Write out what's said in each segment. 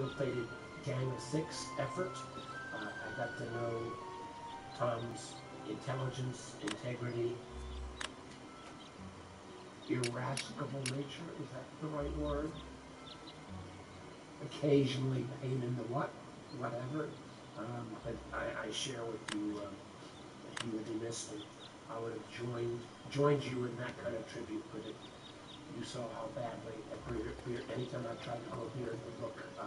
ill-fated Gang of Six effort. Uh, I got to know Tom's intelligence, integrity, irascible nature, is that the right word? Occasionally pain in the what, whatever. Um, but I, I share with you um, that he would be missed, and I would have joined joined you in that kind of tribute, but it, you saw how badly, anytime I've tried to go here and look, um,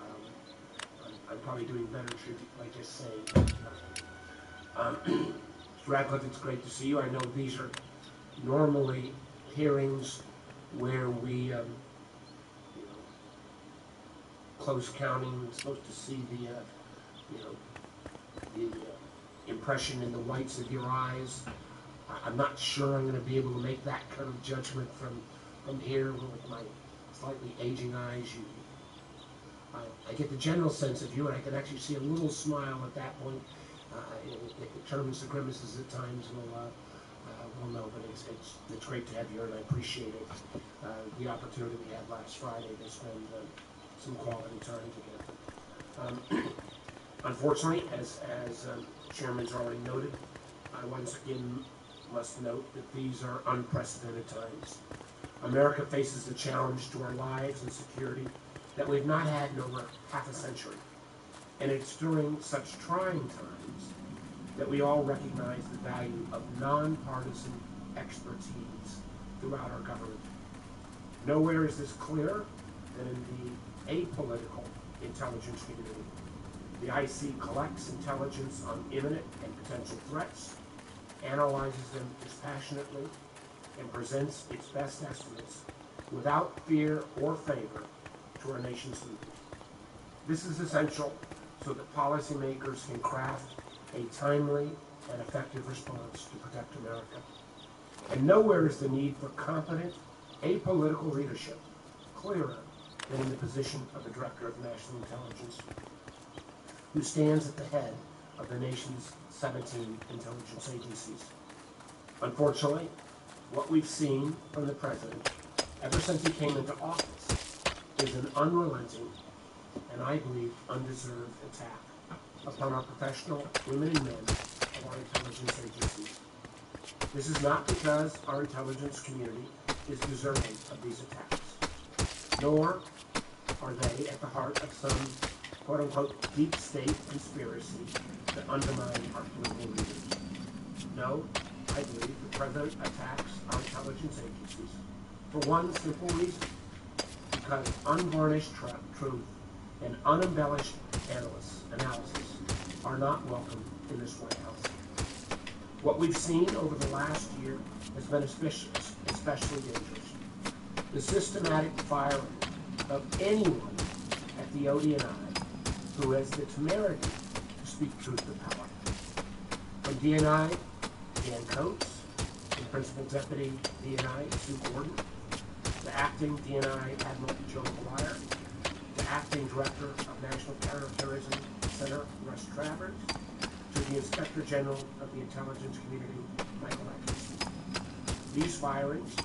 I'm, I'm probably doing better tribute I just saying. Um, Mr. Ratcliffe, it's great to see you. I know these are normally hearings where we, um, you know, close counting, we're supposed to see the, uh, you know, the uh, impression in the whites of your eyes. I'm not sure I'm gonna be able to make that kind of judgment from, from here with my slightly aging eyes. You, I, I get the general sense of you, and I can actually see a little smile at that point. Uh, it, it determines the grimaces at times. We'll, uh, uh, we'll know, but it's, it's, it's great to have you, and I appreciate it. Uh, the opportunity we had last Friday to spend uh, some quality time together. Um, unfortunately, as, as um, Chairman's already noted, I once again must note that these are unprecedented times. America faces a challenge to our lives and security that we've not had in over half a century. And it's during such trying times that we all recognize the value of nonpartisan expertise throughout our government. Nowhere is this clearer than in the apolitical intelligence community. The IC collects intelligence on imminent and potential threats, analyzes them dispassionately, and presents its best estimates without fear or favor to our nation's leaders. This is essential so that policymakers can craft a timely and effective response to protect America. And nowhere is the need for competent, apolitical leadership clearer than in the position of the Director of National Intelligence, who stands at the head of the nation's 17 intelligence agencies. Unfortunately, what we've seen from the President ever since he came into office is an unrelenting and I believe undeserved attack upon our professional women and men of our intelligence agencies. This is not because our intelligence community is deserving of these attacks, nor are they at the heart of some quote-unquote deep state conspiracy to undermine our political leaders. No, I believe the President attacks our intelligence agencies for one simple reason, because unvarnished tr truth and unembellished analysis, are not welcome in this White House. What we've seen over the last year has been especially, especially dangerous. The systematic firing of anyone at the ODNI who has the temerity to speak truth to power. From DNI, Dan Coats, and Principal Deputy DNI Sue Gordon, the Acting DNI Admiral Joe McGuire, the Acting Director of National Counterterrorism Center, Russ Travers, to the Inspector General of the Intelligence Community, Michael Atkinson. These firings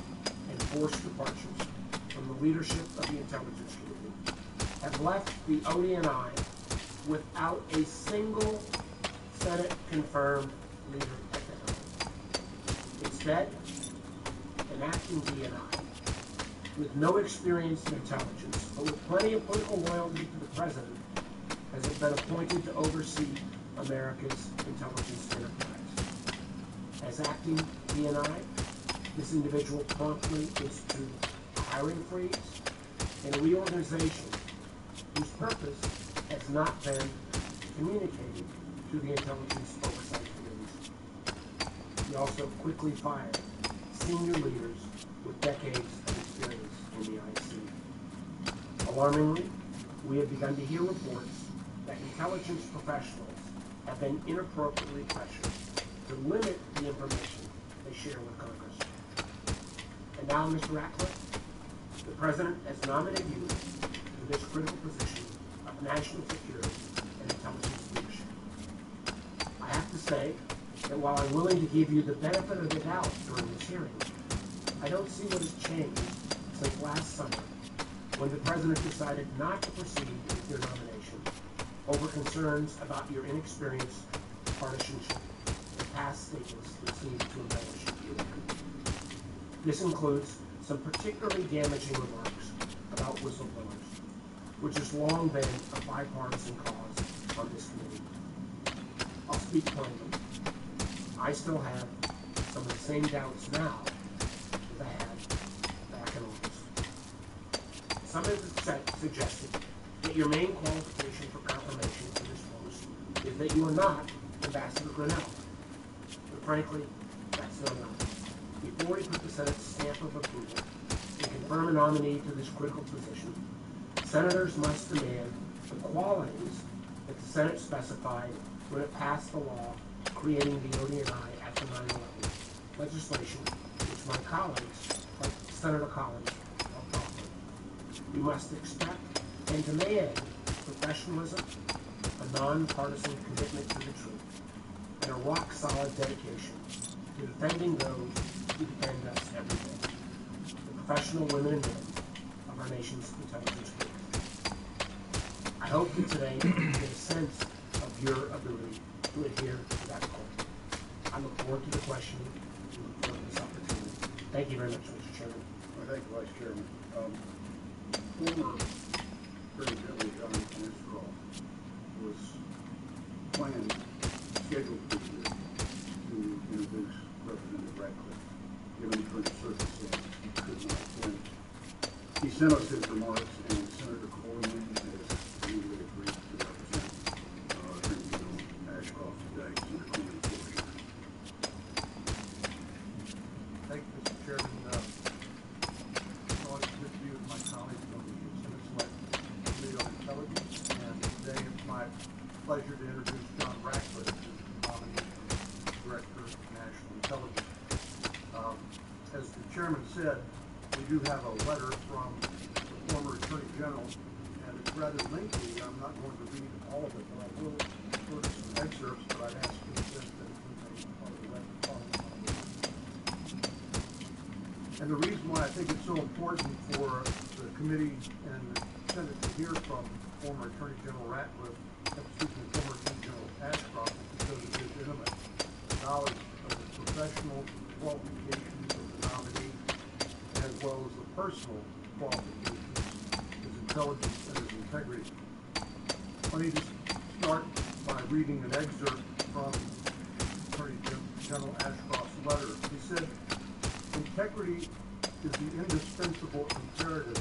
and forced departures from the leadership of the intelligence community have left the ODNI without a single Senate-confirmed leader at the helm. Instead, an acting DNI with no experience in intelligence, but with plenty of political loyalty to the president, has been appointed to oversee America's intelligence enterprise. As acting DNI, this individual promptly instituted a hiring freeze and a reorganization whose purpose has not been communicated to the intelligence committees. He also quickly fired senior leaders with decades of experience in the IC. Alarmingly, we have begun to hear reports that intelligence professionals have been inappropriately pressured to limit the information they share with Congress. And now, Mr. Ratcliffe, the President has nominated you to this critical position of national security and intelligence leadership. I have to say that while I'm willing to give you the benefit of the doubt during this hearing, I don't see what has changed since last summer when the President decided not to proceed with your nomination. over concerns about your inexperienced partisanship and past statements that seem to embellish you. This includes some particularly damaging remarks about whistleblowers, which has long been a bipartisan cause on this committee. I'll speak plainly. I still have some of the same doubts now as I had back in August. Some have suggested that your main qualification for confirmation for this post is that you are not Ambassador Grenell. But frankly, that's not enough. Before we put the Senate's stamp of approval and confirm a nominee to this critical position, senators must demand the qualities that the Senate specified when it passed the law creating the ODNI after 9/11 legislation, which my colleagues, like Senator Collins, have offered. We must expect and demand professionalism, a nonpartisan commitment to the truth, and a rock-solid dedication to defending those who defend us every day, the professional women and men of our nation's intelligence community. I hope that today you get a sense of your ability to adhere to that goal. I opportunity. Thank you very much, Mr. Chairman. I thank you, Vice Chairman. Um, Former Attorney General John Israel was planned, scheduled to be here to introduce Representative Ratcliffe. Given the current circumstances, he could not attend. He sent us his remarks, and Senator Cornyn has immediately agreed to represent uh, Attorney General Ashcroft today. Senator Cornyn, the floor is yours. Thank you, Mr. Chairman. Uh, It's always good to be with my colleagues on the Senate Select Committee on Intelligence. And today it's my pleasure to introduce John Ratcliffe, who's the nominee for Director of National Intelligence. Um, As the chairman said, we do have a letter from the former Attorney General, and it's rather lengthy. I'm not going to read all of it, but I will go to some excerpts, but I'd ask you to just that we may part of the record following. And the reason why I think it's so important for the committee and the Senate to hear from former Attorney General Ratcliffe, excuse me, former Attorney General Ashcroft, is because of his intimate knowledge of the professional qualifications of the nominee, as well as the personal qualifications, his intelligence and his integrity. Let me just start by reading an excerpt from Attorney Gen- General Ashcroft's letter. He said, Integrity is the indispensable imperative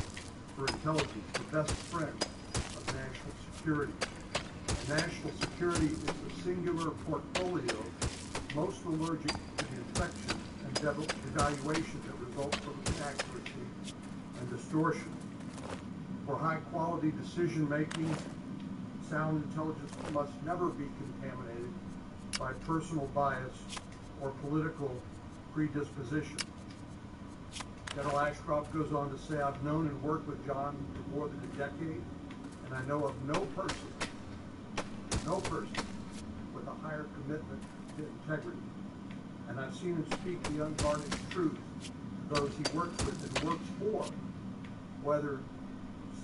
for intelligence, the best friend of national security. And national security is the singular portfolio most allergic to the infection and devaluation that results from inaccuracy and distortion. For high-quality decision-making, sound intelligence must never be contaminated by personal bias or political predisposition. General Ashcroft goes on to say, I've known and worked with John for more than a decade, and I know of no person, no person higher commitment to integrity. And I've seen him speak the unvarnished truth to those he works with and works for, whether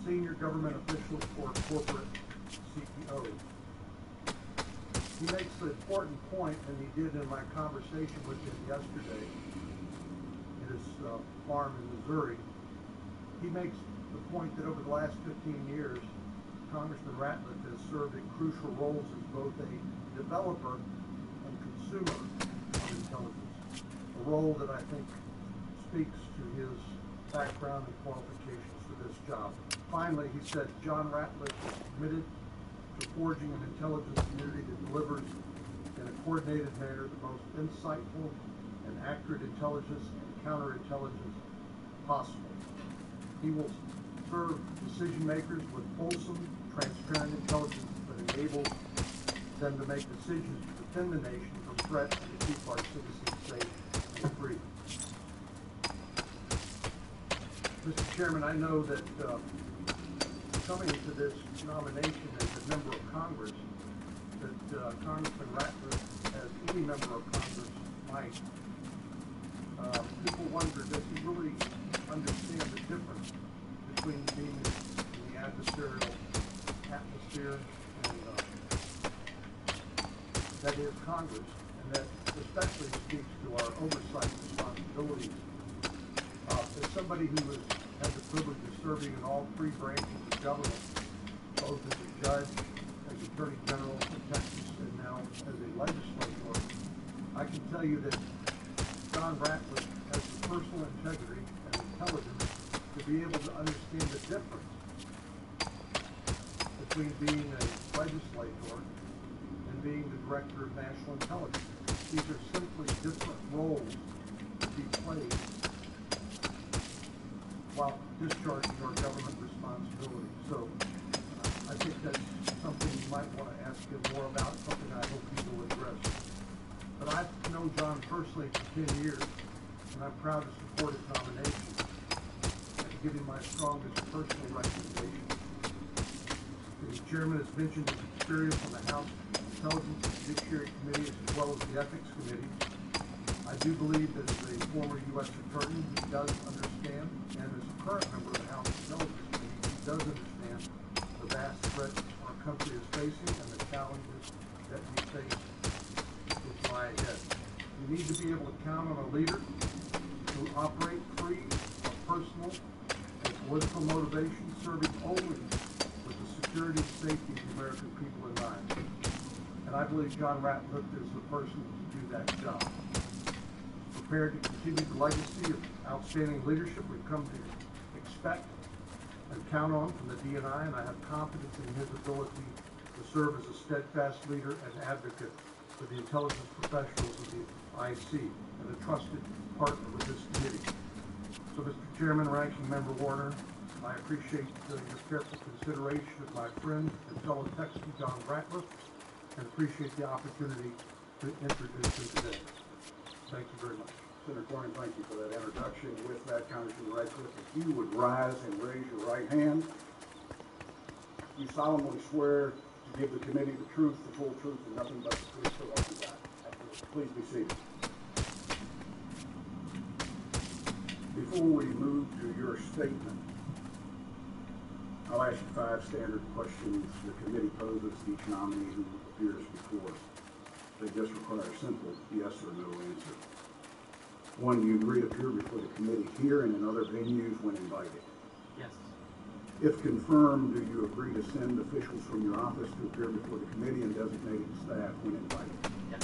senior government officials or corporate CEOs. He makes an important point, and he did in my conversation with him yesterday, in his uh, farm in Missouri. He makes the point that over the last 15 years, Congressman Ratcliffe has served in crucial roles as both a developer and consumer of intelligence, a role that I think speaks to his background and qualifications for this job. Finally, he said, John Ratcliffe is committed to forging an intelligence community that delivers in a coordinated manner the most insightful and accurate intelligence and counterintelligence possible. He will serve decision makers with wholesome, transparent intelligence that enables them to make decisions to defend the nation from threats and to keep our citizens safe and free. Mr. Chairman, I know that uh, coming to this nomination as a member of Congress, that uh, Congressman Ratcliffe, as any member of Congress might, uh, people wonder, does he really understand the difference between being in the adversarial atmosphere and uh, that is Congress, and that especially speaks to our oversight responsibilities. Uh, as somebody who has had the privilege of serving in all three branches of government, both as a judge, as Attorney General in Texas, and now as a legislator, I can tell you that John Ratcliffe has the personal integrity and intelligence to be able to understand the difference between being a legislator and being the director of national intelligence. These are simply different roles to be played while discharging our government responsibility. So uh, I think that's something you might want to ask him more about, something I hope he will address. But I've known John personally for ten years, and I'm proud to support his nomination and to give him my strongest personal recommendation. The chairman has mentioned his experience on the House Intelligence and Judiciary Committee as well as the Ethics Committee. I do believe that as a former U.S. attorney, he does understand, and as a current member of the House Intelligence Committee, he does understand the vast threats our country is facing and the challenges that we face which lie ahead. We need to be able to count on a leader who operate free of personal and political motivation, serving only with security and safety of the American people in mind. And I believe John Ratcliffe is the person to do that job. Prepared to continue the legacy of outstanding leadership we've come to expect and count on from the DNI, and I have confidence in his ability to serve as a steadfast leader and advocate for the intelligence professionals of the IC and a trusted partner with this committee. So, Mr. Chairman, Ranking Member Warner, I appreciate uh, your careful consideration of my friend and fellow Texan, John Ratcliffe, and appreciate the opportunity to introduce him today. Thank you very much. Senator Cornyn, thank you for that introduction. With that, Congressman Ratcliffe, if you would rise and raise your right hand. You solemnly swear to give the committee the truth, the full truth, and nothing but the truth, so help you God. Please be seated. Before we move to your statement, I'll ask you five standard questions the committee poses to each nominee who appears before. They just require a simple yes or no answer. One, do you agree to appear before the committee here and in other venues when invited? Yes. If confirmed, do you agree to send officials from your office to appear before the committee and designated staff when invited? Yes.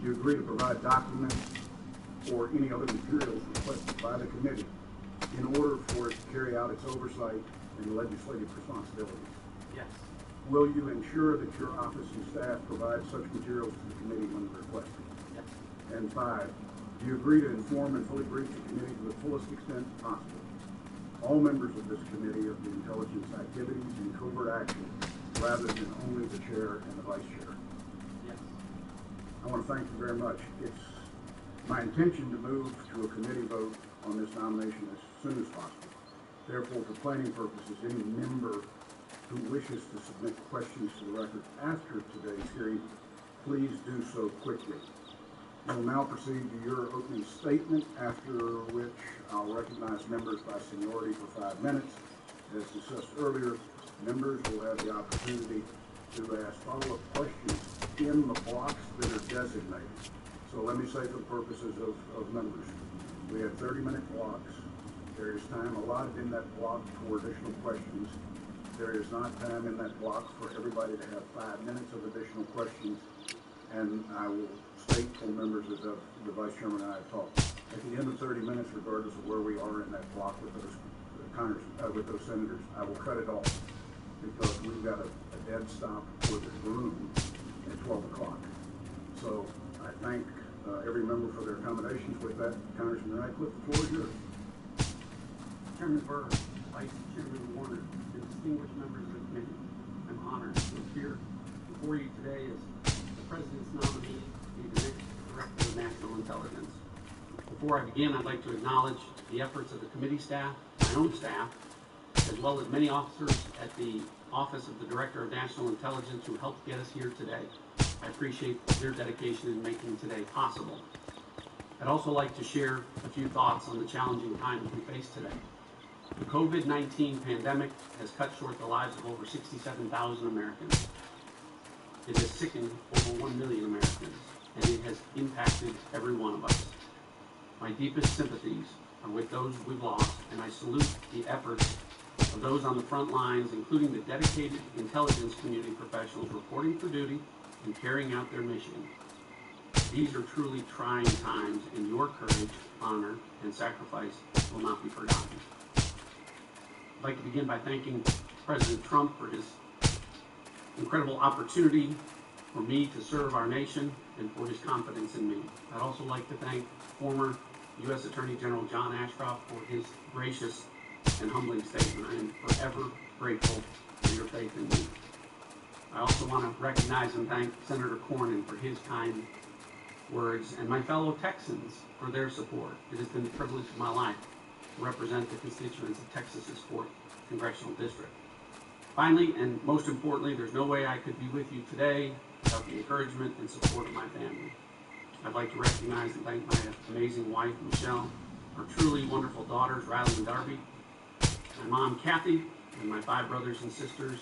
Do you agree to provide documents or any other materials requested by the committee in order for it to carry out its oversight and legislative responsibilities? Yes. Will you ensure that your office and staff provide such materials to the committee when requested? Yes. And five, do you agree to inform and fully brief the committee to the fullest extent possible? All members of this committee of the intelligence activities and covert action, rather than only the chair and the vice chair. Yes. I want to thank you very much. It's my intention to move to a committee vote on this nomination as soon as possible. Therefore, for planning purposes, any member who wishes to submit questions to the record after today's hearing, please do so quickly. We'll now proceed to your opening statement, after which I'll recognize members by seniority for five minutes. As discussed earlier, members will have the opportunity to ask follow-up questions in the blocks that are designated. So let me say for the purposes of, of members, we have thirty-minute blocks. There is time allotted in that block for additional questions. There is not time in that block for everybody to have five minutes of additional questions. And I will state for members as of the vice chairman and I have talked, at the end of thirty minutes, regardless of where we are in that block with those Congress, uh, with those senators, I will cut it off because we've got a, a dead stop for this room at twelve o'clock. So I thank, uh, every member for their accommodations with that. Congressman Ratcliffe, the floor is yours. Chairman Burr, Vice Chairman Warner, and distinguished members of the committee, I'm honored to appear before you today as the President's nominee to be the next Director of National Intelligence. Before I begin, I'd like to acknowledge the efforts of the committee staff, my own staff, as well as many officers at the Office of the Director of National Intelligence who helped get us here today. I appreciate their dedication in making today possible. I'd also like to share a few thoughts on the challenging times we face today. The COVID-19 pandemic has cut short the lives of over 67,000 Americans. It has sickened over one million Americans, and it has impacted every one of us. My deepest sympathies are with those we've lost, and I salute the efforts of those on the front lines, including the dedicated intelligence community professionals reporting for duty and carrying out their mission. These are truly trying times, and your courage, honor, and sacrifice will not be forgotten. I'd like to begin by thanking President Trump for his incredible opportunity for me to serve our nation and for his confidence in me. I'd also like to thank former U.S. Attorney General John Ashcroft for his gracious and humbling statement. I am forever grateful for your faith in me. I also want to recognize and thank Senator Cornyn for his kind words and my fellow Texans for their support. It has been the privilege of my life represent the constituents of Texas's 4th Congressional District. Finally, and most importantly, there's no way I could be with you today without the encouragement and support of my family. I'd like to recognize and thank my amazing wife, Michelle, our truly wonderful daughters, Riley and Darby, my mom, Kathy, and my five brothers and sisters,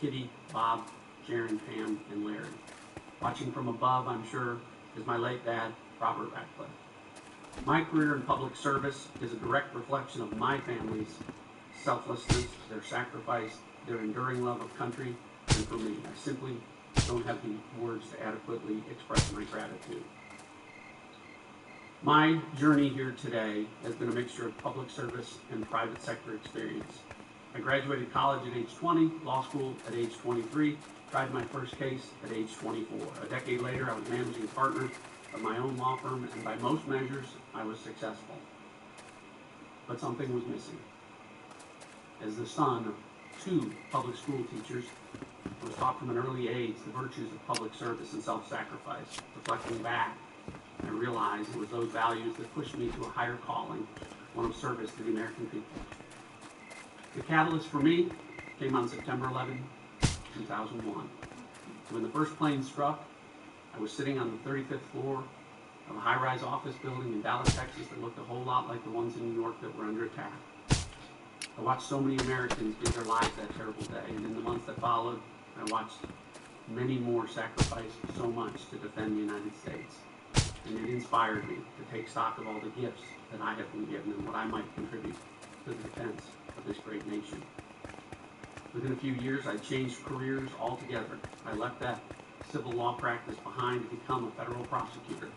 Kitty, Bob, Sharon, Pam, and Larry. Watching from above, I'm sure, is my late dad, Robert Ratcliffe. My career in public service is a direct reflection of my family's selflessness, their sacrifice, their enduring love of country, and for me. I simply don't have the words to adequately express my gratitude. My journey here today has been a mixture of public service and private sector experience. I graduated college at age 20, law school at age 23, tried my first case at age 24. A decade later, I was managing partner of my own law firm, and by most measures, I was successful. But something was missing. As the son of two public school teachers, I was taught from an early age the virtues of public service and self-sacrifice. Reflecting back, I realized it was those values that pushed me to a higher calling, one of service to the American people. The catalyst for me came on September 11, 2001. When the first plane struck, I was sitting on the 35th floor of a high-rise office building in Dallas, Texas that looked a whole lot like the ones in New York that were under attack. I watched so many Americans give their lives that terrible day, and in the months that followed, I watched many more sacrifice so much to defend the United States. And it inspired me to take stock of all the gifts that I have been given and what I might contribute to the defense of this great nation. Within a few years, I changed careers altogether. I left that civil law practice behind to become a federal prosecutor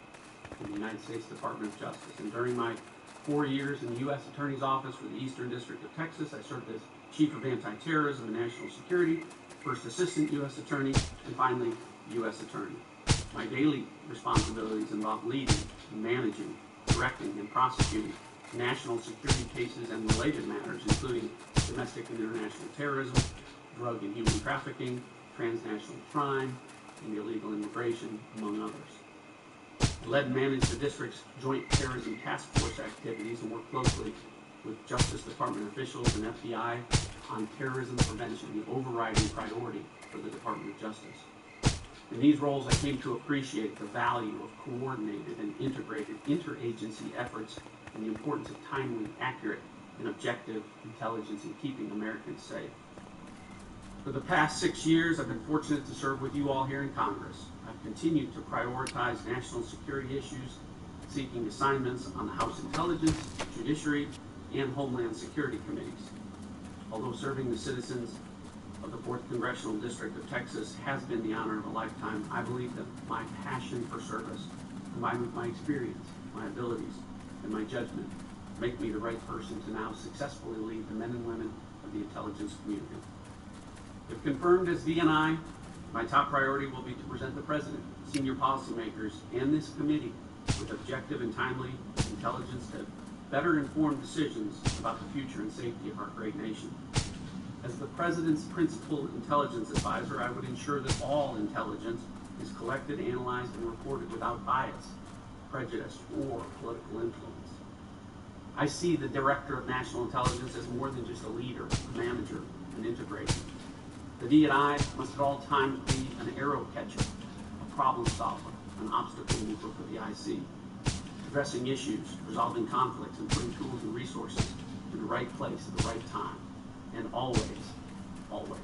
in the United States Department of Justice. And during my four years in the U.S. Attorney's Office for the Eastern District of Texas, I served as Chief of Anti-Terrorism and National Security, First Assistant U.S. Attorney, and finally, U.S. Attorney. My daily responsibilities involve leading, managing, directing, and prosecuting national security cases and related matters, including domestic and international terrorism, drug and human trafficking, transnational crime, and illegal immigration, among others. Led and managed the district's joint terrorism task force activities and worked closely with Justice Department officials and FBI on terrorism prevention, the overriding priority for the Department of Justice. In these roles, I came to appreciate the value of coordinated and integrated interagency efforts and the importance of timely, accurate, and objective intelligence in keeping Americans safe. For the past six years, I've been fortunate to serve with you all here in Congress. I've continued to prioritize national security issues, seeking assignments on the House Intelligence, Judiciary, and Homeland Security Committees. Although serving the citizens of the 4th Congressional District of Texas has been the honor of a lifetime, I believe that my passion for service, combined with my experience, my abilities, and my judgment, make me the right person to now successfully lead the men and women of the intelligence community. If confirmed as DNI, my top priority will be to present the President, senior policymakers, and this committee with objective and timely intelligence to better inform decisions about the future and safety of our great nation. As the President's principal intelligence advisor, I would ensure that all intelligence is collected, analyzed, and reported without bias, prejudice, or political influence. I see the Director of National Intelligence as more than just a leader, a manager, an integrator. The DNI must at all times be an arrow catcher, a problem solver, an obstacle mover for the IC, addressing issues, resolving conflicts, and putting tools and resources in the right place at the right time, and always, always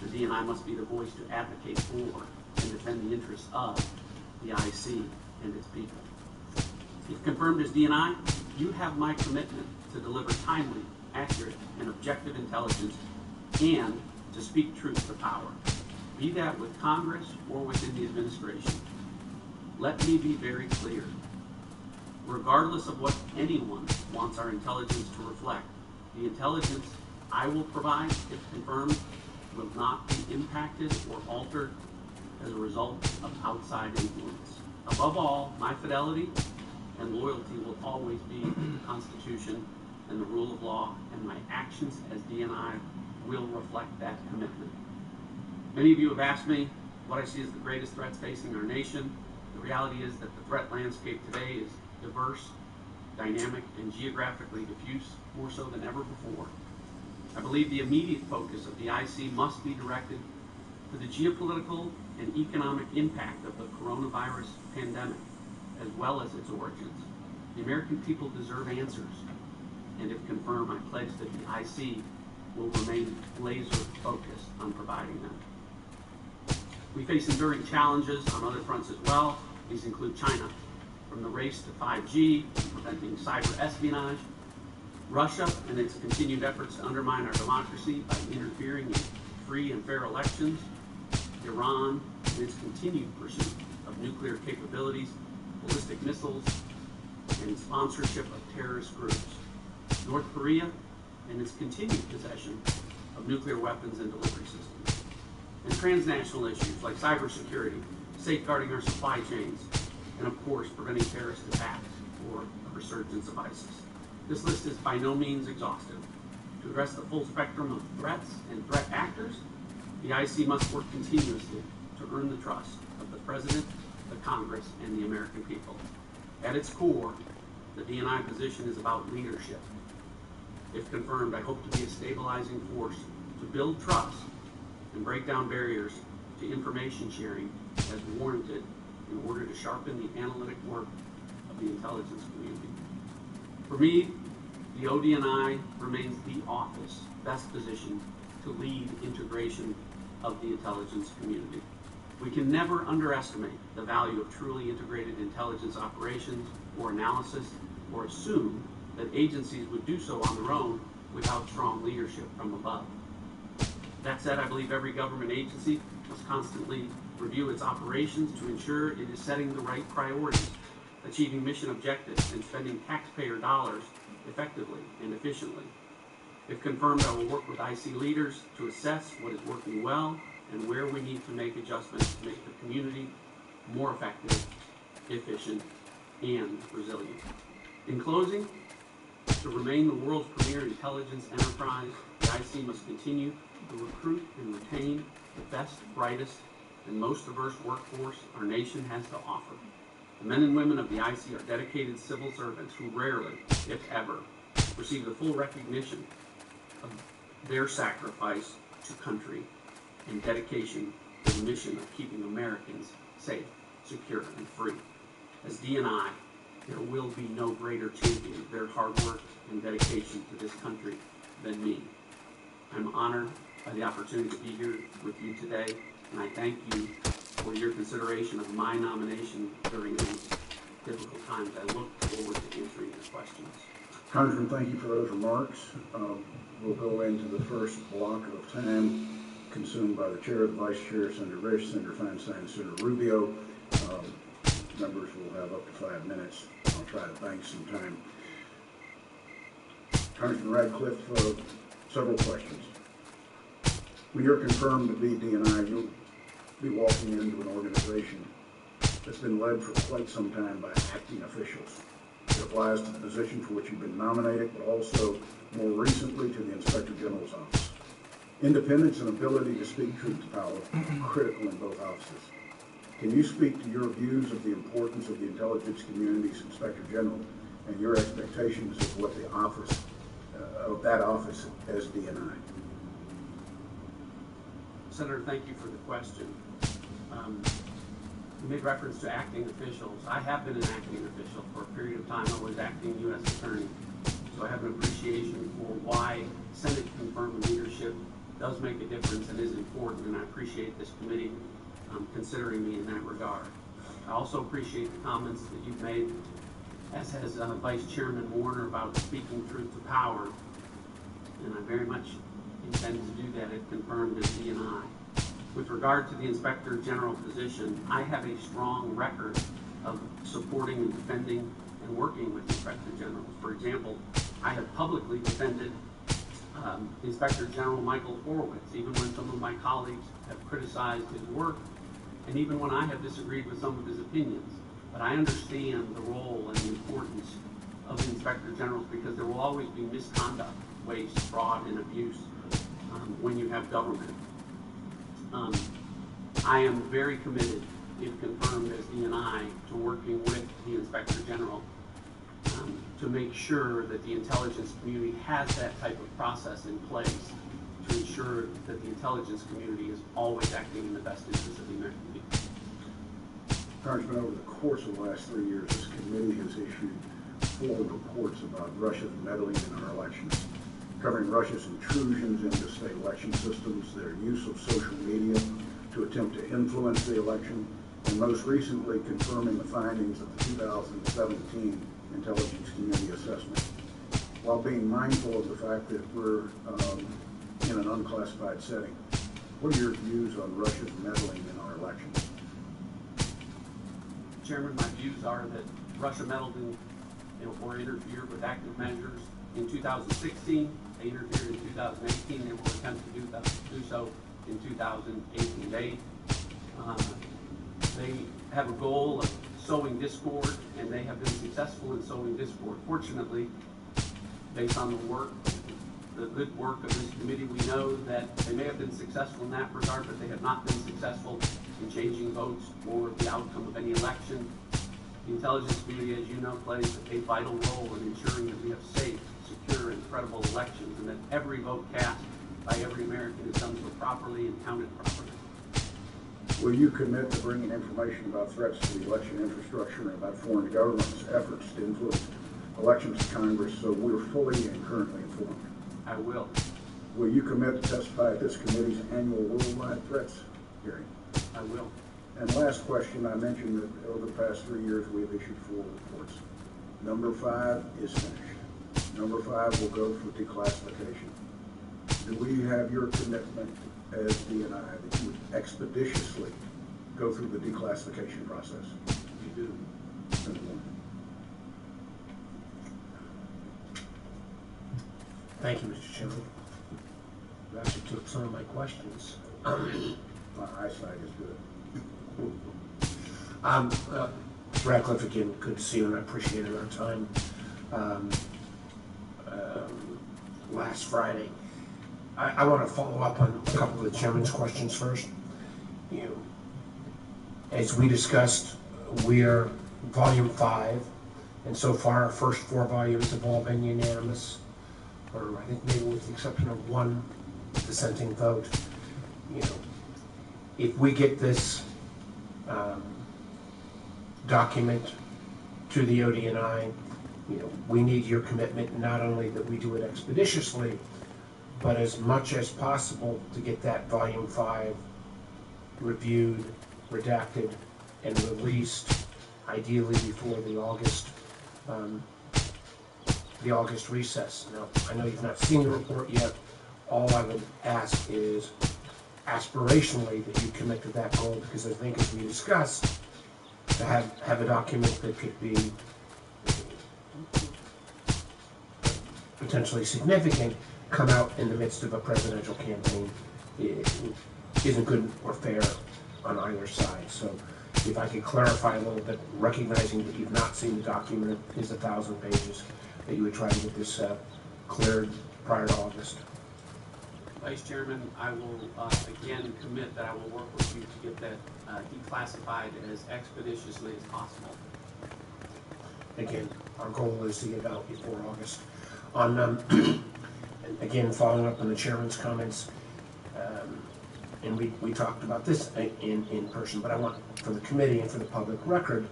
the DNI must be the voice to advocate for and defend the interests of the IC and its people. If confirmed as DNI, you have my commitment to deliver timely, accurate, and objective intelligence and to speak truth to power, be that with Congress or within the administration. Let me be very clear. Regardless of what anyone wants our intelligence to reflect, the intelligence I will provide, if confirmed, will not be impacted or altered as a result of outside influence. Above all, my fidelity and loyalty will always be to the Constitution and the rule of law, and my actions as DNI will reflect that commitment. Many of you have asked me what I see as the greatest threats facing our nation. The reality is that the threat landscape today is diverse, dynamic, and geographically diffuse more so than ever before. I believe the immediate focus of the IC must be directed to the geopolitical and economic impact of the coronavirus pandemic, as well as its origins. The American people deserve answers, and if confirmed, I pledge that the IC will remain laser focused on providing them. We face enduring challenges on other fronts as well. These include China, from the race to 5G, preventing cyber espionage, Russia and its continued efforts to undermine our democracy by interfering in free and fair elections, Iran and its continued pursuit of nuclear capabilities, ballistic missiles, and sponsorship of terrorist groups, North Korea and its continued possession of nuclear weapons and delivery systems, and transnational issues like cybersecurity, safeguarding our supply chains, and of course, preventing terrorist attacks or a resurgence of ISIS. This list is by no means exhaustive. To address the full spectrum of threats and threat actors, the IC must work continuously to earn the trust of the President, the Congress, and the American people. At its core, the DNI position is about leadership. If confirmed, I hope to be a stabilizing force to build trust and break down barriers to information sharing as warranted in order to sharpen the analytic work of the intelligence community. For me, the ODNI remains the office best positioned to lead integration of the intelligence community. We can never underestimate the value of truly integrated intelligence operations or analysis or assume that agencies would do so on their own without strong leadership from above. That said, I believe every government agency must constantly review its operations to ensure it is setting the right priorities, achieving mission objectives, and spending taxpayer dollars effectively and efficiently. If confirmed, I will work with IC leaders to assess what is working well and where we need to make adjustments to make the community more effective, efficient, and resilient. In closing, to remain the world's premier intelligence enterprise, the IC must continue to recruit and retain the best, brightest, and most diverse workforce our nation has to offer. The men and women of the IC are dedicated civil servants who rarely, if ever, receive the full recognition of their sacrifice to country and dedication to the mission of keeping Americans safe, secure, and free. As DNI, there will be no greater champion of their hard work and dedication to this country than me. I'm honored by the opportunity to be here with you today, and I thank you for your consideration of my nomination during these difficult times. I look forward to answering your questions. Congressman, thank you for those remarks. Um, We'll go into the first block of time consumed by the chair, the vice chair, Senator Risch, Senator Feinstein, Senator Rubio. Um, Members will have up to five minutes. I'll try to bank some time. Congressman Ratcliffe, uh, several questions. When you're confirmed to be DNI, you'll be walking into an organization that's been led for quite some time by acting officials. It applies to the position for which you've been nominated, but also more recently to the Inspector General's office. Independence and ability to speak truth to power are critical in both offices. Can you speak to your views of the importance of the intelligence community's Inspector General and your expectations of what the office, uh, of that office as DNI? Senator, thank you for the question. Um, You made reference to acting officials. I have been an acting official for a period of time. I was acting U.S. attorney. So I have an appreciation for why Senate confirmed leadership does make a difference and is important, and I appreciate this committee um, considering me in that regard. I also appreciate the comments that you've made, as has uh, Vice Chairman Warner, about speaking truth to power. And I very much intend to do that if confirmed as DNI. With regard to the Inspector General position, I have a strong record of supporting and defending and working with Inspector Generals. For example, I have publicly defended um, Inspector General Michael Horowitz, even when some of my colleagues have criticized his work, and even when I have disagreed with some of his opinions. But I understand the role and the importance of Inspector Generals because there will always be misconduct, waste, fraud, and abuse um, when you have government. Um, I am very committed, if confirmed as DNI, to working with the Inspector General um, to make sure that the intelligence community has that type of process in place to ensure that the intelligence community is always acting in the best interest of the American people. Congressman, over the course of the last three years, this committee has issued four reports about Russia's meddling in our elections, covering Russia's intrusions into state election systems, their use of social media to attempt to influence the election, and most recently confirming the findings of the 2017 Intelligence Community Assessment. While being mindful of the fact that we're um, in an unclassified setting, what are your views on Russia's meddling in our elections? Chairman, my views are that Russia meddled in you know, or interfered with active measures in 2016. They interfered in 2018. They will attempt to do, do so in 2018. They, uh, they have a goal of sowing discord, and they have been successful in sowing discord. Fortunately, based on the work, the good work of this committee, we know that they may have been successful in that regard, but they have not been successful in changing votes or the outcome of any election. The intelligence community, as you know, plays a vital role in ensuring that we have safe, secure, and credible elections, and that every vote cast by every American is done so properly and counted properly. Will you commit to bringing information about threats to the election infrastructure and about foreign governments' efforts to influence elections to Congress so we're fully and currently informed? I will. Will you commit to testify at this committee's annual worldwide threats hearing? I will. And last question, I mentioned that over the past three years, we have issued four reports. Number five is finished. Number five will go for declassification. Do we have your commitment as DNI that you would expeditiously go through the declassification process? You do. Thank you, Mr. Chairman. You actually took some of my questions. My eyesight is good. Um, uh. Ratcliffe, again, good to see you, and I appreciate our time. Um, um, last Friday, I, I want to follow up on a couple of the chairman's questions first. You know, as we discussed, we are volume five, and so far, our first four volumes have all been unanimous, or I think maybe with the exception of one dissenting vote. You know, if we get this um, document to the ODNI, you know, we need your commitment, not only that we do it expeditiously, but as much as possible to get that volume five reviewed, redacted, and released, ideally before the August, um, the August recess. Now, I know you've not seen the report yet. All I would ask is aspirationally that you commit to that goal, because I think as we discussed, to have, have a document that could be potentially significant come out in the midst of a presidential campaign i- isn't good or fair on either side. So if I could clarify a little bit, recognizing that you've not seen the document, is a thousand pages, that you would try to get this uh, cleared prior to August. Vice Chairman, I will uh, again commit that I will work with you to get that uh, declassified as expeditiously as possible. Again, our goal is to get out before August. On, um, again, following up on the chairman's comments, um, and we, we talked about this in, in person, but I want, for the committee and for the public record,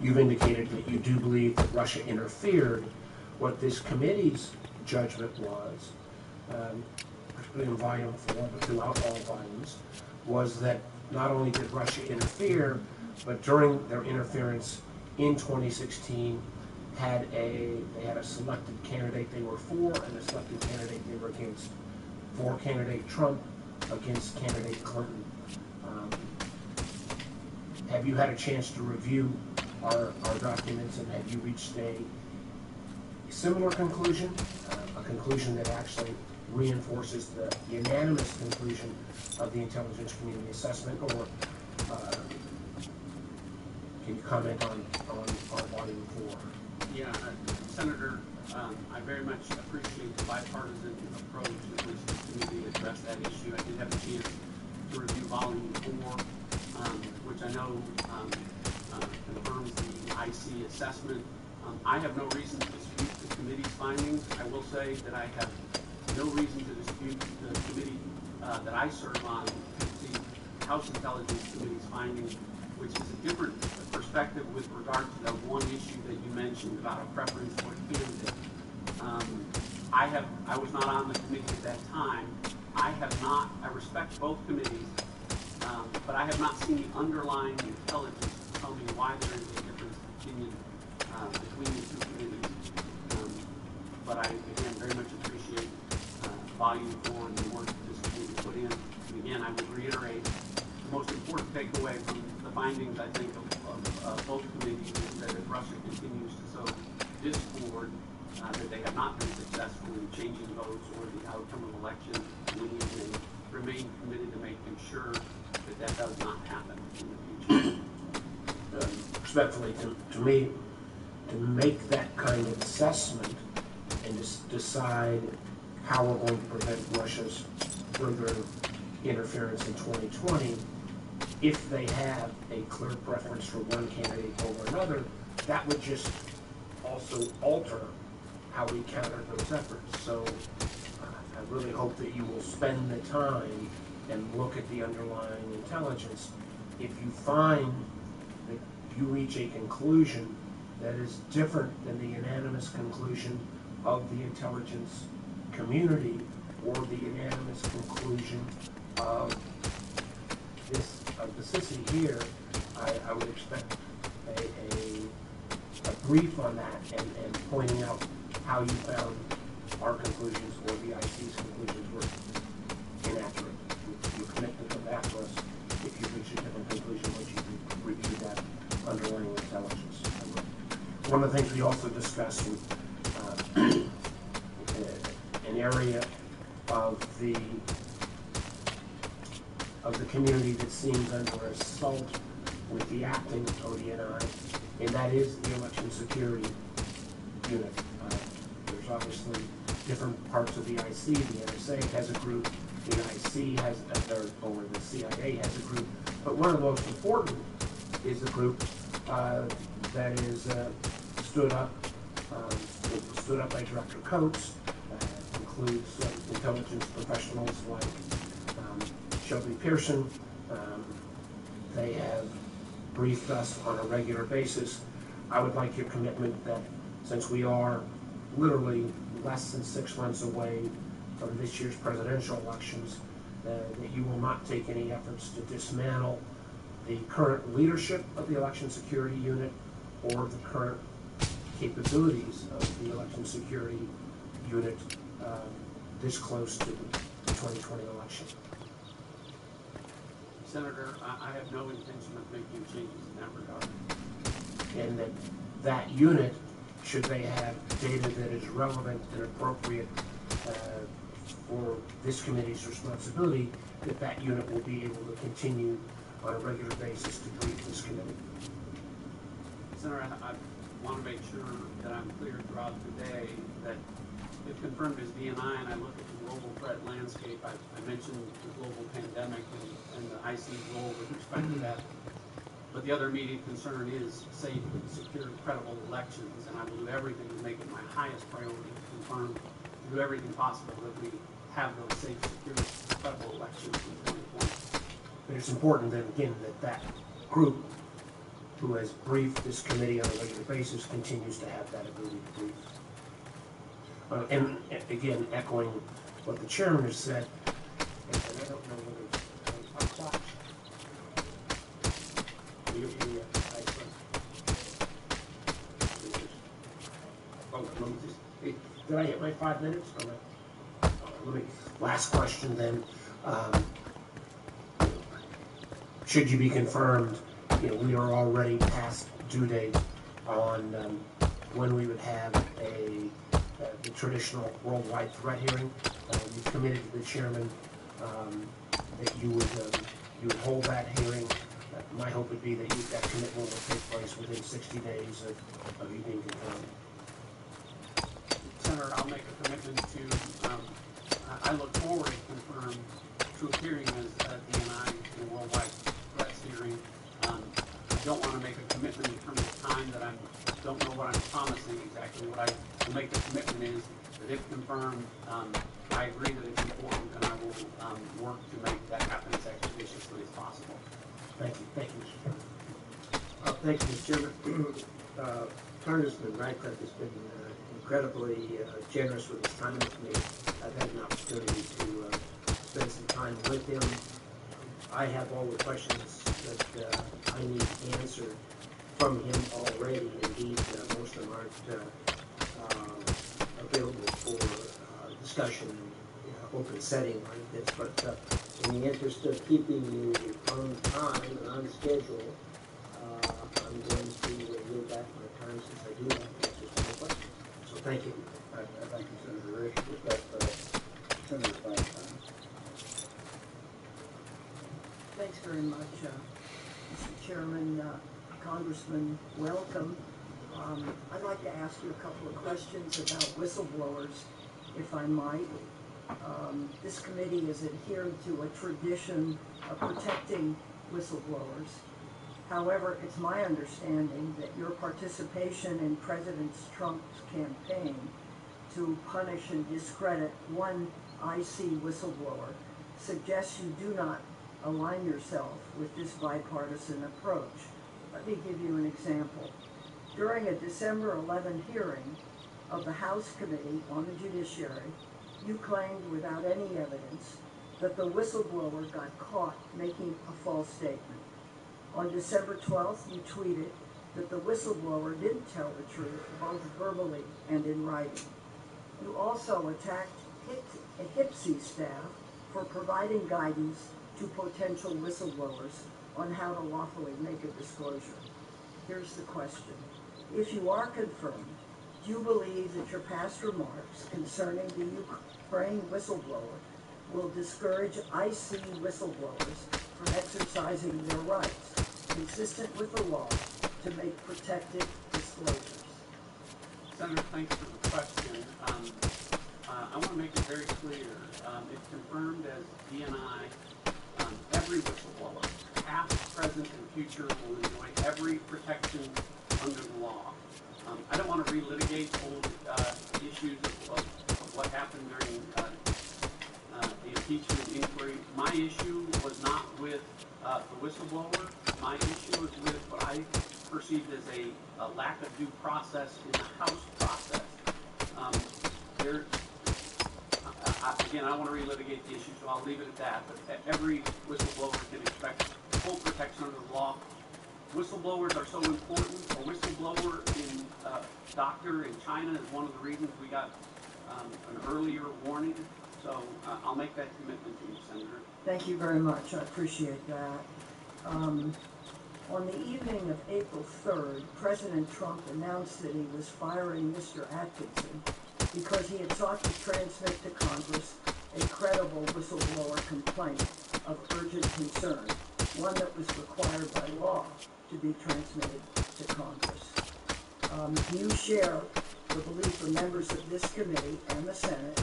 you've indicated that you do believe that Russia interfered. What this committee's judgment was, um, in volume four, but throughout all volumes, was that not only did Russia interfere, but during their interference in 2016, had a, they had a selected candidate they were for and a selected candidate they were against. For candidate Trump, against candidate Clinton. Um, Have you had a chance to review our, our documents and have you reached a similar conclusion? Uh, A conclusion that actually reinforces the unanimous conclusion of the intelligence community assessment or uh, can you comment on, on our volume four? Yeah, uh, Senator, um, I very much appreciate the bipartisan approach which the committee addressed that issue. I did have a chance to review volume four, um, which I know, um, uh, confirms the IC assessment. Um, I have no reason to dispute the committee's findings. I will say that I have no reason to dispute the committee, uh, that I serve on, the House Intelligence Committee's findings, which is a different perspective with regard to the one issue that you mentioned about a preference for a candidate. Um, I have, I was not on the committee at that time. I have not, I respect both committees, um, but I have not seen the underlying intelligence to tell me why there is a difference of opinion, uh, between the two committees. Um, But I, again, very much appreciate, volume four and the work that this committee put in. And again, I would reiterate, the most important takeaway from the findings, I think, of, of, uh, both committees is that if Russia continues to sow discord, uh, that they have not been successful in changing votes or the outcome of elections, we need to remain committed to making sure that that does not happen in the future. um, respectfully, to, to me, to make that kind of assessment and to decide how we're going to prevent Russia's further interference in 2020, if they have a clear preference for one candidate over another, that would just also alter how we counter those efforts. So uh, I really hope that you will spend the time and look at the underlying intelligence. If you find that you reach a conclusion that is different than the unanimous conclusion of the intelligence community or the unanimous conclusion of this, of the city here, I, I would expect a, a, a brief on that and, and pointing out how you found our conclusions or the IC's conclusions were inaccurate. You- to come back to us if you reach a different conclusion once you re- review that underlying intelligence. One of the things we also discussed, uh, an area of the, of the community that seems under assault with the acting ODNI, and that is the election security unit. Uh, There's obviously different parts of the IC, the NSA has a group, the IC has, uh, or the CIA has a group, but one of the most important is the group uh, that is uh, stood up, um, stood up by Director Coats, includes uh, intelligence professionals like um, Shelby Pierson. Um, They have briefed us on a regular basis. I would like your commitment that since we are literally less than six months away from this year's presidential elections, uh, that you will not take any efforts to dismantle the current leadership of the election security unit or the current capabilities of the election security unit um, this close to the 2020 election. Senator, I, I have no intention of making changes in that regard. and that that unit, should they have data that is relevant and appropriate uh, for this committee's responsibility, that that unit will be able to continue on a regular basis to brief this committee. Senator, I, I want to make sure that I'm clear throughout the day that if confirmed his DNI and I look at the global threat landscape, I, I mentioned the global pandemic and, and the IC's role with respect to that. But the other immediate concern is safe secure, credible elections, and I will do everything to make it my highest priority to confirm, to do everything possible that we have those safe, secure, credible elections in 2020. But it's important that, again, that that group who has briefed this committee on a regular basis continues to have that ability to brief. Uh, And again, echoing what the chairman has said, know whether it's a clock. You, you, uh, I, Oh, let me just, hey, did I hit my five minutes? Uh, Let me, last question then. Um, Should you be confirmed, you know, we are already past due date on um, when we would have a, uh, the traditional worldwide threat hearing. Uh, You've committed to the chairman um, that you would, um, you would hold that hearing. Uh, My hope would be that you- that commitment will take place within 60 days of of you being confirmed. Senator, I'll make a commitment to, um, I look forward to confirm true hearing as uh, DNI in a worldwide threats hearing. Um, I don't want to make a commitment in terms of time that I'm, don't know what I'm promising exactly. What I will make the commitment is that if confirmed, um, I agree that it's important and I will um, work to make that happen as expeditiously as possible. Thank you, thank you, Mr. Chairman. Uh, Thank you, Mr. Chairman. Uh, Congressman Ratcliffe has been uh, incredibly uh, generous with his time with me. I've had an opportunity to uh, spend some time with him. I have all the questions that uh, I need answered from him already. Indeed, uh, most of them aren't uh, uh, available for uh, discussion in an open setting like this. But uh, in the interest of keeping you on time and on schedule, uh, I'm going to yield back my time since I do have answers to my questions. So thank you. I, I thank you, Senator Risch, with that, uh, Senator Feinstein. Thanks very much, uh, Mr. Chairman, uh, Congressman, welcome. Um, I'd like to ask you a couple of questions about whistleblowers, if I might. Um, This committee has adhered to a tradition of protecting whistleblowers. However, it's my understanding that your participation in President Trump's campaign to punish and discredit one IC whistleblower suggests you do not align yourself with this bipartisan approach. Let me give you an example. During a December 11 hearing of the House Committee on the Judiciary, you claimed without any evidence that the whistleblower got caught making a false statement. On December 12th, you tweeted that the whistleblower didn't tell the truth, both verbally and in writing. You also attacked HIP- HPSCI staff for providing guidance to potential whistleblowers on how to lawfully make a disclosure. Here's the question. If you are confirmed, do you believe that your past remarks concerning the Ukraine whistleblower will discourage IC whistleblowers from exercising their rights, consistent with the law, to make protected disclosures? Senator, thanks for the question. Um, uh, I want to make it very clear, um, it's confirmed as DNI, um, every whistleblower, past, present, and future, will enjoy every protection under the law. Um, I don't want to relitigate old uh, issues of, of, what happened during uh, uh, the impeachment inquiry. My issue was not with uh, the whistleblower. My issue was with what I perceived as a, a lack of due process in the House process. Um, there, again, I don't want to relitigate the issue, so I'll leave it at that. But every whistleblower can expect full protection under the law. Whistleblowers are so important. A whistleblower in uh, doctor in China is one of the reasons we got um, an earlier warning. So uh, I'll make that commitment to you, Senator. Thank you very much, I appreciate that. Um, On the evening of April 3rd, President Trump announced that he was firing Mr. Atkinson because he had sought to transmit to Congress a credible whistleblower complaint of urgent concern, one that was required by law to be transmitted to Congress. Um, you share the belief of members of this committee and the Senate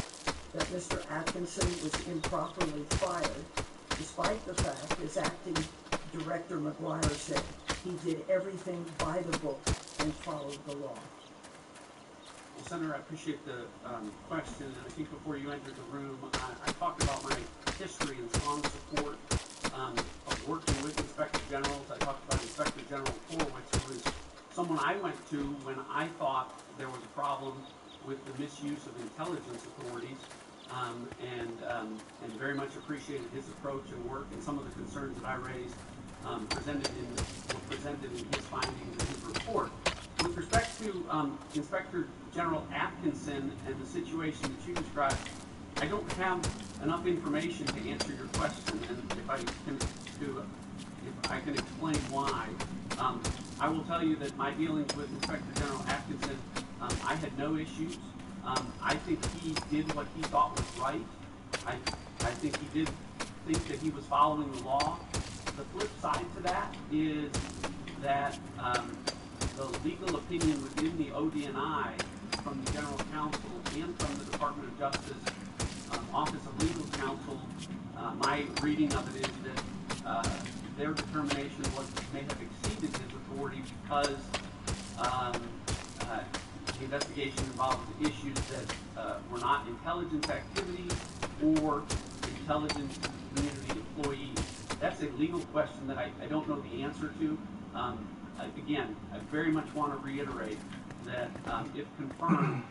that Mr. Atkinson was improperly fired, despite the fact, as acting director Maguire said, he did everything by the book and followed the law. Well, Senator, I appreciate the um, question, and I think before you entered the room, I, I talked about my history and strong support um, of working with Inspector Generals. I talked about Inspector General Horowitz, who was someone I went to when I thought there was a problem with the misuse of intelligence authorities. um, and, um, and very much appreciated his approach and work and some of the concerns that I raised, um, presented in, were presented in his findings and his report. With respect to, um, Inspector General Atkinson and the situation that you described, I don't have enough information to answer your question, I can, if I can explain why. Um, I will tell you that my dealings with Inspector General Atkinson, um, I had no issues. Um, I think he did what he thought was right. I, I think he did think that he was following the law. The flip side to that is that, um, the legal opinion within the ODNI from the General Counsel and from the Department of Justice um, Office of Legal Counsel, uh, my reading of it is that uh, their determination was may have exceeded his authority because um, uh, the investigation involved issues that uh, were not intelligence activities or intelligence community employees. That's a legal question that I, I don't know the answer to. Um, again, I very much want to reiterate that um, if confirmed,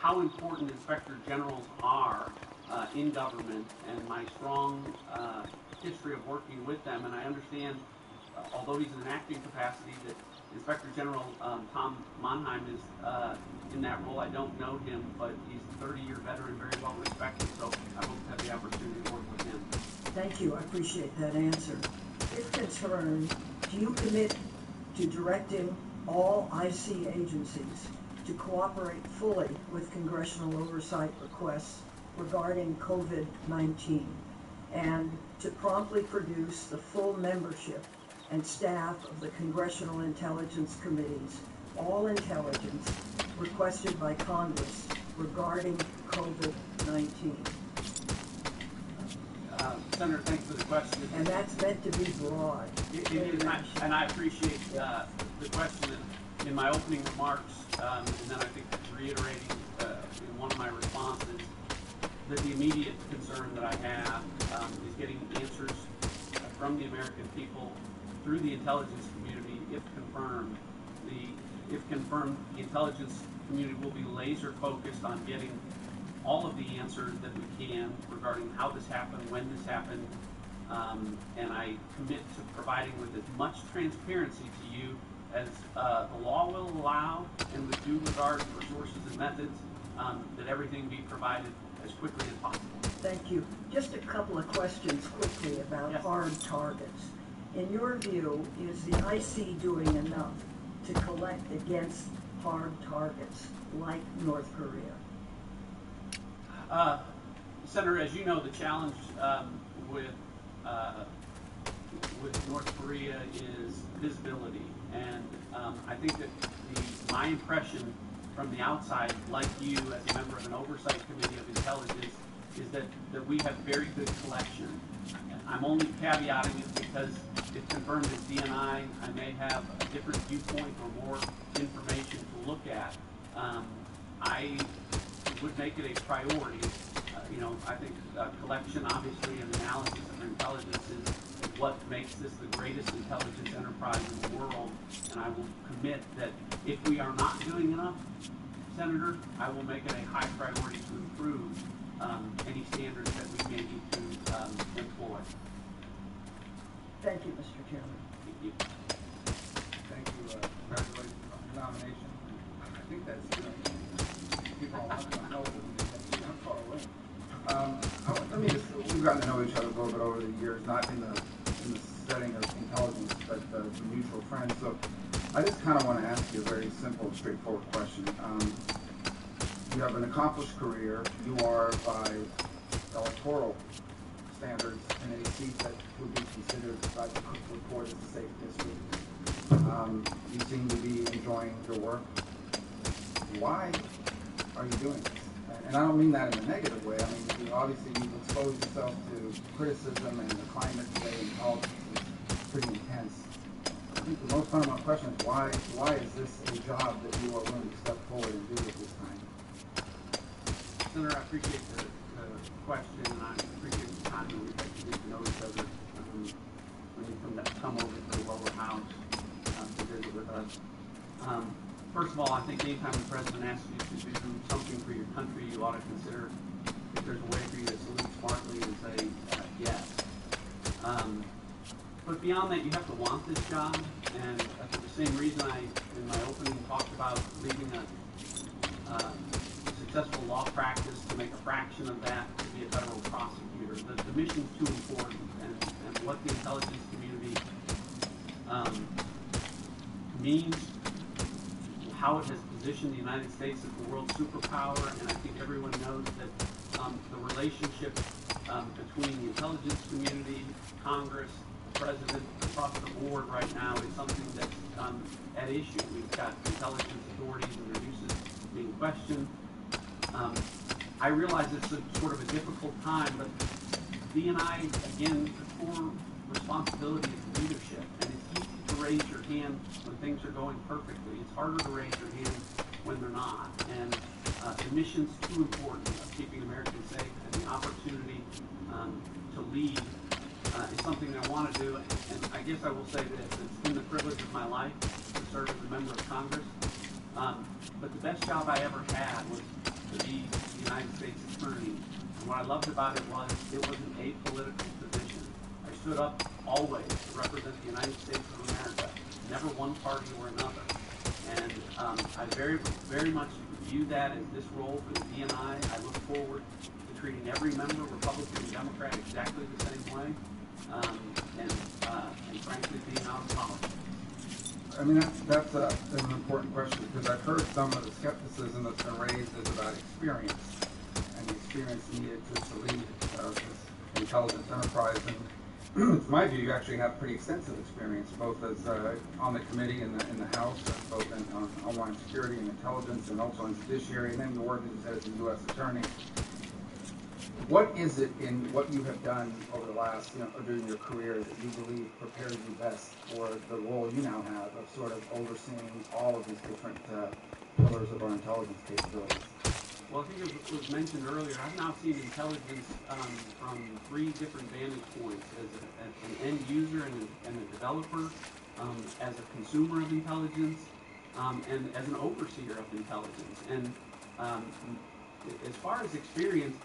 how important inspector generals are uh, in government and my strong uh, history of working with them. And I understand, uh, although he's in an acting capacity, that Inspector General um, Tom Monheim is uh, in that role. I don't know him, but he's a 30-year veteran, very well respected. So I hope to have the opportunity to work with him. Thank you, I appreciate that answer. If concerned, do you commit to directing all IC agencies to cooperate fully with congressional oversight requests regarding COVID-19 and to promptly produce the full membership and staff of the Congressional Intelligence Committees, all intelligence requested by Congress regarding COVID-19? Uh, Senator, thanks for the question. And that's meant to be broad. It- it is, and I- and I appreciate uh, the question. In my opening remarks, um, and then I think reiterating uh, in one of my responses, that the immediate concern that I have um, is getting answers from the American people through the intelligence community, if confirmed. The, if confirmed, the intelligence community will be laser focused on getting all of the answers that we can regarding how this happened, when this happened, um, and I commit to providing with as much transparency to you as uh, the law will allow, and with due regard for sources and methods, um, that everything be provided as quickly as possible. Thank you. Just a couple of questions quickly about Yes. hard targets. In your view, is the IC doing enough to collect against hard targets like North Korea? Uh, Senator, as you know, the challenge um, with uh, with North Korea is visibility, and um, I think that the, my impression from the outside, like you as a member of an oversight committee of intelligence, is that, that we have very good collection. I'm only caveating it because if confirmed as DNI, I may have a different viewpoint or more information to look at. Um, I would make it a priority. Uh, you know, I think uh, collection, obviously, and analysis of intelligence is what makes this the greatest intelligence enterprise in the world. And I will commit that if we are not doing enough, Senator, I will make it a high priority to improve um, any standards that we may need to um, employ. Thank you, Mr. Chairman. Thank you. Thank you, uh, congratulations on the nomination. I think that's, you people all want to know that we I'm far away. Um, I- let me just, we've gotten to know each other a little bit over the years, not in the, in the setting of intelligence, but uh, some mutual friends. So I just kind of want to ask you a very simple, straightforward question. Um, you have an accomplished career. You are by electoral standards in a seat that would be considered by the Cook report as a safe district. Um, you seem to be enjoying your work. Why are you doing this? And I don't mean that in a negative way. I mean, you, obviously you've exposed yourself to criticism and the climate today in politics is pretty intense. I think the most fundamental question is why, why is this a job that you are willing to step forward and do at this time? Senator, I appreciate the, the question, and I appreciate the time that we've had to get to know each other. Um, when you come, come over to the lower house, um, to visit with us. Um, first of all, I think anytime the president asks you to do something for your country, you ought to consider if there's a way for you to salute smartly and say, uh, yes. Um, but beyond that, you have to want this job, and for the same reason I, in my opening, talked about leading a, uh, successful law practice to make a fraction of that to be a federal prosecutor. The, the mission's too important, and, and what the intelligence community, um, means, how it has positioned the United States as the world superpower, and I think everyone knows that, um, the relationship, um, between the intelligence community, Congress, president, across the board right now is something that's, um, at issue. We've got intelligence authorities and their uses being questioned. Um, I realize it's a sort of a difficult time, but D and I, again, the core responsibility is leadership, and it's easy to raise your hand when things are going perfectly. It's harder to raise your hand when they're not, and uh, the mission's too important of keeping Americans safe, and the opportunity um, to lead uh, is something I want to do, and, I guess I will say that it's been the privilege of my life to serve as a member of Congress. Um, but the best job I ever had was to be the United States Attorney. And what I loved about it was it was an apolitical position. I stood up always to represent the United States of America, never one party or another. And um, I very, very much view that as this role for the DNI. I look forward to treating every member, Republican and Democrat, exactly the same way. Um, and, uh, and frankly, being out of politics. I mean, that's, that's a, an important question, because I've heard some of the skepticism that's been raised is about experience, and the experience needed to lead uh, this intelligence enterprise. And it's my view, you actually have pretty extensive experience, both as, uh, on the committee in the, in the House, both in, on homeland security and intelligence, and also in judiciary, and then you said, as a U.S. attorney. What is it in what you have done over the last, you know, during your career that you believe prepares you best for the role you now have of sort of overseeing all of these different uh, pillars of our intelligence capabilities? Well, I think it was mentioned earlier, I've now seen intelligence um, from three different vantage points, as, a, as an end user and a, and a developer, um, as a consumer of intelligence, um, and as an overseer of intelligence. And um, as far as experience,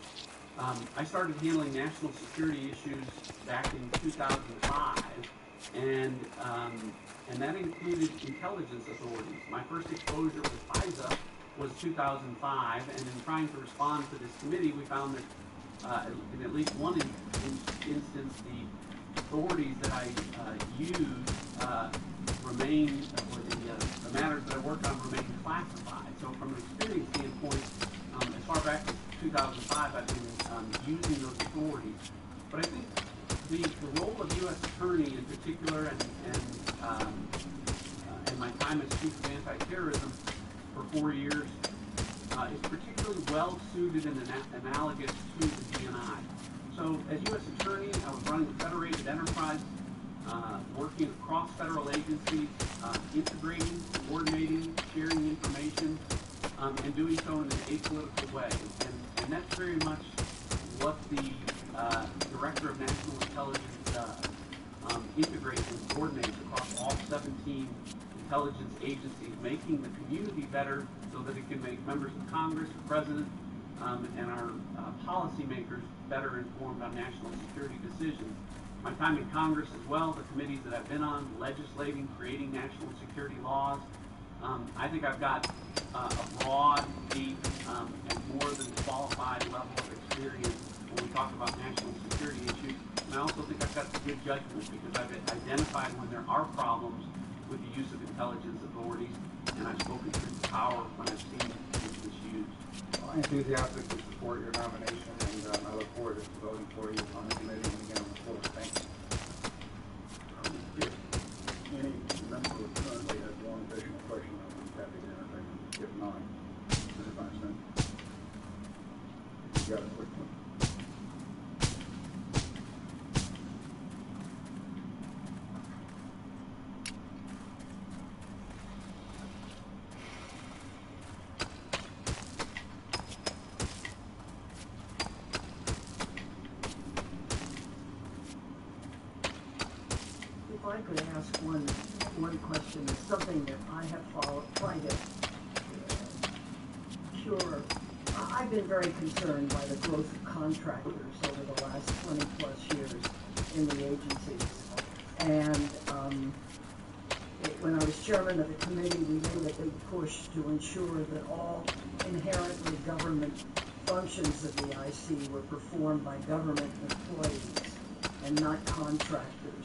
um, I started handling national security issues back in 2005, and um, and that included intelligence authorities. My first exposure with FISA was 2005, and in trying to respond to this committee, we found that uh, in at least one in, in, instance, the authorities that I uh, used uh, remain, or the, uh, the matters that I worked on remain classified. So from an experience standpoint, um, as far back as 2005, I've been um, using those authorities. But I think the, the role of U.S. Attorney in particular, and, and, um, uh, and my time as Chief of Anti-Terrorism for four years, uh, is particularly well suited and ana- analogous to the DNI. So as U.S. Attorney, I was running a federated enterprise, uh, working across federal agencies, uh, integrating, coordinating, sharing information, um, and doing so in an apolitical way. And, and that's very much what the uh, Director of National Intelligence does. Um, integrates and coordinates across all 17 intelligence agencies, making the community better so that it can make members of Congress, the President, um, and our uh, policymakers better informed on national security decisions. My time in Congress as well, the committees that I've been on, legislating, creating national security laws, um, I think I've got uh, a broad, deep, um, and more than qualified level of experience when we talk about national security issues. And I also think I've got some good judgment because I've identified when there are problems with the use of intelligence authorities, and I've spoken to power when I've seen it misused. Well, I enthusiastically support your nomination, and um, I look forward to voting for you on the committee and again on the floor. Thank you. If any member currently has one additional question, I'm happy to entertain it. If not, Mr. Feinstein. You got a quick one? If I could ask one, one question, it's something that I have followed, tried to cure I've been very concerned by the growth of contractors over the last twenty-plus years in the agencies. And, um, it- when I was chairman of the committee, we made a big push to ensure that all inherently government functions of the IC were performed by government employees and not contractors.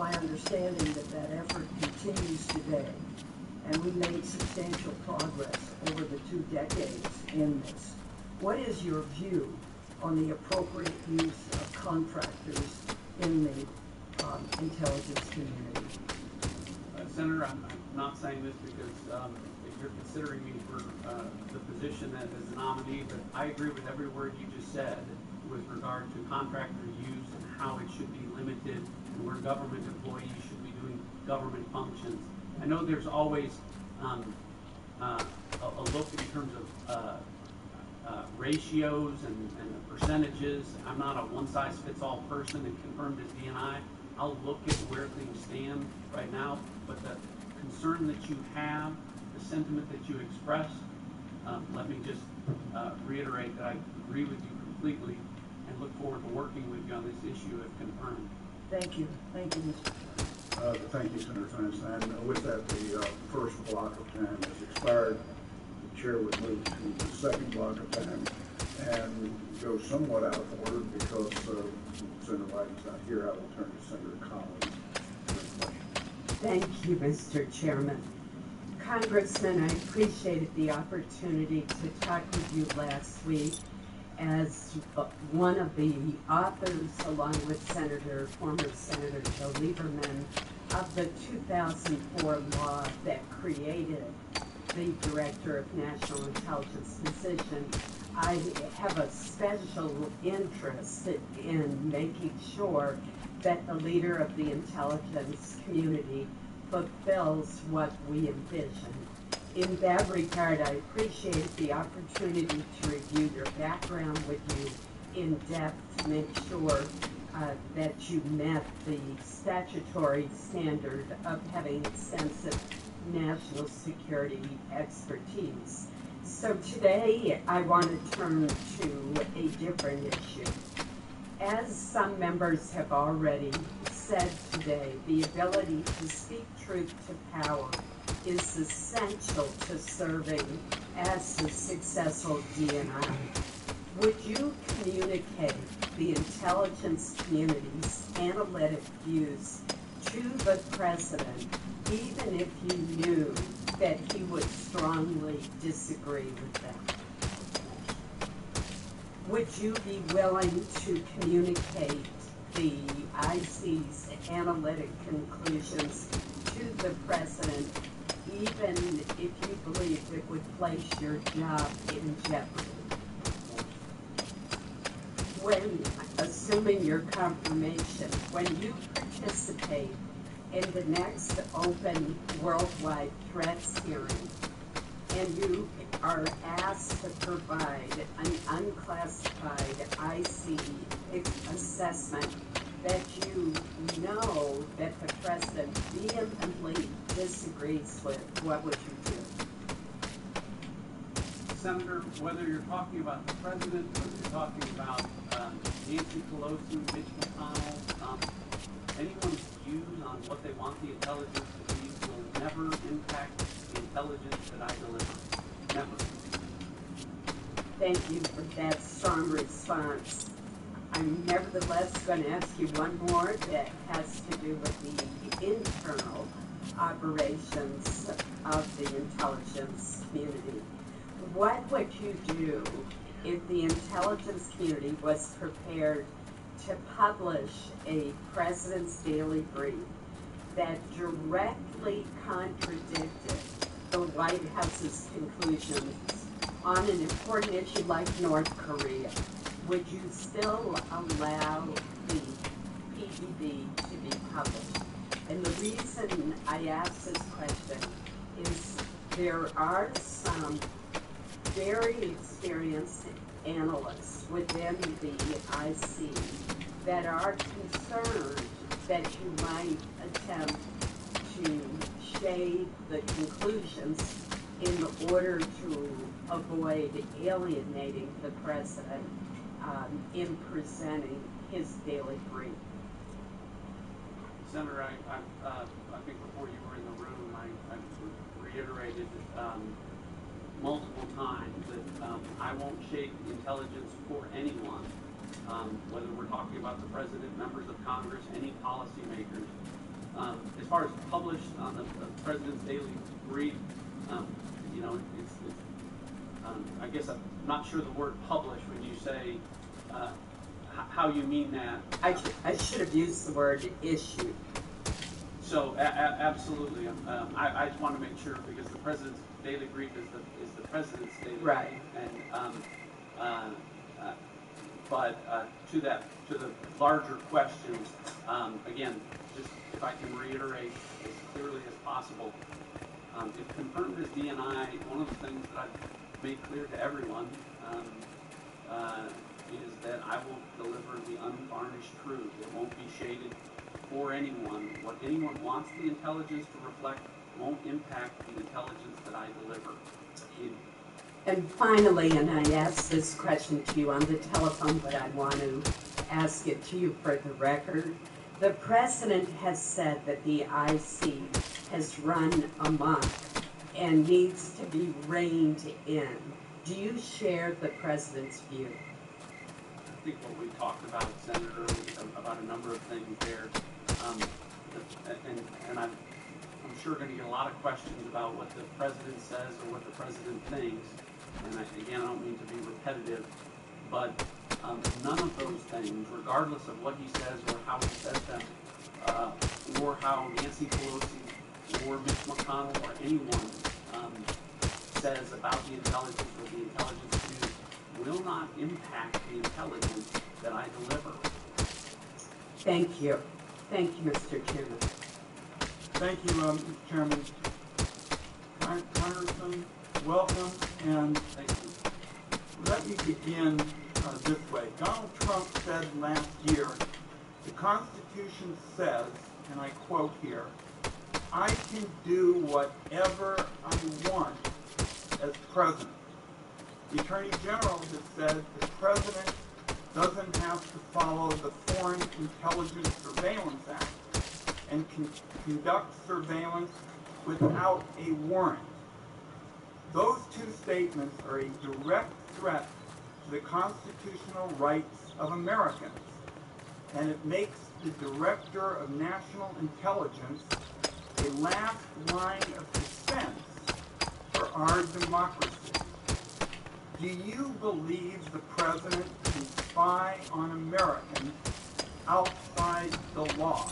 My understanding that that effort continues today, and we made substantial progress over the two decades in this. What is your view on the appropriate use of contractors in the um, intelligence community? Uh, Senator, I'm, not saying this because, um, if you're considering me for, uh, the position that as a nominee, but I agree with every word you just said with regard to contractor use and how it should be limited and where government employees should be doing government functions. I know there's always, um, uh, a, a look in terms of, uh, uh, ratios and, and percentages. I'm not a one-size-fits-all person and confirmed as DNI. I'll look at where things stand right now, but the concern that you have, the sentiment that you express, um, let me just, uh, reiterate that I agree with you completely and look forward to working with you on this issue if confirmed. Thank you, thank you, Mr. Uh, Thank you, Senator Fenton. And with that, the uh, first block of time has expired. The chair would move to the second block of time and go somewhat out of order because uh, Senator Wyden's not here. I will turn to Senator Collins for a question. Thank you, Mr. Chairman. Congressman, I appreciated the opportunity to talk with you last week as one of the authors, along with Senator, former Senator Joe Lieberman, of the 2004 law that created the Director of National Intelligence position. I have a special interest in making sure that the leader of the intelligence community fulfills what we envision. In that regard, I appreciate the opportunity to review your background with you in depth to make sure uh, that you met the statutory standard of having extensive national security expertise. So today, I want to turn to a different issue. As some members have already said today, the ability to speak truth to power is essential to serving as a successful DNI. Would you communicate the intelligence community's analytic views to the president, even if you knew that he would strongly disagree with them? Would you be willing to communicate the IC's analytic conclusions to the president, even if you believe it would place your job in jeopardy? When, assuming your confirmation, when you participate in the next open worldwide threats hearing, and you are asked to provide an unclassified IC assessment that you know that the president vehemently disagrees with, what would you do? Senator, whether you're talking about the president, whether you're talking about um, Nancy Pelosi, Mitch McConnell, um, anyone's views on what they want the intelligence to be will never impact the intelligence that I deliver. Never. Thank you for that strong response. I'm nevertheless going to ask you one more that has to do with the internal operations of the intelligence community. What would you do if the intelligence community was prepared to publish a president's daily brief that directly contradicted the White House's conclusions on an important issue like North Korea? Would you still allow the PDB to be published? And the reason I ask this question is there are some very experienced analysts within the IC that are concerned that you might attempt to shade the conclusions in order to avoid alienating the president um, in presenting his daily brief? Senator, I, I, uh, I think before you were in the room, I, I reiterated, um, multiple times that, um, I won't shake intelligence for anyone. Um, whether we're talking about the president, members of Congress, any policymakers. Um, as far as published on the, the president's daily brief, um, you know, it's, um, I guess I'm not sure the word publish when you say, uh, how you mean that. I should, I should have used the word issue. So, absolutely, um, I, I just want to make sure, because the president's daily brief is the, is the president's daily brief. Right. And, um, uh, uh, but, uh, to that, to the larger questions, um, again, just if I can reiterate as clearly as possible, um, if confirmed as DNI, one of the things that I've made clear to everyone, um, uh, is that I will deliver the unvarnished truth. It won't be shaded for anyone. What anyone wants the intelligence to reflect won't impact the intelligence that I deliver. And finally, and I asked this question to you on the telephone, but I want to ask it to you for the record. The president has said that the IC has run amok and needs to be reined in. Do you share the president's view? I think what we talked about, Senator, about a number of things there. Um, and, and I'm, I'm sure gonna get a lot of questions about what the president says or what the president thinks. And I, again, I don't mean to be repetitive, but, um, none of those things, regardless of what he says or how he says them, uh, or how Nancy Pelosi or Mitch McConnell or anyone, um, says about the intelligence or the intelligence community will not impact the intelligence that I deliver. Thank you. Thank you, Mr. Chairman. Thank you, um, Mr. Chairman. Con- Congressman, welcome, and Thank you. let me begin uh, this way. Donald Trump said last year, the Constitution says, and I quote here, I can do whatever I want as president. The Attorney General has said the president doesn't have to follow the Foreign Intelligence Surveillance Act and can conduct surveillance without a warrant. Those two statements are a direct threat to the constitutional rights of Americans, and it makes the Director of National Intelligence a last line of defense for our democracy. Do you believe the President can spy on Americans outside the law?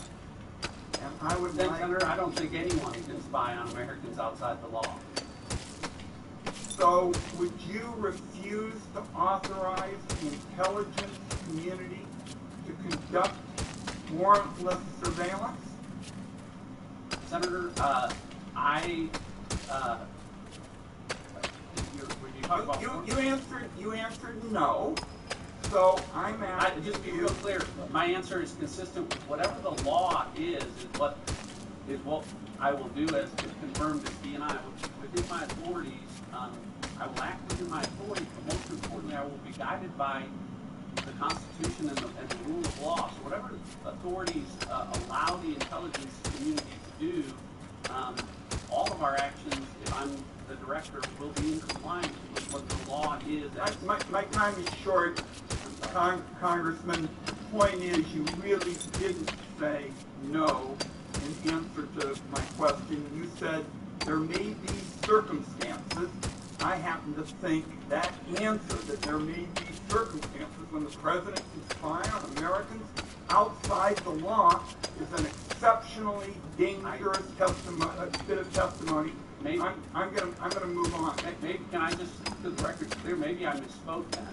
And I would Then, like... Senator, I don't think anyone can spy on Americans outside the law. So would you refuse to authorize the intelligence community to conduct warrantless surveillance? Senator, uh, I, uh, you, you. You, you answered, you answered no, so I'm I, just to be real clear, my answer is consistent with whatever the law is, is what, is what I will do as confirmed as DNI. Within my authorities, um, I will act within my authority, but most importantly, I will be guided by the Constitution and the, and the rule of law. So whatever authorities, uh, allow the intelligence community do, um, all of our actions, if I'm the director, will be in compliance with what the law is. My, my, my time is short, Con- Congressman. The point is, you really didn't say no in answer to my question. You said there may be circumstances. I happen to think that answer, that there may be circumstances when the president can spy on Americans outside the law is an exceptionally dangerous testimony, bit of testimony. Maybe. I'm, I'm gonna, I'm gonna move on. Maybe, can I just, to the record clear, maybe I misspoke then.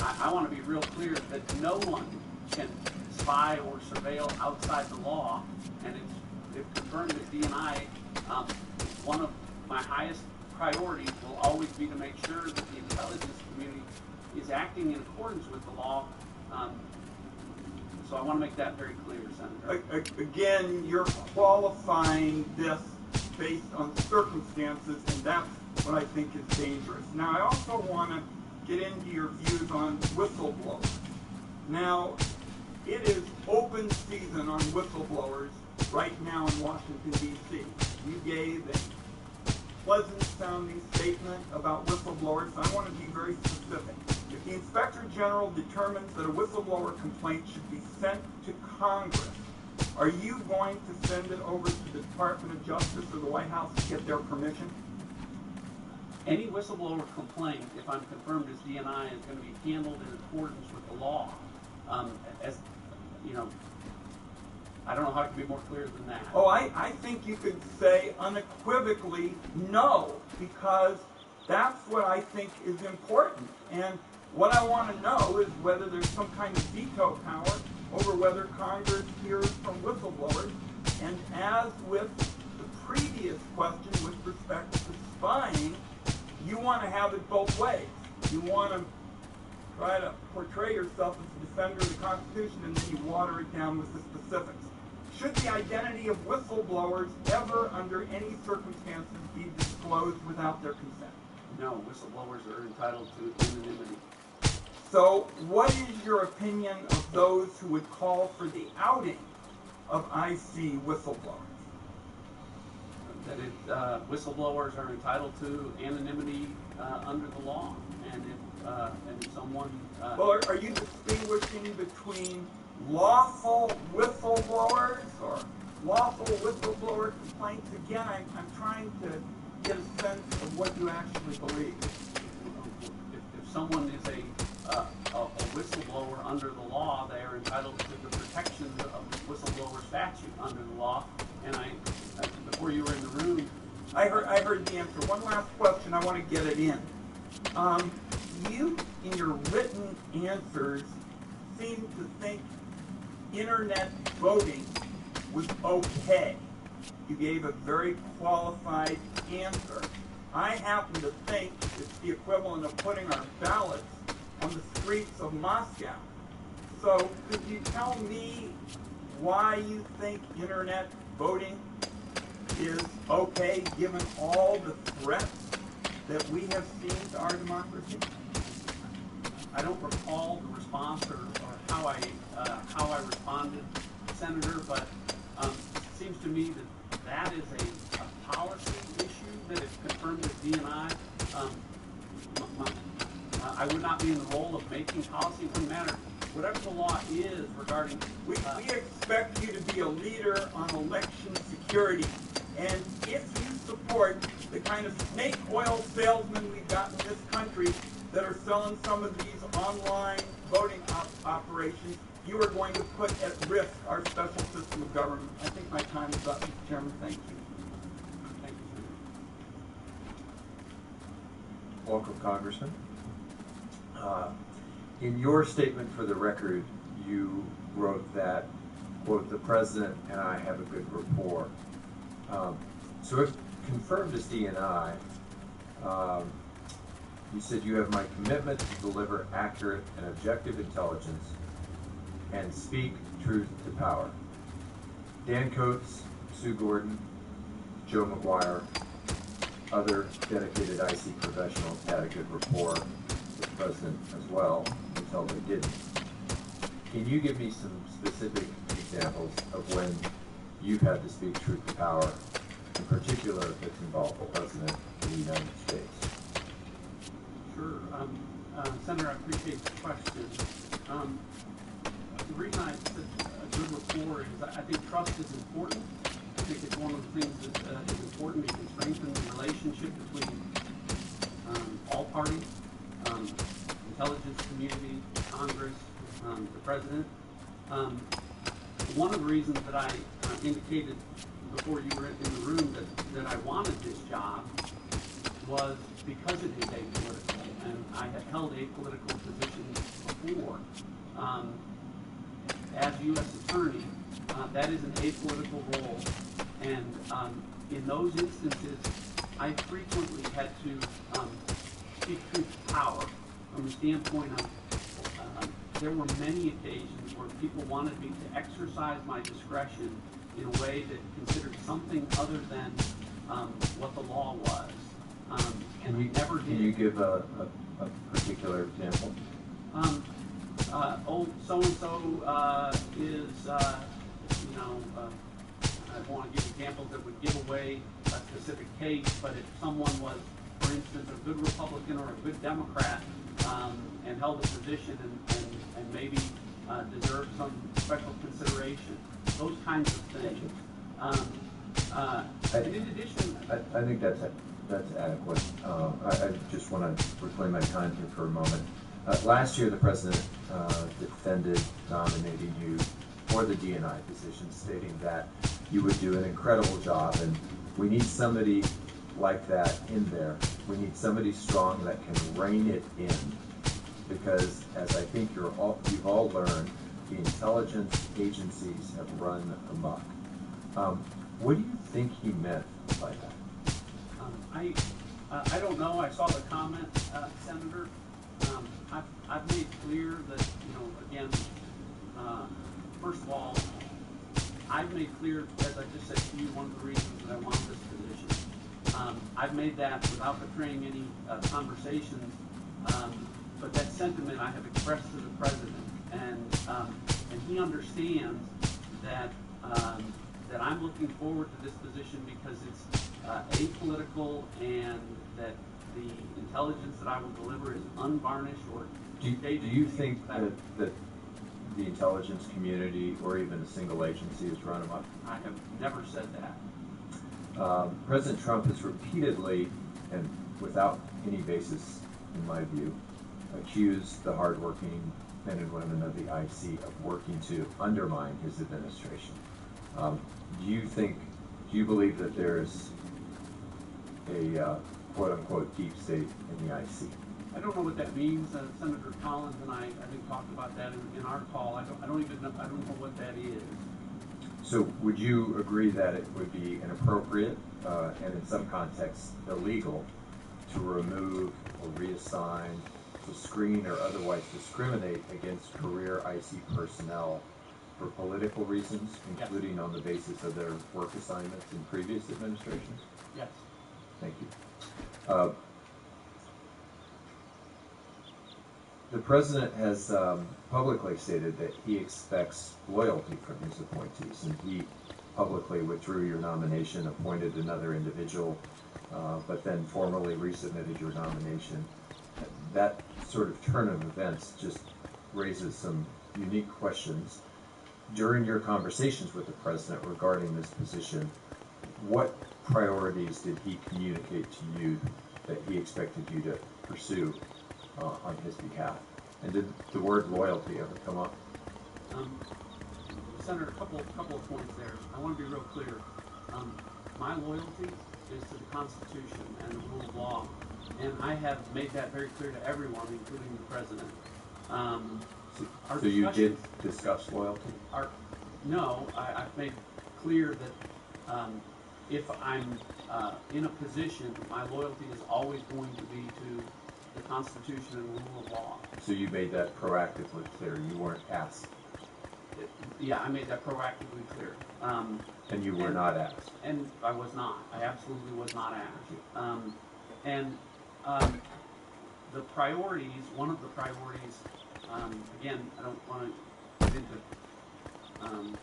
I, I want to be real clear that no one can spy or surveil outside the law, and it's, if confirmed as DNI, um, one of my highest priorities will always be to make sure that the intelligence community is acting in accordance with the law. Um, so I want to make that very clear, Senator. Again, you're qualifying this based on circumstances, and that's what I think is dangerous. Now, I also want to get into your views on whistleblowers. Now, it is open season on whistleblowers right now in Washington, D.C. You gave a pleasant sounding statement about whistleblowers. So I want to be very specific. The Inspector General determines that a whistleblower complaint should be sent to Congress, are you going to send it over to the Department of Justice or the White House to get their permission? Any whistleblower complaint, if I'm confirmed as DNI, is going to be handled in accordance with the law. Um, as, you know, I don't know how it can be more clear than that. Oh, I, I think you could say unequivocally no, because that's what I think is important. And what I want to know is whether there's some kind of veto power over whether Congress hears from whistleblowers. And as with the previous question with respect to spying, you want to have it both ways. You want to try to portray yourself as a defender of the Constitution and then you water it down with the specifics. Should the identity of whistleblowers ever, under any circumstances, be disclosed without their consent? No, whistleblowers are entitled to anonymity. So, what is your opinion of those who would call for the outing of IC whistleblowers? That it, uh, whistleblowers are entitled to anonymity uh, under the law, and if uh, and if someone uh, Well, are, are you distinguishing between lawful whistleblowers or lawful whistleblower complaints? Again, I'm, I'm trying to get a sense of what you actually believe. if, if someone is a, a, a whistleblower under the law, they are entitled to the protection of the whistleblower statute under the law. And I, I before you were in the room, I heard, I heard the answer. One last question, I want to get it in. Um, you, in your written answers, seem to think internet voting was okay. You gave a very qualified answer. I happen to think it's the equivalent of putting our ballots on the streets of Moscow. So, could you tell me why you think internet voting is okay given all the threats that we have seen to our democracy? I don't recall the response or, or how I uh, how I responded, Senator, but um, it seems to me that that is a, a policy issue that if confirmed as DNI, um, my- I would not be in the role of making policy. It wouldn't matter. Whatever the law is regarding We, uh, we expect you to be a leader on election security. And if you support the kind of snake oil salesmen we've got in this country that are selling some of these online voting op- operations, you are going to put at risk our special system of government. I think my time is up, Mr. Chairman. Thank you. thank you, Senator. Welcome, Congressman. Uh, In your statement for the record, you wrote that, quote, "The president and I have a good rapport." Um, So if confirmed as DNI, um, you said you have my commitment to deliver accurate and objective intelligence and speak truth to power. Dan Coats, Sue Gordon, Joe Maguire, other dedicated IC professionals had a good rapport president as well until they didn't. Can you give me some specific examples of when you've had to speak truth to power, in particular if it's involved the president of the United States? Sure. Um, uh, Senator, I appreciate the question. Um, the reason I said a good rapport is I I think trust is important. I think it's one of the things that uh, is important. It can strengthen the relationship between um, all parties, um, intelligence community, Congress, um, the president. Um, one of the reasons that I uh, indicated before you were in the room that, that I wanted this job was because it is apolitical, and I had held apolitical positions before. Um, as U.S. Attorney, uh, that is an apolitical role, and um, in those instances, I frequently had to speak power from the standpoint of uh, there were many occasions where people wanted me to exercise my discretion in a way that considered something other than um, what the law was. Um, and Can you, I never can you give a, a, a particular example? Um, uh, oh, so-and-so, uh, is, uh, you know, uh, I want to give examples that would give away a specific case, but if someone was, for instance, a good Republican or a good Democrat, um, and held a position and, and, and maybe, uh, deserved some special consideration, those kinds of things. Um, uh, I- and in addition, I, I think that's, that's adequate. Uh, I, I just want to reclaim my time here for a moment. Uh, last year, the president, uh, defended nominating you for the DNI position, stating that you would do an incredible job, and we need somebody like that in there. We need somebody strong that can rein it in, because as I think you're all, you've all learned, the intelligence agencies have run amok. Um, what do you think he meant by that? Um, I, uh, I don't know, I saw the comment, uh, Senator. Um, I've, I've made clear that, you know, again, uh, first of all, I've made clear, as I just said to you, one of the reasons that I want this. Um, I've made that without betraying any, uh, conversations, um, but that sentiment I have expressed to the president. And, um, and he understands that, um, that I'm looking forward to this position because it's uh, apolitical and that the intelligence that I will deliver is unvarnished or Do you, do you think that, that the intelligence community or even a single agency is run amok? I have never said that. Um, President Trump has repeatedly, and without any basis in my view, accused the hardworking men and women of the IC of working to undermine his administration. Um, do you think, do you believe that there's a uh, quote-unquote deep state in the IC? I don't know what that means. Uh, Senator Collins and I, I think, talked about that in, in our call. I don't, I don't even know, I don't know what that is. So would you agree that it would be inappropriate, uh, and in some contexts illegal, to remove or reassign, to screen or otherwise discriminate against career IC personnel for political reasons, Yes. including on the basis of their work assignments in previous administrations? Yes. Thank you. Uh, The president has um, publicly stated that he expects loyalty from his appointees, and he publicly withdrew your nomination, appointed another individual, uh, but then formally resubmitted your nomination. That sort of turn of events just raises some unique questions. During your conversations with the president regarding this position, what priorities did he communicate to you that he expected you to pursue uh, on his behalf? And did the word loyalty ever come up? Um, Senator, a couple, couple of points there. I want to be real clear. Um, my loyalty is to the Constitution and the rule of law, and I have made that very clear to everyone, including the president. Um, So you did discuss loyalty? Our, no, I, I've made clear that um, if I'm uh, in a position, my loyalty is always going to be to the Constitution and rule of law. So you made that proactively clear, you weren't asked, It- Yeah, I made that proactively clear. Um, and you were not asked. and I was not. I absolutely was not asked. Um, and um, the priorities, one of the priorities, um, again, I don't want to get into um,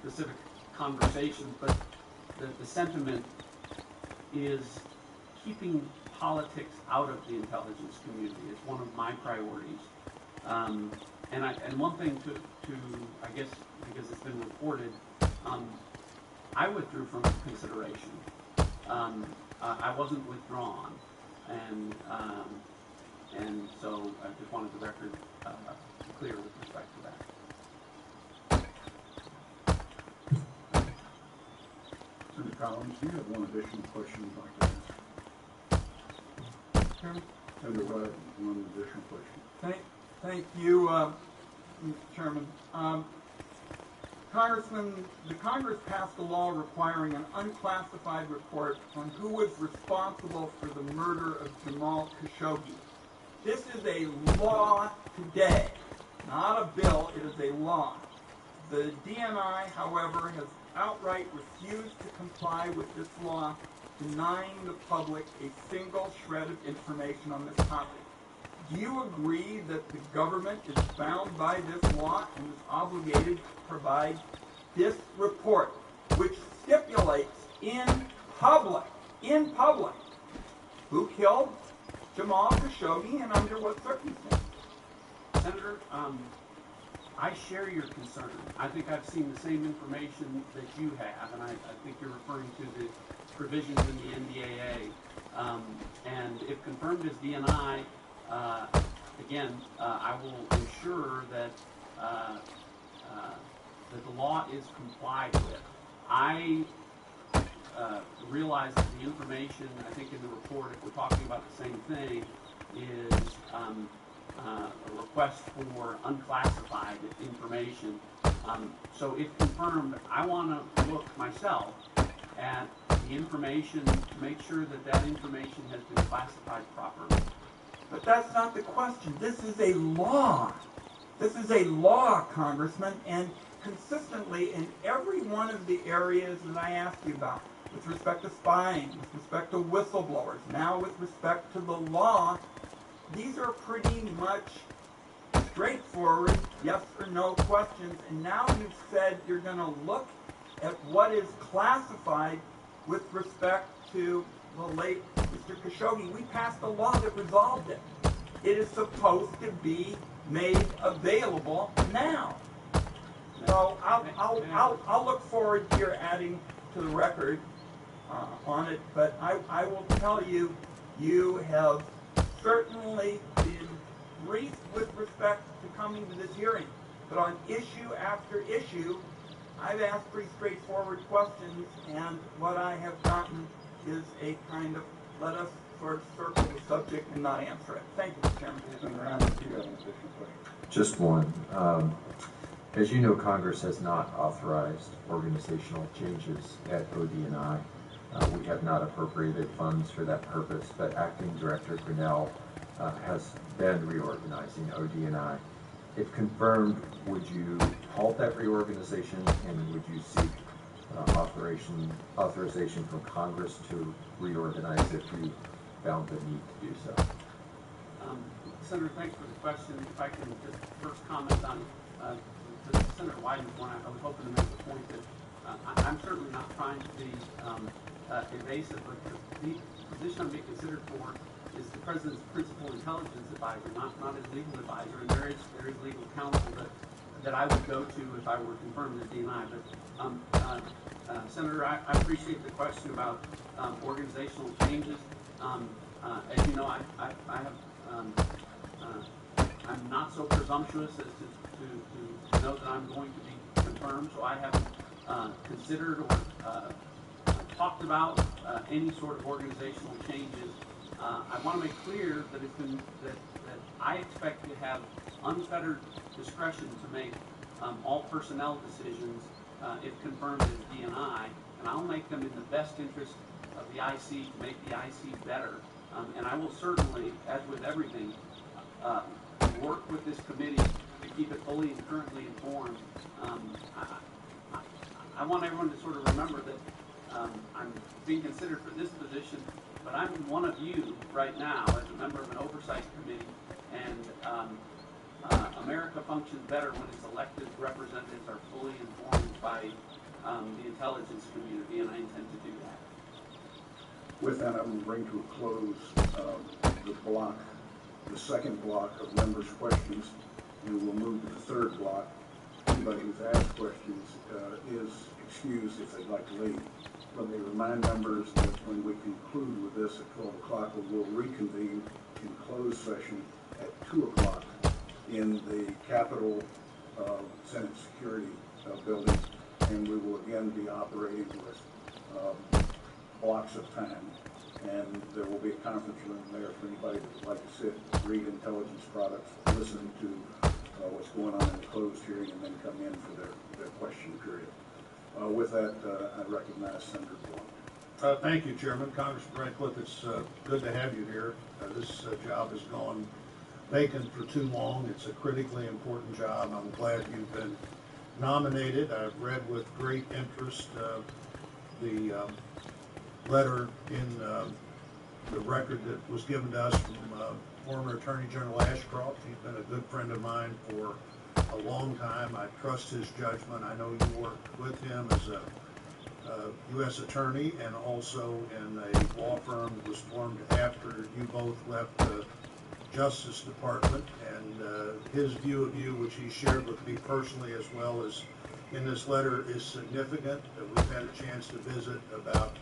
specific conversations, but the, the sentiment is keeping politics out of the intelligence community. It's one of my priorities. Um, and I, and one thing to, to, I guess, because it's been reported, um, I withdrew from consideration. Um, I, I wasn't withdrawn, and, um, and so I just wanted the record, uh, clear with respect to that. Senator Collins, do you have one additional question to ask? Chairman? Senator Webb, one additional question. Thank, thank you, uh, Mr. Chairman. Um, Congressman, the Congress passed a law requiring an unclassified report on who was responsible for the murder of Jamal Khashoggi. This is a law today, not a bill, it is a law. The DNI, however, has outright refused to comply with this law denying the public a single shred of information on this topic. Do you agree that the government is bound by this law and is obligated to provide this report, which stipulates in public, in public, who killed Jamal Khashoggi and under what circumstances? Senator, um, I share your concern. I think I've seen the same information that you have, and I, I think you're referring to the provisions in the NDAA. Um, and if confirmed as DNI, uh, again, uh, I will ensure that, uh, uh, that the law is complied with. I uh, realize that the information, I think in the report, if we're talking about the same thing, is um, uh, a request for unclassified information. Um, so if confirmed, I want to look myself at the information to make sure that that information has been classified properly. But that's not the question. This is a law. This is a law, Congressman, and consistently in every one of the areas that I asked you about, with respect to spying, with respect to whistleblowers, now with respect to the law, these are pretty much straightforward yes or no questions. And now you've said you're going to look at what is classified with respect to the late Mr. Khashoggi. We passed a law that resolved it. It is supposed to be made available now. So I'll, I'll, I'll, I'll look forward to your adding to the record uh, on it, but I, I will tell you, you have certainly been brief with respect to coming to this hearing. But on issue after issue, I've asked pretty straightforward questions, and what I have gotten is a kind of let us sort of circle the subject and not answer it. Thank you, Mr. Chairman. Senator Adams, you have an additional question? Just one. Um, As you know, Congress has not authorized organizational changes at ODNI. Uh, We have not appropriated funds for that purpose, but Acting Director Grenell uh, has been reorganizing ODNI. If confirmed, would you halt that reorganization and would you seek uh, authorization, authorization from Congress to reorganize if you found the need to do so? Um, Senator, thanks for the question. If I can just first comment on uh, Senator Wyden's one, I was hoping to make the point that uh, I- I'm certainly not trying to be um, uh, evasive, but the the position I'm being considered for is the President's principal intelligence advisor, not, not his legal advisor. And there is, there is legal counsel that, that I would go to if I were confirmed as DNI. But um, uh, uh, Senator, I, I appreciate the question about um, organizational changes. Um, uh, as you know, I, I, I have um, uh, I'm not so presumptuous as to, to, to know that I'm going to be confirmed, so I haven't uh, considered or uh, talked about any sort of organizational changes. Uh, I want to make clear that it's been, that, that I expect to have unfettered discretion to make um, all personnel decisions uh, if confirmed as DNI, and I'll make them in the best interest of the IC to make the IC better. Um, and I will certainly, as with everything, uh, work with this committee to keep it fully and currently informed. Um, I, I, I want everyone to sort of remember that um, I'm being considered for this position, but I'm one of you right now as a member of an oversight committee, and um, uh, America functions better when its elected representatives are fully informed by um, the intelligence community, and I intend to do that. With that, going to bring to a close um, the block, the second block of members' questions, and we'll move to the third block. Anybody who's asked questions uh, is excused if they'd like to leave. Let me remind members that when we conclude with this at 12 o'clock, we will reconvene in closed session at 2 o'clock in the Capitol uh, Senate Security uh, Building, and we will again be operating with um, blocks of time. And there will be a conference room there for anybody that would like to sit, read intelligence products, listen to uh, what's going on in the closed hearing, and then come in for their, their question period. Uh, With that, uh, I recognize Senator Blunt. Uh, thank you, Chairman. Congressman Ratcliffe, it's, good to have you here. This, job has gone vacant for too long. It's a critically important job. I'm glad you've been nominated. I've read with great interest, uh, the, um, letter in uh, the record that was given to us from uh, former Attorney General Ashcroft. He's been a good friend of mine for a long time. I trust his judgment. I know you worked with him as a U.S. attorney and also in a law firm that was formed after you both left the Justice Department. And uh, his view of you, which he shared with me personally as well as in this letter, is significant. Uh, We've had a chance to visit about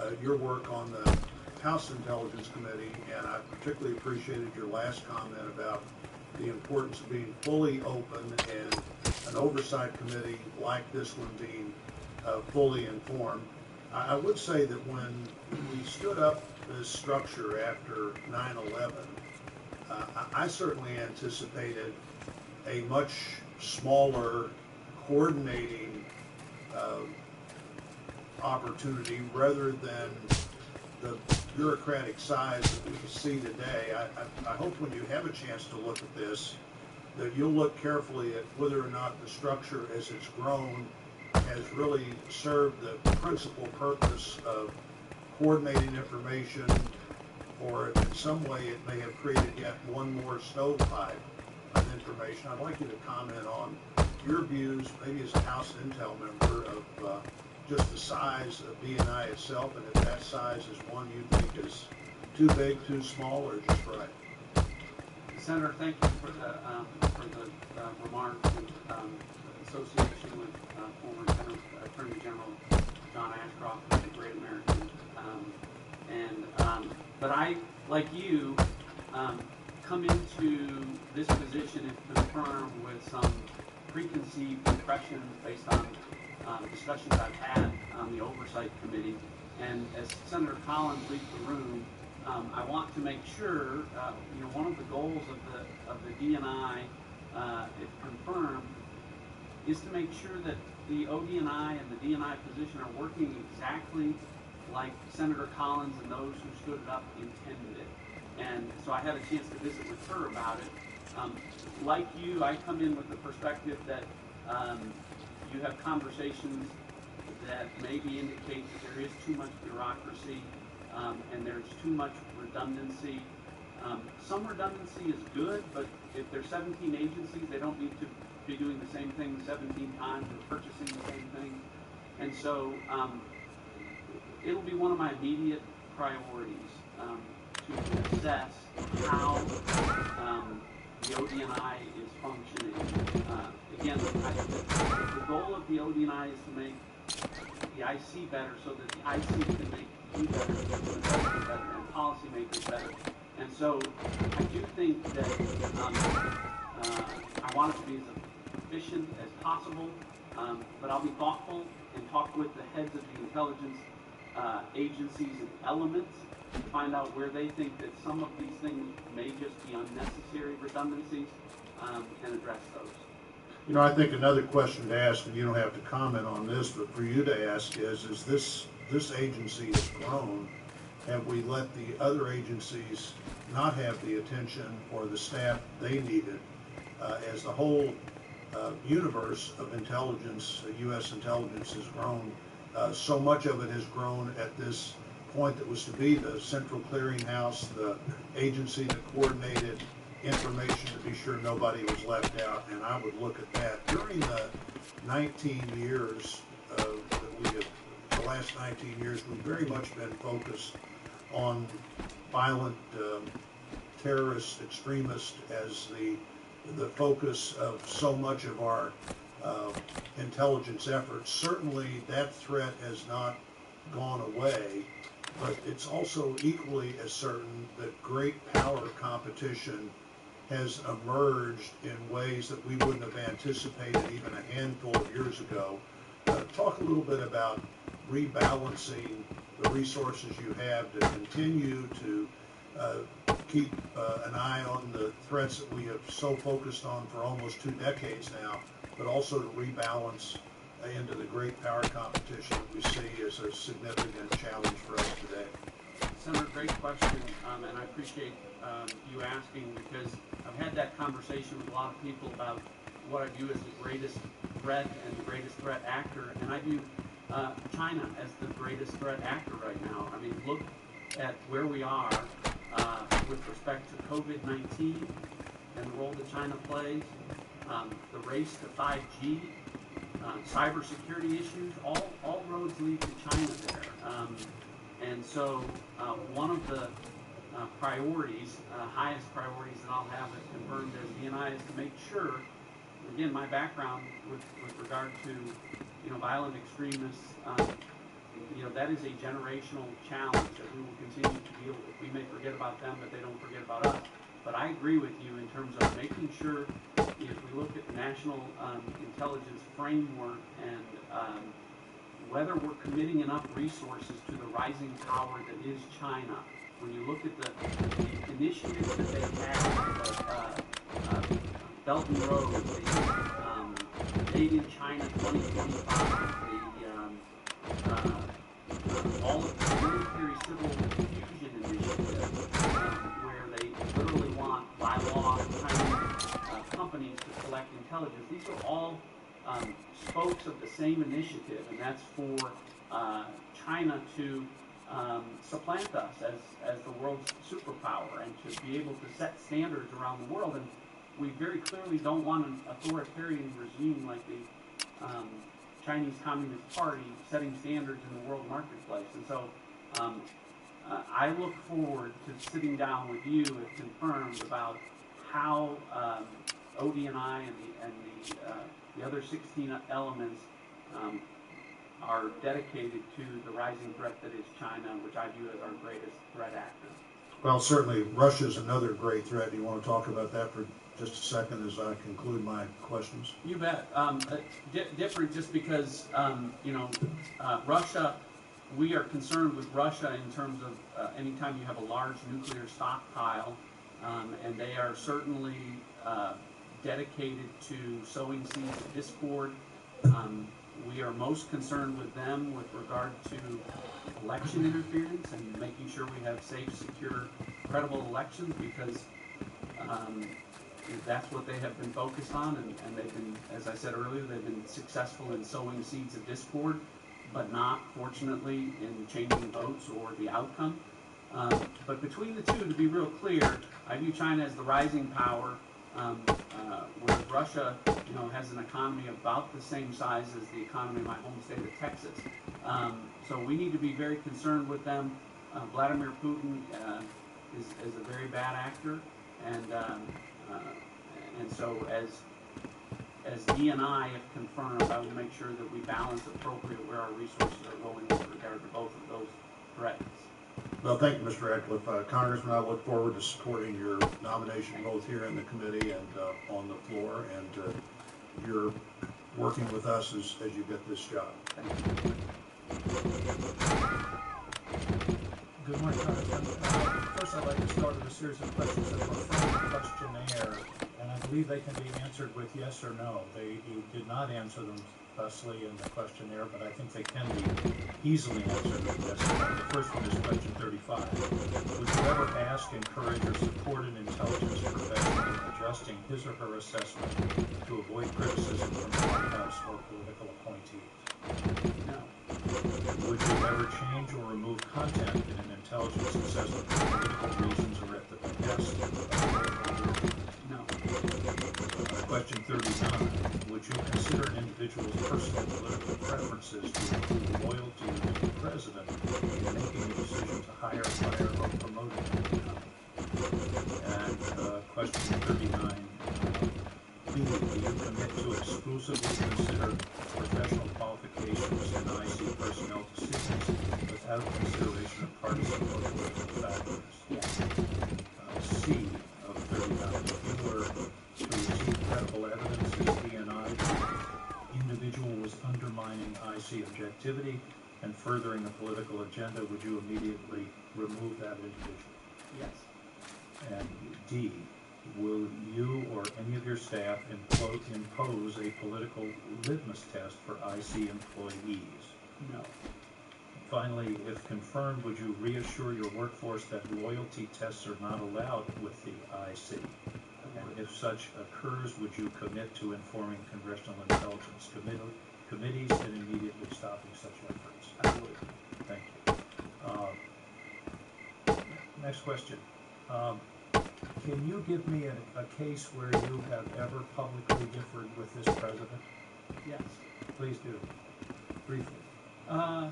uh, your work on the House Intelligence Committee, and I particularly appreciated your last comment about the importance of being fully open and an oversight committee like this one being uh, fully informed. I, I would say that when we stood up this structure after 9/11, uh, I, I certainly anticipated a much smaller coordinating uh, opportunity rather than the bureaucratic size that we see today. I, I, I hope when you have a chance to look at this, that you'll look carefully at whether or not the structure as it's grown has really served the principal purpose of coordinating information, or in some way it may have created yet one more stovepipe of information. I'd like you to comment on your views, maybe as a House Intel member, of uh, just the size of DNI itself, and if that size is one you think is too big, too small, or just right. Senator, thank you for the, um, for the uh, remarks and um, association with uh, former Gen- Attorney General John Ashcroft, the great American. Um, and, um, but I, like you, um, come into this position and confirm with some preconceived impressions based on um, discussions I've had on the Oversight Committee. And as Senator Collins leaves the room, um, I want to make sure, uh, you know, one of the goals of the, of the DNI, uh, if confirmed, is to make sure that the ODNI and the DNI position are working exactly like Senator Collins and those who stood it up intended it. And so I had a chance to visit with her about it. Um, like you, I come in with the perspective that um, you have conversations that maybe indicate that there is too much bureaucracy um, and there's too much redundancy. Um, some redundancy is good, but if there's 17 agencies, they don't need to be doing the same thing 17 times or purchasing the same thing. And so um, it'll be one of my immediate priorities um, to assess how um, the ODNI functioning. Uh, again, I, the goal of the ODNI is to make the IC better so that the IC can make you better, the investment better, and policymakers better. And so I do think that um, uh, I want it to be as efficient as possible, um, but I'll be thoughtful and talk with the heads of the intelligence uh, agencies and elements to find out where they think that some of these things may just be unnecessary redundancies um, address those. You know, I think another question to ask, and you don't have to comment on this, but for you to ask is, is this, this agency has grown, have we let the other agencies not have the attention or the staff they needed? Uh, as the whole, uh, universe of intelligence, uh, U.S. intelligence has grown, uh, so much of it has grown at this point that was to be the central clearinghouse, the agency that coordinated information to be sure nobody was left out, and I would look at that. During the 19 years that we have, the last 19 years, we've very much been focused on violent um, terrorist extremists as the the focus of so much of our uh, intelligence efforts. Certainly, that threat has not gone away, but it's also equally as certain that great power competition has emerged in ways that we wouldn't have anticipated even a handful of years ago. Uh, talk a little bit about rebalancing the resources you have to continue to uh, keep uh, an eye on the threats that we have so focused on for almost two decades now, but also to rebalance into the great power competition that we see as a significant challenge for us today. Senator, great question, um, and I appreciate um, you asking because I've had that conversation with a lot of people about what I view as the greatest threat and the greatest threat actor, and I view uh, China as the greatest threat actor right now. I mean, look at where we are uh, with respect to COVID-19 and the role that China plays, um, the race to 5G, uh, cybersecurity issues, all, all roads lead to China there. Um, and so uh, one of the uh, priorities, uh, highest priorities that I'll have it confirmed as DNI is to make sure, again, my background with, with regard to, you know, violent extremists, um, you know, that is a generational challenge that we will continue to deal with. We may forget about them, but they don't forget about us. But I agree with you in terms of making sure if we look at the national um, intelligence framework and um, whether we're committing enough resources to the rising power that is China. When you look at the, the initiatives that they have, the uh, uh, Belt and Road, the um, Made in China 2025, the um, uh, all of the military civil fusion initiative, um, where they literally want by law Chinese uh, companies to collect intelligence. These are all um, spokes of the same initiative, and that's for uh, China to um, supplant us as, as the world's superpower and to be able to set standards around the world. And we very clearly don't want an authoritarian regime like the um, Chinese Communist Party setting standards in the world marketplace. And so um, uh, I look forward to sitting down with you if confirmed about how um, ODNI and the, and the, uh, the other 16 elements um, are dedicated to the rising threat that is China, which I view as our greatest threat actor. Well, certainly Russia is another great threat. Do you want to talk about that for just a second as I conclude my questions? You bet. Um, uh, di- different just because, um, you know, uh, Russia, we are concerned with Russia in terms of uh, anytime you have a large nuclear stockpile, um, and they are certainly uh, dedicated to sowing seeds of discord. Um, we are most concerned with them with regard to election interference and making sure we have safe, secure, credible elections because um, that's what they have been focused on, and, and they've been, as I said earlier, they've been successful in sowing seeds of discord, but not, fortunately, in changing votes or the outcome. Um, but between the two, to be real clear, I view China as the rising power, um, uh, whereas Russia, you know, has an economy about the same size as the economy of my home state of Texas. Um, so we need to be very concerned with them. Uh, Vladimir Putin uh, is, is a very bad actor, and um, uh, and so as as DNI, if confirmed, I will make sure that we balance appropriate where our resources are going with regard to both of those threats. Well, thank you, Mr. Ratcliffe. Uh, Congressman, I look forward to supporting your nomination both here in the committee and uh, on the floor, and uh, you're working with us as, as you get this job. Good morning, Congressman. First, I'd like to start with a series of questions that were from the questionnaire, and I believe they can be answered with yes or no. They, you did not answer them thusly in the questionnaire, but I think they can be easily answered with no. The first one is question thirty-five. Would you ever ask, encourage, or support an intelligence professional in adjusting his or her assessment to avoid criticism from the White House or political appointees? No. Would you ever change or remove content in an intelligence assessment for political reasons or at the behest of a political No. Uh, Question thirty-nine, would you consider an individual's personal political preferences to include loyalty to the president in making a decision to hire, fire, or promote him? And, uh, question thirty-nine, uh, B, do you commit to exclusively consider professional qualifications in IC personnel decisions without consideration of partisan or political factors? Yes. uh, C of thirty-nine, if you were to receive credible evidence as DNI, the individual was undermining IC objectivity and furthering a political agenda, would you immediately remove that individual? Yes. And D, will you or any of your staff impose a political litmus test for IC employees? No. Finally, if confirmed, would you reassure your workforce that loyalty tests are not allowed with the IC? And if such occurs, would you commit to informing Congressional Intelligence Committee, committees and immediately stopping such efforts? I would. Thank you. Um, Next question. Um, Can you give me a, a case where you have ever publicly differed with this president? Yes. Please do, briefly. Uh,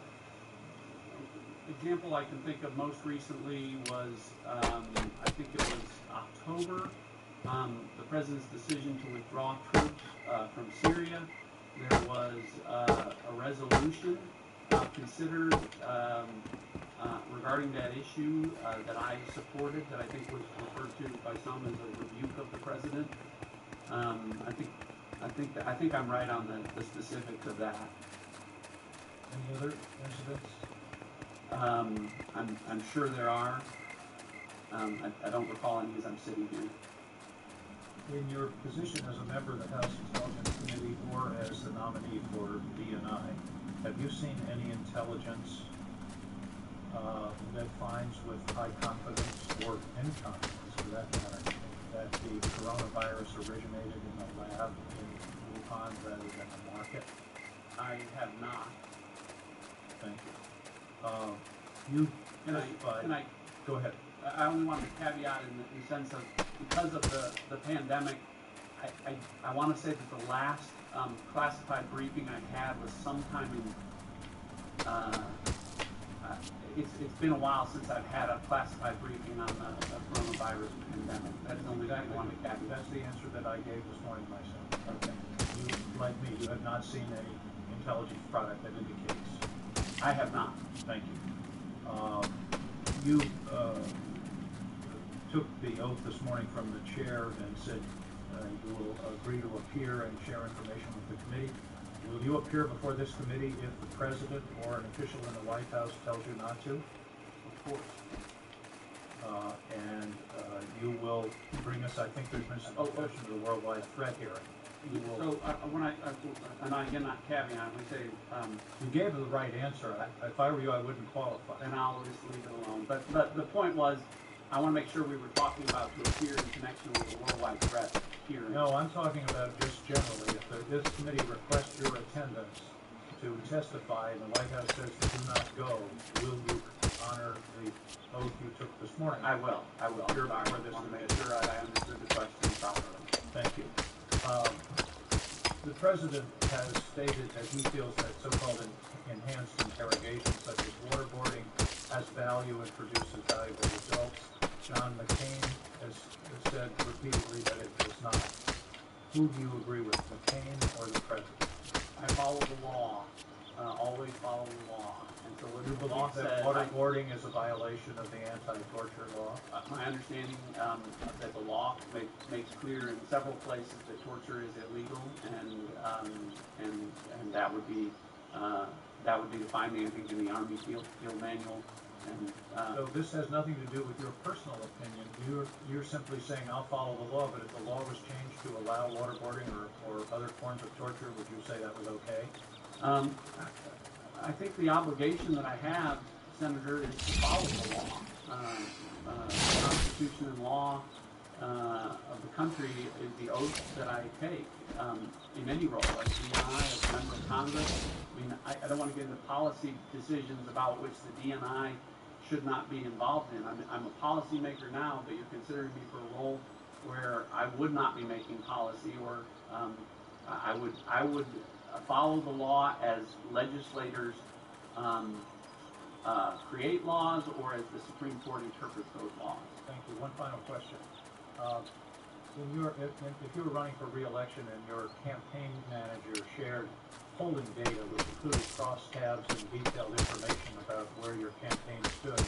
example I can think of most recently was, um, I think it was October, um, the president's decision to withdraw troops uh, from Syria. There was uh, a resolution uh, considered um, uh, regarding that issue uh, that I supported, that I think was referred to by some as a rebuke of the president. Um, I think, I think, that, I think I'm right on the, the specifics of that. Any other incidents? Um, I'm, I'm sure there are. Um, I, I don't recall any as I'm sitting here. In your position as a member of the House Intelligence Committee or as the nominee for DNI, have you seen any intelligence uh, that finds with high confidence, or any confidence for that matter, that the coronavirus originated in a lab in Wuhan rather than a market? I have not. Thank you. Um, You Can I, can I, Go ahead. I only want to caveat in the, in the sense of, because of the, the pandemic, I, I, I want to say that the last, um, classified briefing I had was sometime in, uh, uh, it's, it's been a while since I've had a classified briefing on the, the coronavirus pandemic. That's the only thing I want to caveat. That's the answer that I gave this morning myself. Okay. You, like me, you have not seen any intelligence product that indicates. I have not. Thank you. Um, You uh, took the oath this morning from the chair and said uh, you will agree to appear and share information with the committee. Will you appear before this committee if the president or an official in the White House tells you not to? Of course. Uh, And uh, you will bring us, I think there's been some Oh, oh. discussion of the worldwide threat hearing. You will, So, uh, when I, I- and I, again, not caveat, we say, um, you gave the right answer. I- If I were you, I wouldn't qualify. and I'll just leave it alone. But, but the point was, I want to make sure we were talking about to appear in connection with the worldwide threat here. No, I'm talking about just generally, if the- this committee requests your attendance to testify and the White House says to do not go, will you honor the oath you took this morning? I will, I will. This I want to make sure I understood the question properly. Thank you. Um, The president has stated that he feels that so-called enhanced interrogation such as waterboarding has value and produces valuable results. John McCain has has said repeatedly that it does not. Who do you agree with, McCain or the president? I follow the law, uh, always follow the law. And so what Do you the law believe that waterboarding is a violation of the anti-torture law? uh, my understanding, um, that the law makes, makes clear in several places that torture is illegal and, um, and, and that would be, uh, that would be defined, I think, in the Army Field, Field Manual. Uh, So this has nothing to do with your personal opinion. You're, you're simply saying, I'll follow the law, but if the law was changed to allow waterboarding or, or other forms of torture, would you say that was okay? Um, I think the obligation that I have, Senator, is to follow the law. Um, uh, the Constitution and law uh, of the country is the oath that I take um, in any role, as DNI, as a member of Congress. I mean, I, I don't want to get into policy decisions about which the DNI should not be involved in. I'm, I'm a policymaker now, but you're considering me for a role where I would not be making policy or um, I would, I would follow the law as legislators um, uh, create laws or as the Supreme Court interprets those laws. Thank you. One final question. Uh, In your, if, if you were running for reelection and your campaign manager shared polling data which included crosstabs and detailed information about where your campaign stood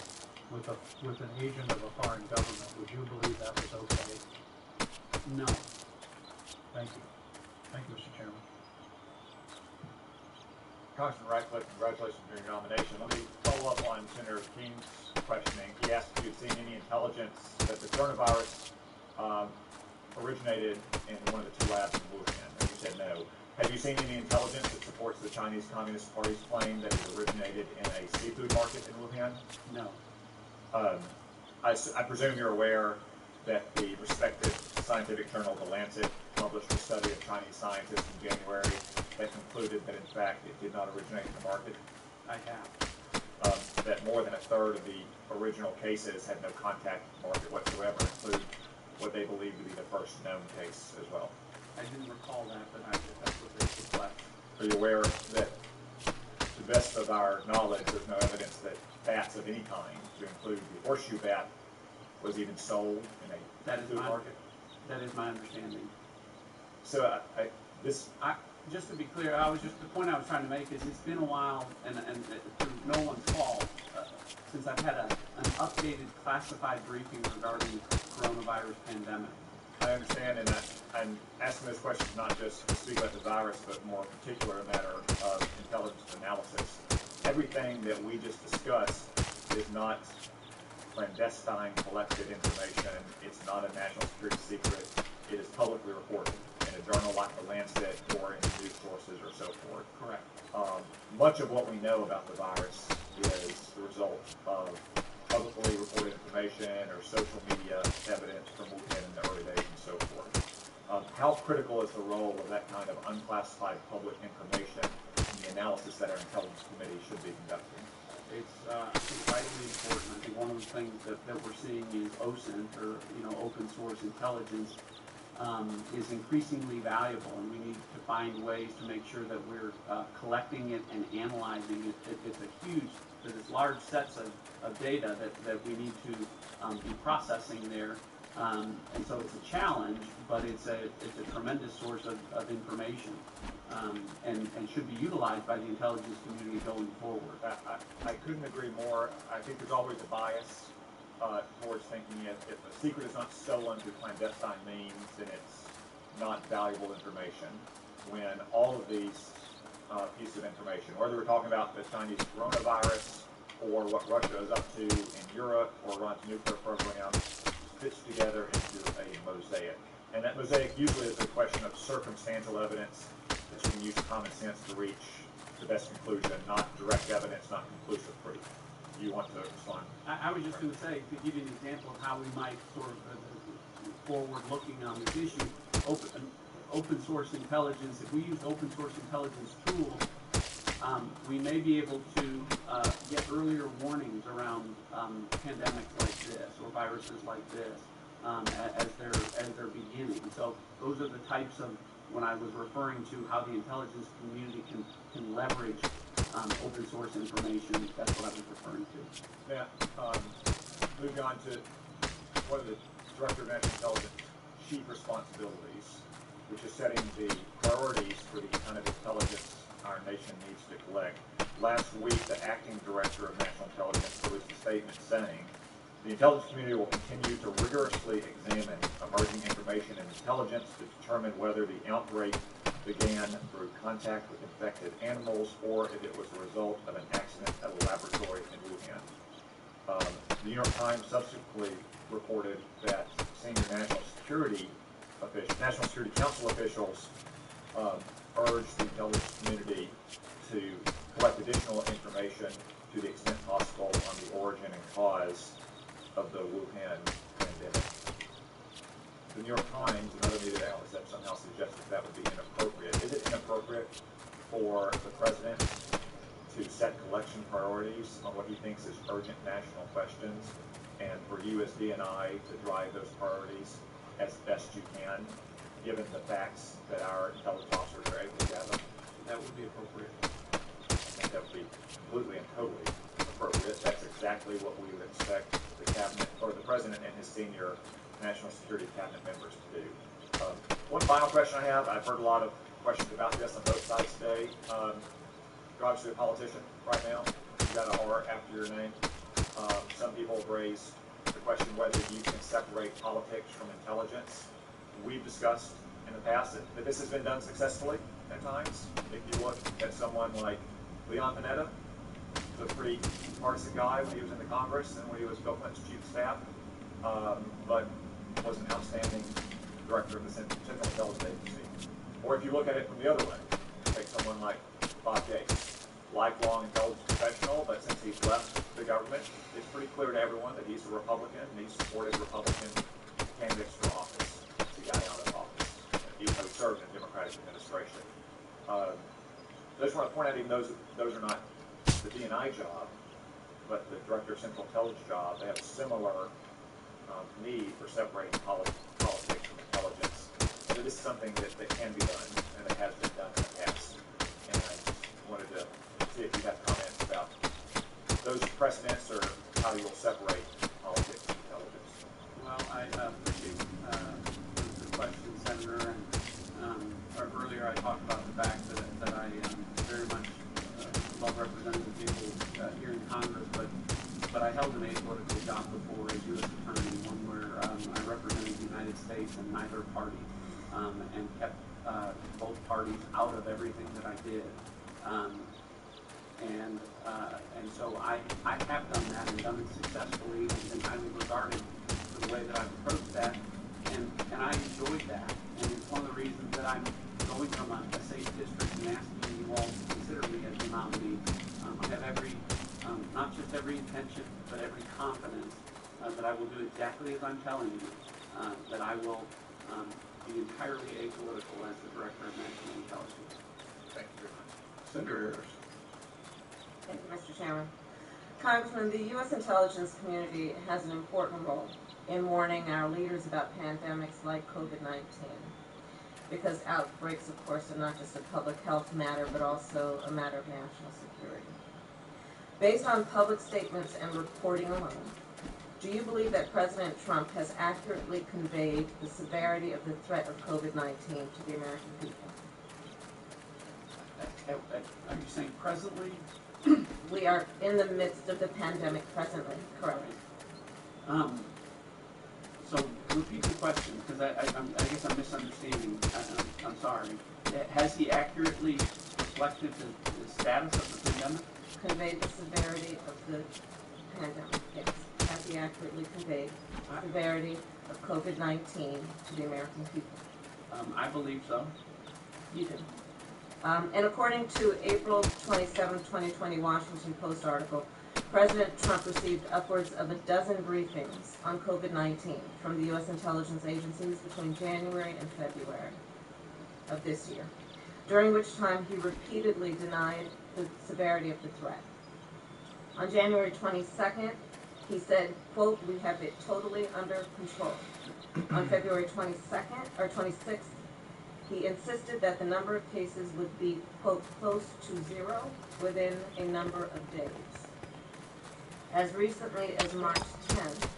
with a, with an agent of a foreign government, would you believe that was okay? No. Thank you. Thank you, Mr. Chairman. Congressman Ratcliffe, congratulations on your nomination. Let me follow up on Senator King's questioning. He asked if you'd seen any intelligence that the coronavirus um, originated in one of the two labs in Wuhan, and you said no. Have you seen any intelligence that supports the Chinese Communist Party's claim that it originated in a seafood market in Wuhan? No. Um, I, I presume you're aware that the respected scientific journal The Lancet published a study of Chinese scientists in January that concluded that in fact it did not originate in the market? I have. Um, that more than a third of the original cases had no contact market whatsoever, include what they believe to be the first known case as well. I didn't recall that, but I, that's what they reflect. Are you aware that, to the best of our knowledge, there's no evidence that bats of any kind, to include the horseshoe bat, was even sold in a That is food my, market? that is my understanding. So I, I, this, I, just to be clear, I was just, the point I was trying to make is it's been a while, and, and uh, through no one's fault, uh, since I've had a, an updated classified briefing regarding the coronavirus pandemic. I understand, and I, I'm asking those questions not just to speak about the virus, but more particular matter of intelligence analysis. Everything that we just discussed is not clandestine collected information. It's not a national security secret. It is publicly reported in a journal like the Lancet or in news sources or so forth. Correct. Um, much of what we know about the virus is the result of publicly reported information or social media evidence from Wuhan in the early days and so forth. Um, how critical is the role of that kind of unclassified public information in the analysis that our intelligence committee should be conducting? It's, uh, vitally important. I think one of the things that, that we're seeing is OSINT, or, you know, open source intelligence, um, is increasingly valuable, and we need to find ways to make sure that we're, uh, collecting it and analyzing it. it. It's a huge, there's large sets of, of data that, that we need to, um, be processing there. Um, and so it's a challenge, but it's a, it's a tremendous source of, of information, um, and, and should be utilized by the intelligence community going forward. I, I, I couldn't agree more. I think there's always a bias uh, towards thinking if, if a secret is not stolen through clandestine means, then it's not valuable information. When all of these uh, pieces of information, whether we're talking about the Chinese coronavirus or what Russia is up to in Europe or Iran's nuclear program, fits together into a mosaic. And that mosaic usually is a question of circumstantial evidence that you can use common sense to reach the best conclusion, not direct evidence, not conclusive proof. You want to respond? I, I was just gonna say, to give you an example of how we might sort of, uh, forward looking on this issue, open, open source intelligence, if we use open source intelligence tools, um, we may be able to, uh, get earlier warnings around, um, pandemics like this, or viruses like this, um, as they're, as they're beginning. So those are the types of, when I was referring to how the intelligence community can, can leverage, um, open source information, that's what I was referring to. Now, um, moving on to one of the Director of National Intelligence chief responsibilities, which is setting the priorities for the kind of intelligence our nation needs to collect. Last week, the acting Director of National Intelligence released a statement saying, the intelligence community will continue to rigorously examine emerging information and intelligence to determine whether the outbreak began through contact with infected animals or if it was a result of an accident at a laboratory in Wuhan. Um, the New York Times subsequently reported that senior national security officials, National Security Council officials, um, urged the intelligence community to collect additional information to the extent possible on the origin and cause of the Wuhan pandemic. The New York Times and other media outlets have somehow suggested that would be inappropriate. Is it inappropriate for the president to set collection priorities on what he thinks is urgent national questions, and for you as DNI to drive those priorities as best you can, given the facts that our intelligence officers are able to gather? That would be appropriate. I think that would be completely and totally appropriate. That's exactly what we would expect the cabinet, or the president and his senior national security cabinet members to do. Um, one final question I have, I've heard a lot of questions about this on both sides today. Um, you're obviously a politician right now. You got a R after your name. Um, some people have raised the question whether you can separate politics from intelligence. We've discussed in the past that, that this has been done successfully at times. If you look at someone like Leon Panetta, was a pretty partisan guy when he was in the Congress and when he was Bill Clinton's chief of staff, um, but was an outstanding director of the Central Intelligence Agency. Or if you look at it from the other way, take someone like Bob Gates, lifelong intelligence professional, but since he's left the government, it's pretty clear to everyone that he's a Republican and he supported Republican candidates for office. He got out of office, even though he served in a Democratic administration. Uh, I just want to point out, even those, those are not the DNI job, but the Director of Central Intelligence job, they have a similar um, need for separating poli- politics from intelligence. So this is something that, that can be done, and it has been done in the past. And I wanted to if you have comments about those precedents or how you'll separate politics from intelligence. Well, I uh, appreciate uh, the question, Senator, and um, earlier I talked about the fact that, that I um, very much uh, love representing the people uh, here in Congress, but but I held an apolitical job before as U.S. Attorney, one where um, I represented the United States and neither party, um, and kept uh, both parties out of everything that I did. Um, and uh, and so I, I have done that and done it successfully and highly regarded for the way that I've approached that, and and I enjoyed that, and it's one of the reasons that I'm going from a, a safe district and asking you all to consider me as the nominee. Um, I have every, um, not just every intention, but every confidence uh, that I will do exactly as I'm telling you, uh, that I will um, be entirely apolitical as the Director of National Intelligence. Thank you very much. Senator Harris. Thank you, Mr. Chairman. Congressman, the U.S. intelligence community has an important role in warning our leaders about pandemics like COVID-19. Because outbreaks, of course, are not just a public health matter, but also a matter of national security. Based on public statements and reporting alone, do you believe that President Trump has accurately conveyed the severity of the threat of COVID-19 to the American people? Are you saying presently? We are in the midst of the pandemic presently, correct? Um, so repeat the question, because I, I, I'm- guess I'm misunderstanding. I, I'm, I'm sorry. Has he accurately reflected the, the status of the pandemic? Conveyed the severity of the pandemic, yes. Has he accurately conveyed the severity of COVID-19 to the American people? Um, I believe so. You do. Um, and according to April 27, 2020 Washington Post article, President Trump received upwards of a dozen briefings on COVID-19 from the U.S. intelligence agencies between January and February of this year, during which time he repeatedly denied the severity of the threat. On January 22nd, he said, quote, "We have it totally under control." On February 22nd, or 26th, he insisted that the number of cases would be, quote, close to zero within a number of days. As recently as March 10th,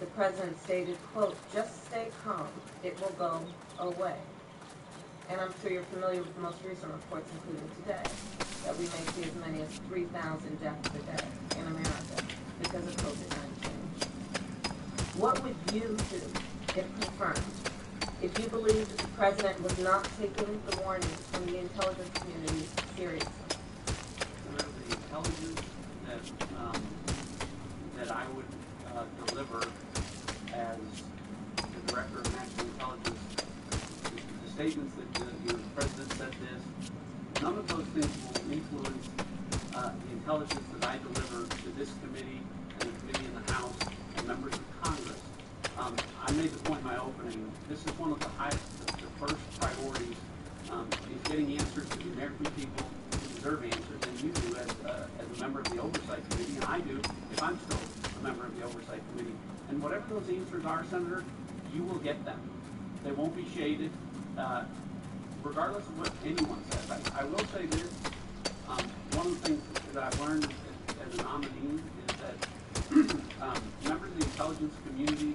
the president stated, quote, just stay calm, it will go away. And I'm sure you're familiar with the most recent reports, including today, that we may see as many as 3,000 deaths a day in America because of COVID-19. What would you do if confirmed if you believe that the president was not taking the warnings from the intelligence community seriously. The intelligence that, um, that I would, uh, deliver as the Director of National Intelligence, the statements that, uh, your President said this, none of those things will influence, uh, the intelligence that I deliver I made the point in my opening, this is one of the highest, the, the first priorities, um, is getting answers to the American people who deserve answers, and you do as, uh, as a member of the Oversight Committee, and I do if I'm still a member of the Oversight Committee. And whatever those answers are, Senator, you will get them. They won't be shaded, uh, regardless of what anyone says. I, I will say this, um, one of the things that I've learned as, as a nominee is that um, members of the intelligence community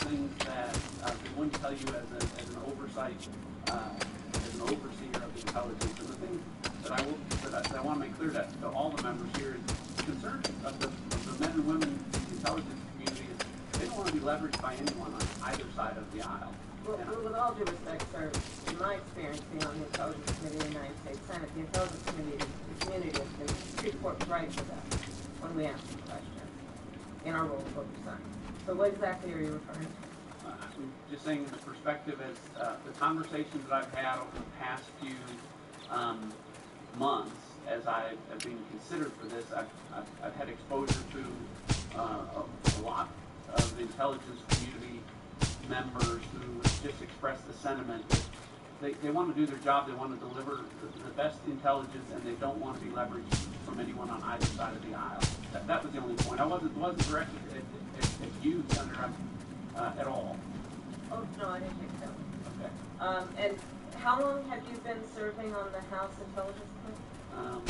things that uh, they wouldn't tell you as, a, as an oversight, uh, as an overseer of the intelligence. And the thing that I will, that I, that I want to make clear to, to all the members here is concern of the, of the men and women in the intelligence community is they don't want to be leveraged by anyone on either side of the aisle. Well, well, with all due respect, sir, in my experience being on the Intelligence Committee in the United States Senate, the Intelligence Committee, the community has been pretty forthright with us when we ask them questions in our role of oversight. So what exactly are you referring to? Uh, I'm just saying in the perspective as, uh, the conversations that I've had over the past few, um, months, as I have been considered for this, I've, I've, I've had exposure to, uh, a, a lot of intelligence community members who just expressed the sentiment that they, they want to do their job, they want to deliver the, the best intelligence, and they don't want to be leveraged from anyone on either side of the aisle. That, that was the only point. I wasn't, wasn't directed at, at you, Senator, uh, at all. Oh, no, I didn't think so. Okay. Um, and how long have you been serving on the House Intelligence Committee? Um,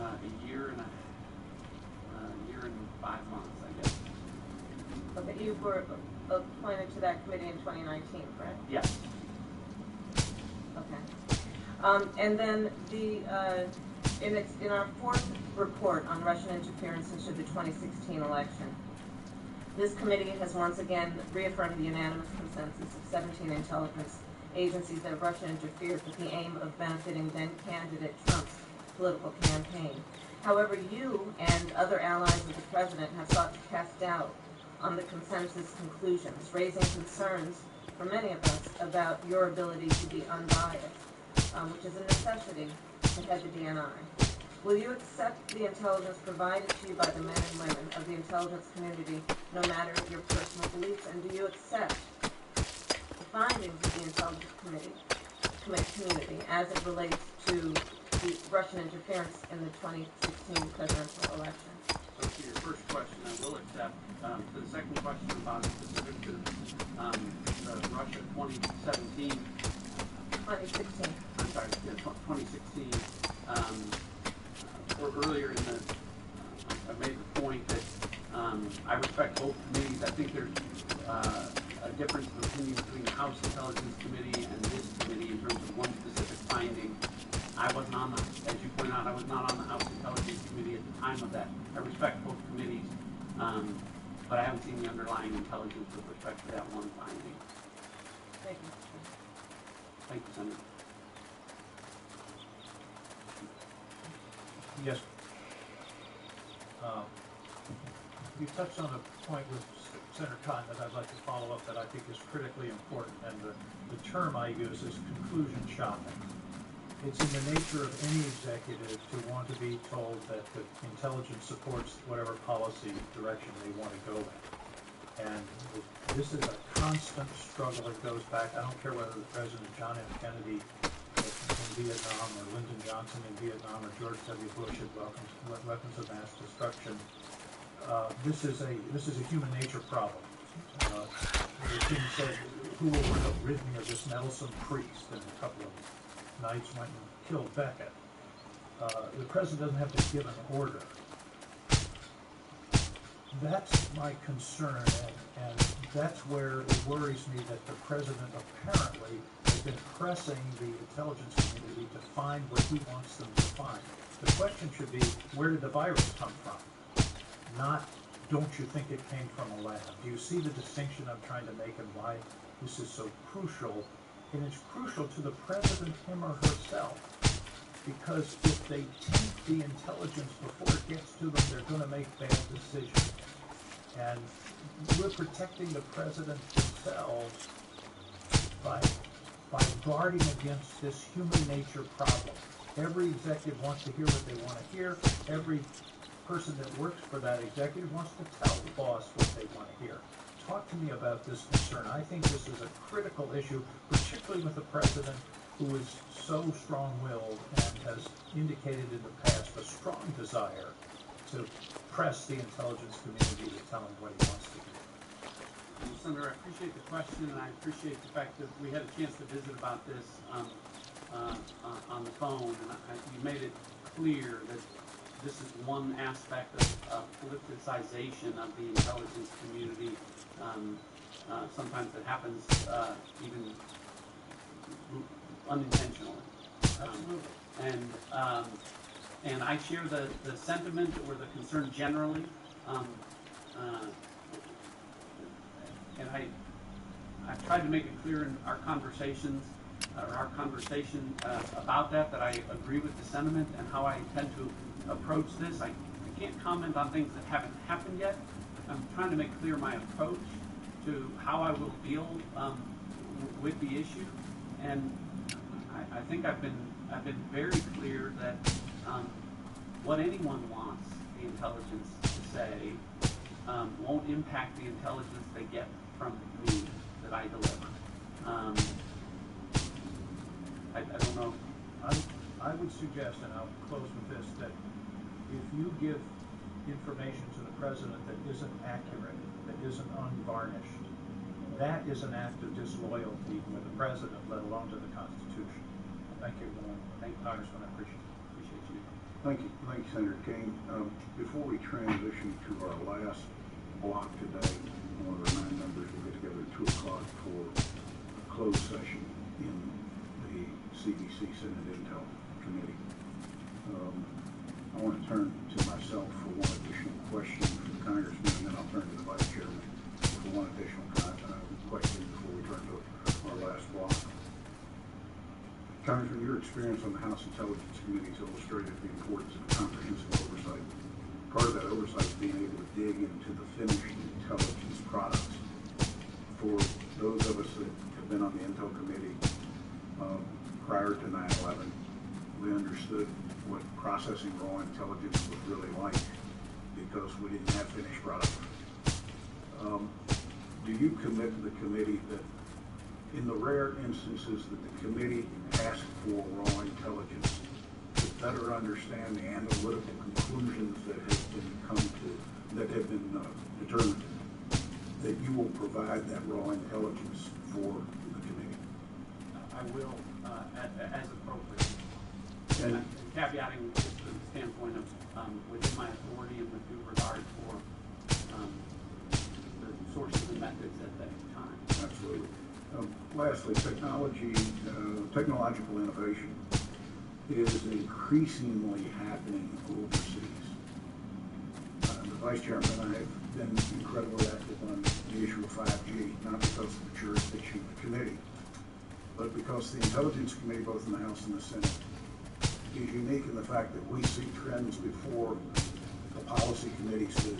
uh, a year and a, half uh, year and five months, I guess. Okay, you were appointed to that committee in twenty nineteen, correct? Yes. Okay. Um, and then the, uh, in its, in our fourth report on Russian interference into the twenty sixteen election, this committee has once again reaffirmed the unanimous consensus of seventeen intelligence agencies that Russia interfered with the aim of benefiting then candidate Trump's political campaign. However, you and other allies of the president have sought to cast doubt on the consensus conclusions, raising concerns for many of us about your ability to be unbiased, um, which is a necessity to head the DNI. Will you accept the intelligence provided to you by the men and women of the intelligence community, no matter your personal beliefs, and do you accept the findings of the intelligence committee, community as it relates to the Russian interference in the 2016 presidential election? So to your first question, I will accept. Um, to the second question about specific to, um, the Russia 2017, 2016. I'm sorry, yeah, 2016, um, earlier in the, uh, I made the point that, um, I respect both committees. I think there's, uh, a difference of opinion between the House Intelligence Committee and this committee in terms of one specific finding. I wasn't on the, as you point out, I was not on the House Intelligence Committee at the time of that. I respect both committees, um, but I haven't seen the underlying intelligence with respect to that one finding. Thank you. Thank you, Senator. Yes. Uh, You touched on a point with Senator Cotton that I'd like to follow up that I think is critically important, and the, the term I use is conclusion shopping. It's in the nature of any executive to want to be told that the intelligence supports whatever policy direction they want to go in. And this is a constant struggle that goes back, I don't care whether the President John F. Kennedy in Vietnam, or Lyndon Johnson in Vietnam, or George W. Bush had weapons, weapons of mass destruction. Uh, this is a this is a human nature problem. Uh, the king said, "Who will rid me of this meddlesome priest?" And a couple of knights went and killed Becket. Uh, the president doesn't have to give an order. That's my concern, and, and that's where it worries me that the president apparently has been pressing the intelligence community to find what he wants them to find. The question should be, where did the virus come from? Not, don't you think it came from a lab? Do you see the distinction I'm trying to make and why this is so crucial? And it's crucial to the president, him or herself, because if they taint the intelligence before it gets to them, they're going to make bad decisions. And we're protecting the president themselves by, by guarding against this human nature problem. Every executive wants to hear what they want to hear. Every person that works for that executive wants to tell the boss what they want to hear. Talk to me about this concern. I think this is a critical issue, particularly with a president who is so strong-willed and has indicated in the past a strong desire to press the intelligence community to tell him what he wants to. Well, Senator, I appreciate the question, and I appreciate the fact that we had a chance to visit about this um, uh, uh, on the phone, and I, you made it clear that this is one aspect of uh, politicization of the intelligence community. Um, uh, sometimes it happens uh, even unintentionally. Um, and um, and I share the, the sentiment or the concern generally. Um, uh, and I I tried to make it clear in our conversations or our conversation uh, about that that I agree with the sentiment and how I intend to approach this. I, I can't comment on things that haven't happened yet. I'm trying to make clear my approach to how I will deal um, with the issue, and I, I think I've been I've been very clear that um, what anyone wants the intelligence to say um, won't impact the intelligence they get from me that I deliver. Um, I, I don't know. I, I would suggest, and I'll close with this, that if you give information to the president that isn't accurate, that isn't unvarnished, that is an act of disloyalty to the president, let alone to the Constitution. Thank you, uh, thank Congressman, I appreciate, appreciate you. Thank you, thank you, Senator King. Um, before we transition to our last block today, I want to remind members we'll get together at two o'clock for a closed session in the CDC Senate Intel Committee. Um, I want to turn to myself for one additional question for the congressman, and then I'll turn to the vice chairman for one additional uh, question before we turn to our last block. Congressman, your experience on the House Intelligence Committee has illustrated the importance of comprehensive oversight. Part of that oversight is being able to dig into the finished intelligence products. For those of us that have been on the Intel Committee um, prior to 9/11, we understood what processing raw intelligence was really like because we didn't have finished product. Um, Do you commit to the committee that in the rare instances that the committee asks for raw intelligence, better understand the analytical conclusions that have been come to, that have been uh, determined, that you will provide that raw intelligence for the committee? I will, uh, a- as appropriate. And- Caveating just from the standpoint of, um, within my authority and with due regard for, um, the sources and methods at that time. Absolutely. Um, Lastly, technology, uh, technological innovation is increasingly happening overseas. Uh, The vice chairman and I have been incredibly active on the issue of 5G, not because of the jurisdiction of the committee, but because the Intelligence Committee, both in the House and the Senate, is unique in the fact that we see trends before the policy committees do.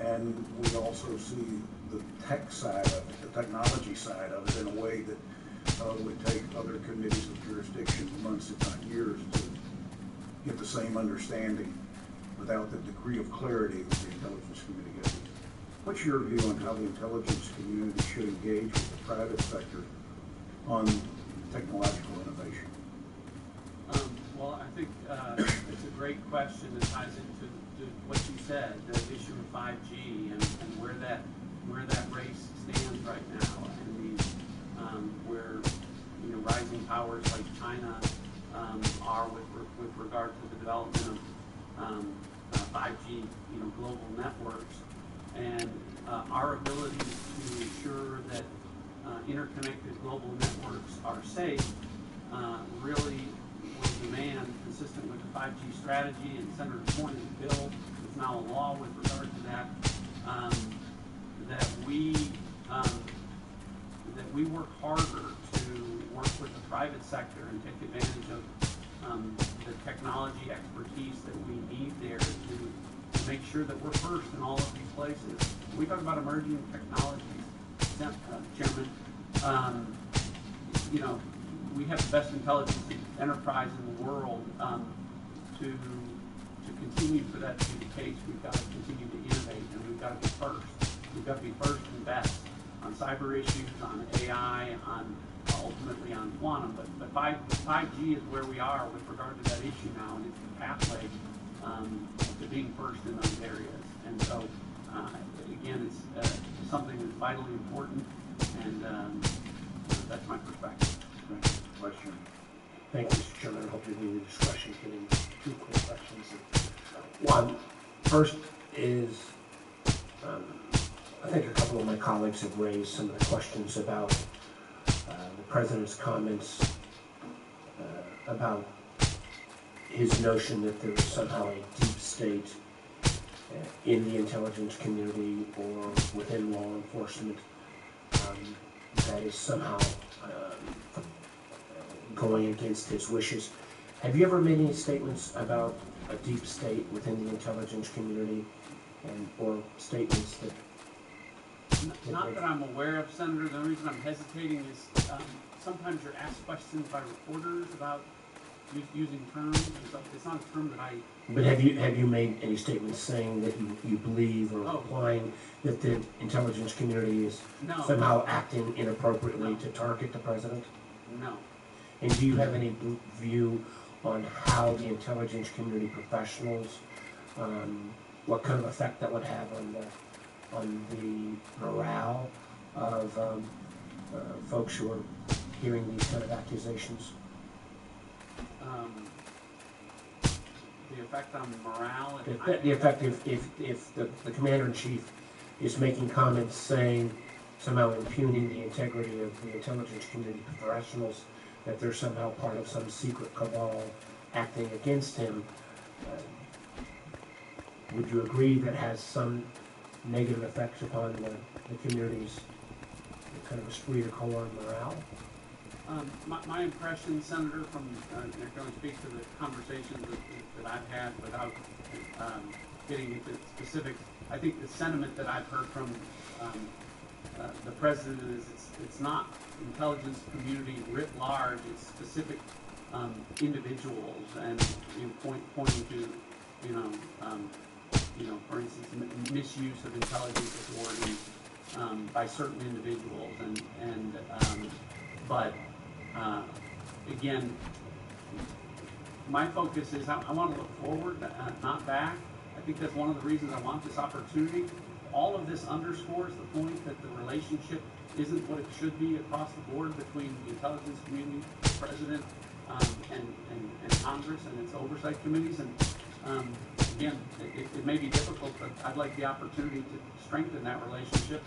And we also see the tech side of it, the technology side of it in a way that uh, would take other committees of jurisdiction months, if not years, to get the same understanding without the degree of clarity that the Intelligence Committee. What's your view on how the intelligence community should engage with the private sector on technological innovation? Um, well, I think, uh, it's a great question that ties into, to what you said, the issue of five G and, and where that, where that race stands right now. And the, um, where, you know, rising powers like China, um, are with, with regard to the development of, um, uh, five G, you know, global networks. And, uh, our ability to ensure that, uh, interconnected global networks are safe, uh, really will demand, consistent with the five G strategy and Senator Cornyn's bill, is now a law with regard to that, um, that we, um, that we work harder to work with the private sector and take advantage of, um, the technology expertise that we need there to, make sure that we're first in all of these places. We talk about emerging technologies, uh, Chairman, um, you know, we have the best intelligence enterprise in the world. Um, to to continue for that to be the case, we've got to continue to innovate, and we've got to be first. We've got to be first and best on cyber issues, on AI, on ultimately on quantum. But but five five G is where we are with regard to that issue now, and it's the pathway um, to being first in those areas. And so, uh, again, it's uh, something that's vitally important, and um, that's my perspective. Question? Thank you, Mr. Chairman. I hope you give me discretion getting two quick questions. One, first is, um, I think a couple of my colleagues have raised some of the questions about uh, the president's comments uh, about his notion that there is somehow a deep state uh, in the intelligence community or within law enforcement um, that is somehow um, going against his wishes. Have you ever made any statements about a deep state within the intelligence community and, or statements that, Not that I'm aware of, Senator, the only reason I'm hesitating is, um, sometimes you're asked questions by reporters about u- using terms, it's not a term that I, but have you, have you made any statements saying that you, you believe or Oh. implying that the intelligence community is no, somehow acting inappropriately to target the president? no. And do you have any view on how the intelligence community professionals, um, what kind of effect that would have on the, on the morale of, um, uh, folks who are hearing these kind of accusations? Um, the effect on morale The effect- the effect if, if, if the, the commander-in-chief is making comments saying, somehow impugning the integrity of the intelligence community professionals, that they're somehow part of some secret cabal acting against him, uh, would you agree that has some negative effects upon the, the community's kind of esprit de corps and morale? Um, my, my impression, Senator, from, uh, going to speak to the conversations that, that I've had without, um, getting into specifics. I think the sentiment that I've heard from, um, uh, the president is it's, it's not intelligence community writ large, it's specific, um, individuals and, you know, point, pointing to, you know, um, you know, for instance, misuse of intelligence authority, um, by certain individuals and, and, um, but, uh, again, my focus is I, I want to look forward, uh, not back. I think that's one of the reasons I want this opportunity. All of this underscores the point that the relationship isn't what it should be across the board between the intelligence community, the president, um, and, and, and Congress and its oversight committees. And um, again, it, it may be difficult, but I'd like the opportunity to strengthen that relationship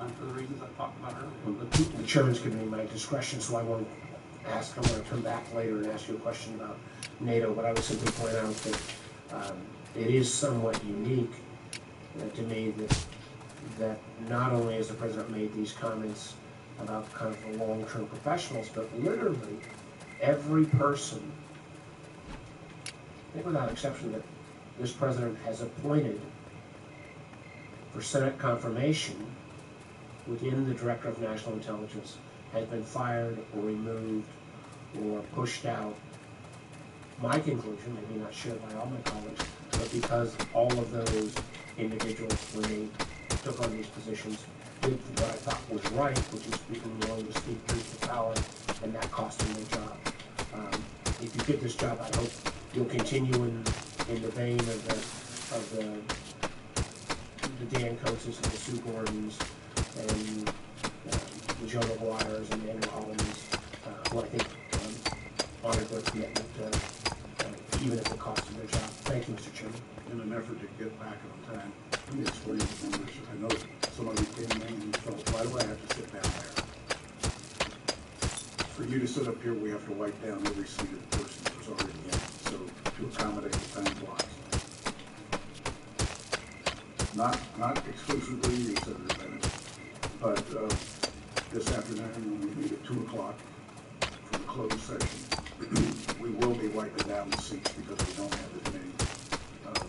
um, for the reasons I talked about earlier. The the chairman's giving me my discretion, so I won't ask, I'm gonna come back later and ask you a question about NATO, but I would simply point out that, um, it is somewhat unique uh, to me that, that not only has the president made these comments about kind of the long-term professionals, but literally every person, think without exception, that this president has appointed for Senate confirmation within the Director of National Intelligence has been fired or removed or pushed out. My conclusion, maybe not shared by all my colleagues, but because all of those individuals, when they took on these positions, did what I thought was right, which is being willing to speak truth to power, and that cost them their job. Um, If you get this job, I hope you'll continue in, in the vein of the, of the, the Dan Coats and the Sue Gordons, and uh, the Joe Maguire's and Andrew Hallman's, uh, who I think um, honored their commitment, uh, uh, even at the cost of their job. Thank you, Mr. Chairman. in an effort to get back on time, let me explain to members, I know some of you came in and you felt, why do I have to sit down there? For you to sit up here, we have to wipe down every seat in, so to accommodate the time blocks. Not, not exclusively Senator Bennet, but, uh, this afternoon, when we meet at two o'clock for the closed session, we will be wiping down the seats because we don't have as many um,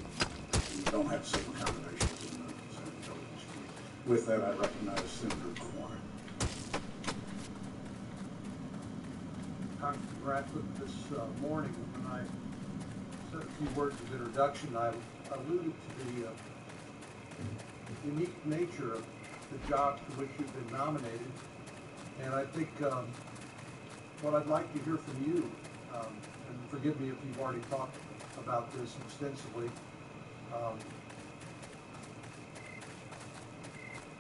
we don't have the same accommodations in the Senate. With that, I recognize Senator. Congressman Ratcliffe, this uh, morning, when I few words of introduction, I alluded to the uh, unique nature of the job to which you've been nominated. And I think um, what I'd like to hear from you, um, and forgive me if you've already talked about this extensively, um,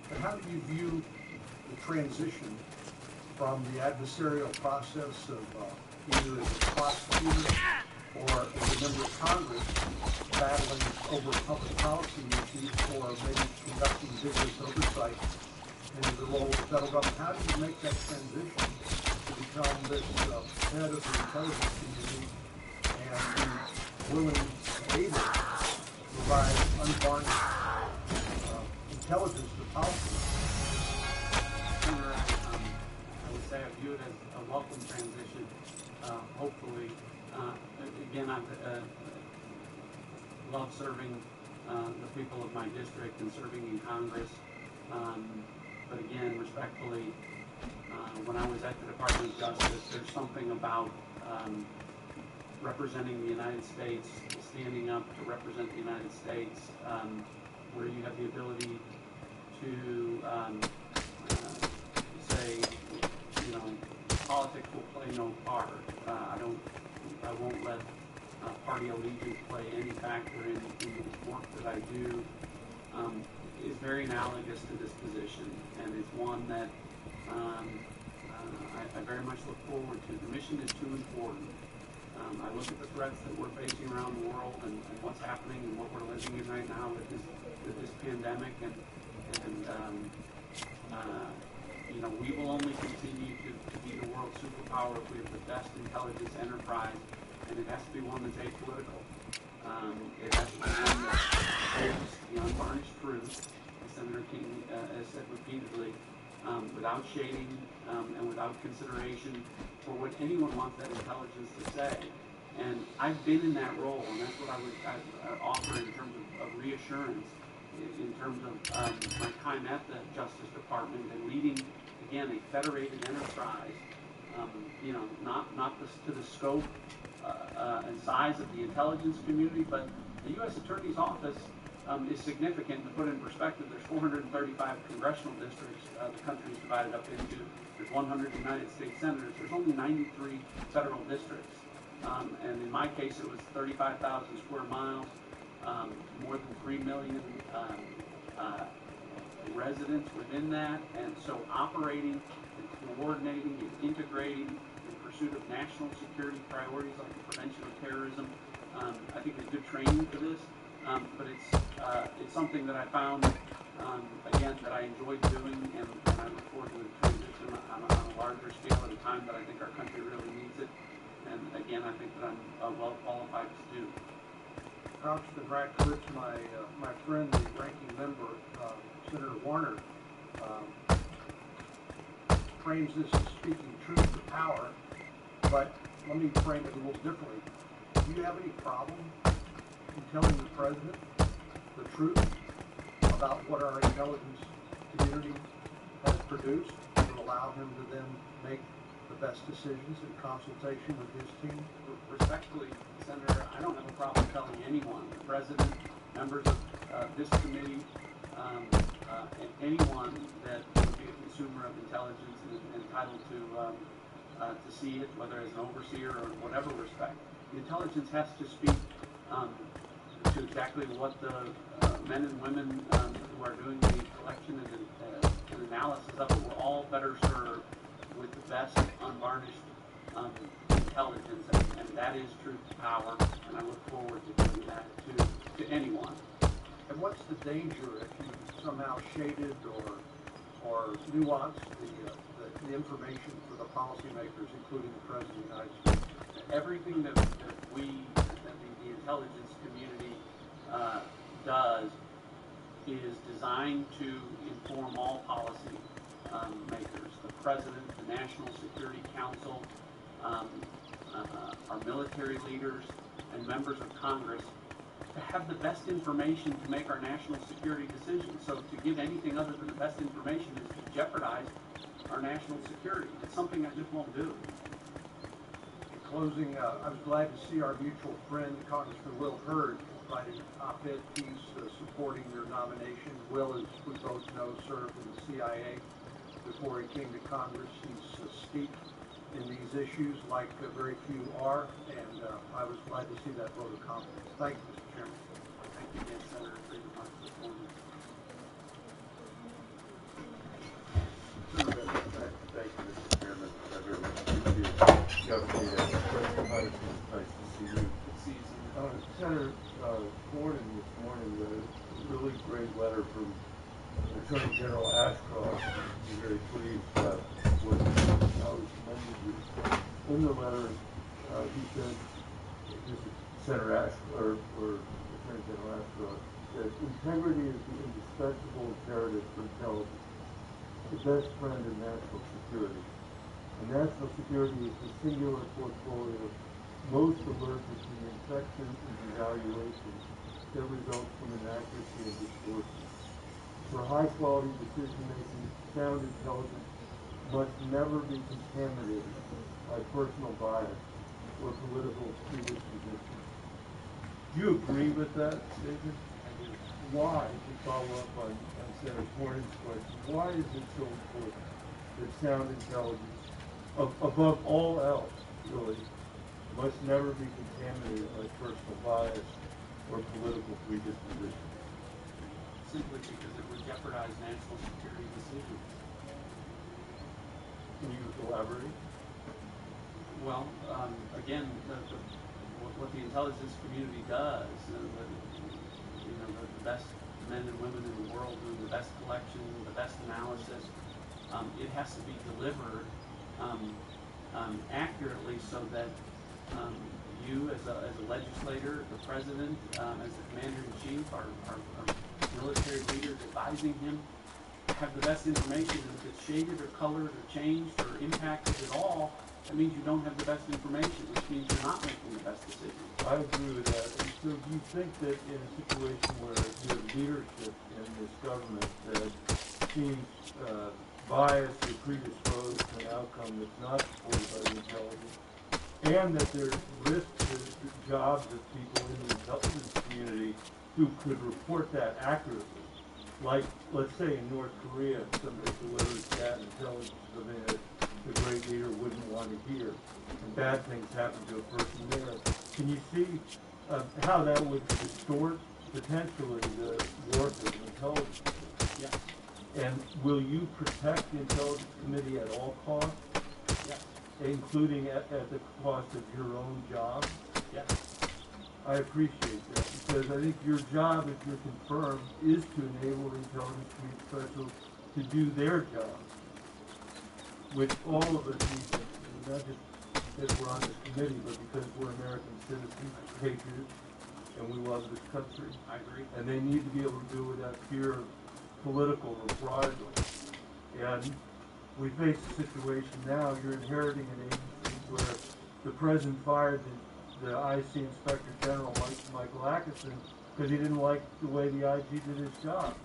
but how do you view the transition from the adversarial process of uh, either as a prosecutor or as a member of Congress battling over public policy issues or maybe conducting business oversight in the role of the federal government? How do you make that transition to become this uh, head of the intelligence community and be willing and able to provide unvarnished uh, intelligence to policy? Um, I would say I view it as a welcome transition, uh, hopefully. Uh, again, I've, uh, loved serving, uh, the people of my district and serving in Congress. Um, but again, respectfully, uh, when I was at the Department of Justice, there's something about, um, representing the United States, standing up to represent the United States, um, where you have the ability to, um, uh, say, you know, politics will play no part. Uh, I don't, I won't let uh, party allegiance play any factor in, in the work that I do. Um, is very analogous to this position, and is one that um, uh, I, I very much look forward to. The mission is too important. Um, I look at the threats that we're facing around the world and, and what's happening and what we're living in right now with this with this pandemic, and and um, uh, you know we will only continue to, to be the world superpower if we have the best intelligence enterprise, and it has to be one that's apolitical. Um, it has to be one that holds the unvarnished truth, as Senator King uh, has said repeatedly, um, without shading um, and without consideration for what anyone wants that intelligence to say. And I've been in that role, and that's what I would I, I offer in terms of, of reassurance, in, terms of um, my time at the Justice Department and leading, again, a federated enterprise. Um, you know, not not the, to the scope uh, uh, and size of the intelligence community, but the U.S. Attorney's Office um, is significant. To put in perspective, there's 435 congressional districts uh, the country is divided up into. There's 100 United States senators. There's only 93 federal districts. Um, and in my case, it was 35,000 square miles, um, more than 3 million residents within that. And so operating and coordinating and integrating in pursuit of national security priorities like the prevention of terrorism, um, I think is good training for this. Um, but it's uh, it's something that I found um, again that I enjoyed doing, and, and I look forward to the transition on, a- on a larger scale at a time that I think our country really needs it. And again, I think that I'm uh, well qualified to do. Congressman Ratcliffe, my, uh, my friend, the ranking member, uh, Senator Warner, um, frames this as speaking truth to power, but let me frame it a little differently. Do you have any problem in telling the president the truth about what our intelligence community has produced to allow him to then make best decisions in consultation with his team? Respectfully, Senator, I don't have a problem telling anyone, the president, members of uh, this committee, um, uh, and anyone that would be a consumer of intelligence and is entitled to um, uh, to see it, whether as an overseer or in whatever respect. The intelligence has to speak um, to exactly what the uh, men and women um, who are doing the collection and, uh, and analysis of it were all better served with the best unvarnished um, intelligence, and, and that is truth to power, and I look forward to doing that to, to anyone. And what's the danger if you somehow shaded or, or nuanced the, uh, the, the information for the policymakers, including the President of the United States? Everything that, that we, that the, the intelligence community uh, does is designed to inform all policy um, makers, the President, the National Security Council, um, uh, our military leaders, and members of Congress to have the best information to make our national security decisions. So to give anything other than the best information is to jeopardize our national security. It's something I just won't do. In closing, uh, I was glad to see our mutual friend Congressman Will Hurd write an op-ed piece uh, supporting your nomination. Will, as we both know, served in the CIA before he came to Congress. He's uh, steeped in these issues like uh, very few are, and uh, I was glad to see that vote of confidence. Thank you, Mr. Chairman. Thank you again, Senator, for your participation. Thank you, Mr. Chairman. I very much appreciate the opportunity to ask a question. Hi, it's nice to see you. Uh, Senator, uh, Gordon this morning, a really great letter from Attorney General Ashcroft. I'm very pleased uh, with how he commended you. In the letter, uh, he said, this is Senator Ash, or, or Attorney General Ashcroft, that integrity is the indispensable imperative for intelligence the best friend in national security. And national security is the singular portfolio most allergic to the infection and devaluation that results from inaccuracy and distortion. For high-quality decision-making, sound intelligence must never be contaminated by personal bias or political predisposition. Do you agree with that statement? Why, to follow up on, on Senator Cornyn's question, why is it so important that sound intelligence ab- above all else, really, must never be contaminated by personal bias or political predisposition. Simply because jeopardize national security decisions. Can you elaborate? Well, um, again, the, the, what, what the intelligence community does, uh, the, you know, the, the best men and women in the world doing the best collection, the best analysis, um, it has to be delivered um, um, accurately so that um, you, as a, as a legislator, the president, um, as the commander in chief, are, our, our military leaders advising him, have the best information. And if it's shaded or colored or changed or impacted at all, that means you don't have the best information, which means you're not making the best decision. I agree with that. And so do you think that in a situation where you have leadership in this government that seems uh, biased or predisposed to an outcome that's not supported by the intelligence, and that there's risk to jobs of people in the intelligence community who could report that accurately? Like, let's say in North Korea, somebody delivers that intelligence that the great leader wouldn't want to hear, and bad things happen to a person there. Can you see uh, how that would distort potentially the work of the intelligence? Yes. And will you protect the intelligence committee at all costs, Yes. including at, at the cost of your own job? Yes. I appreciate that because I think your job, if you're confirmed, is to enable the intelligence community specials to do their job, which all of us need to, do, not just because we're on this committee, but because we're American citizens, patriots, and we love this country. I agree. And they need to be able to do it without fear of political reprisal. And we face a situation now, you're inheriting an agency where the president fired the, the IC Inspector General, Michael Atkinson, because he didn't like the way the IG did his job.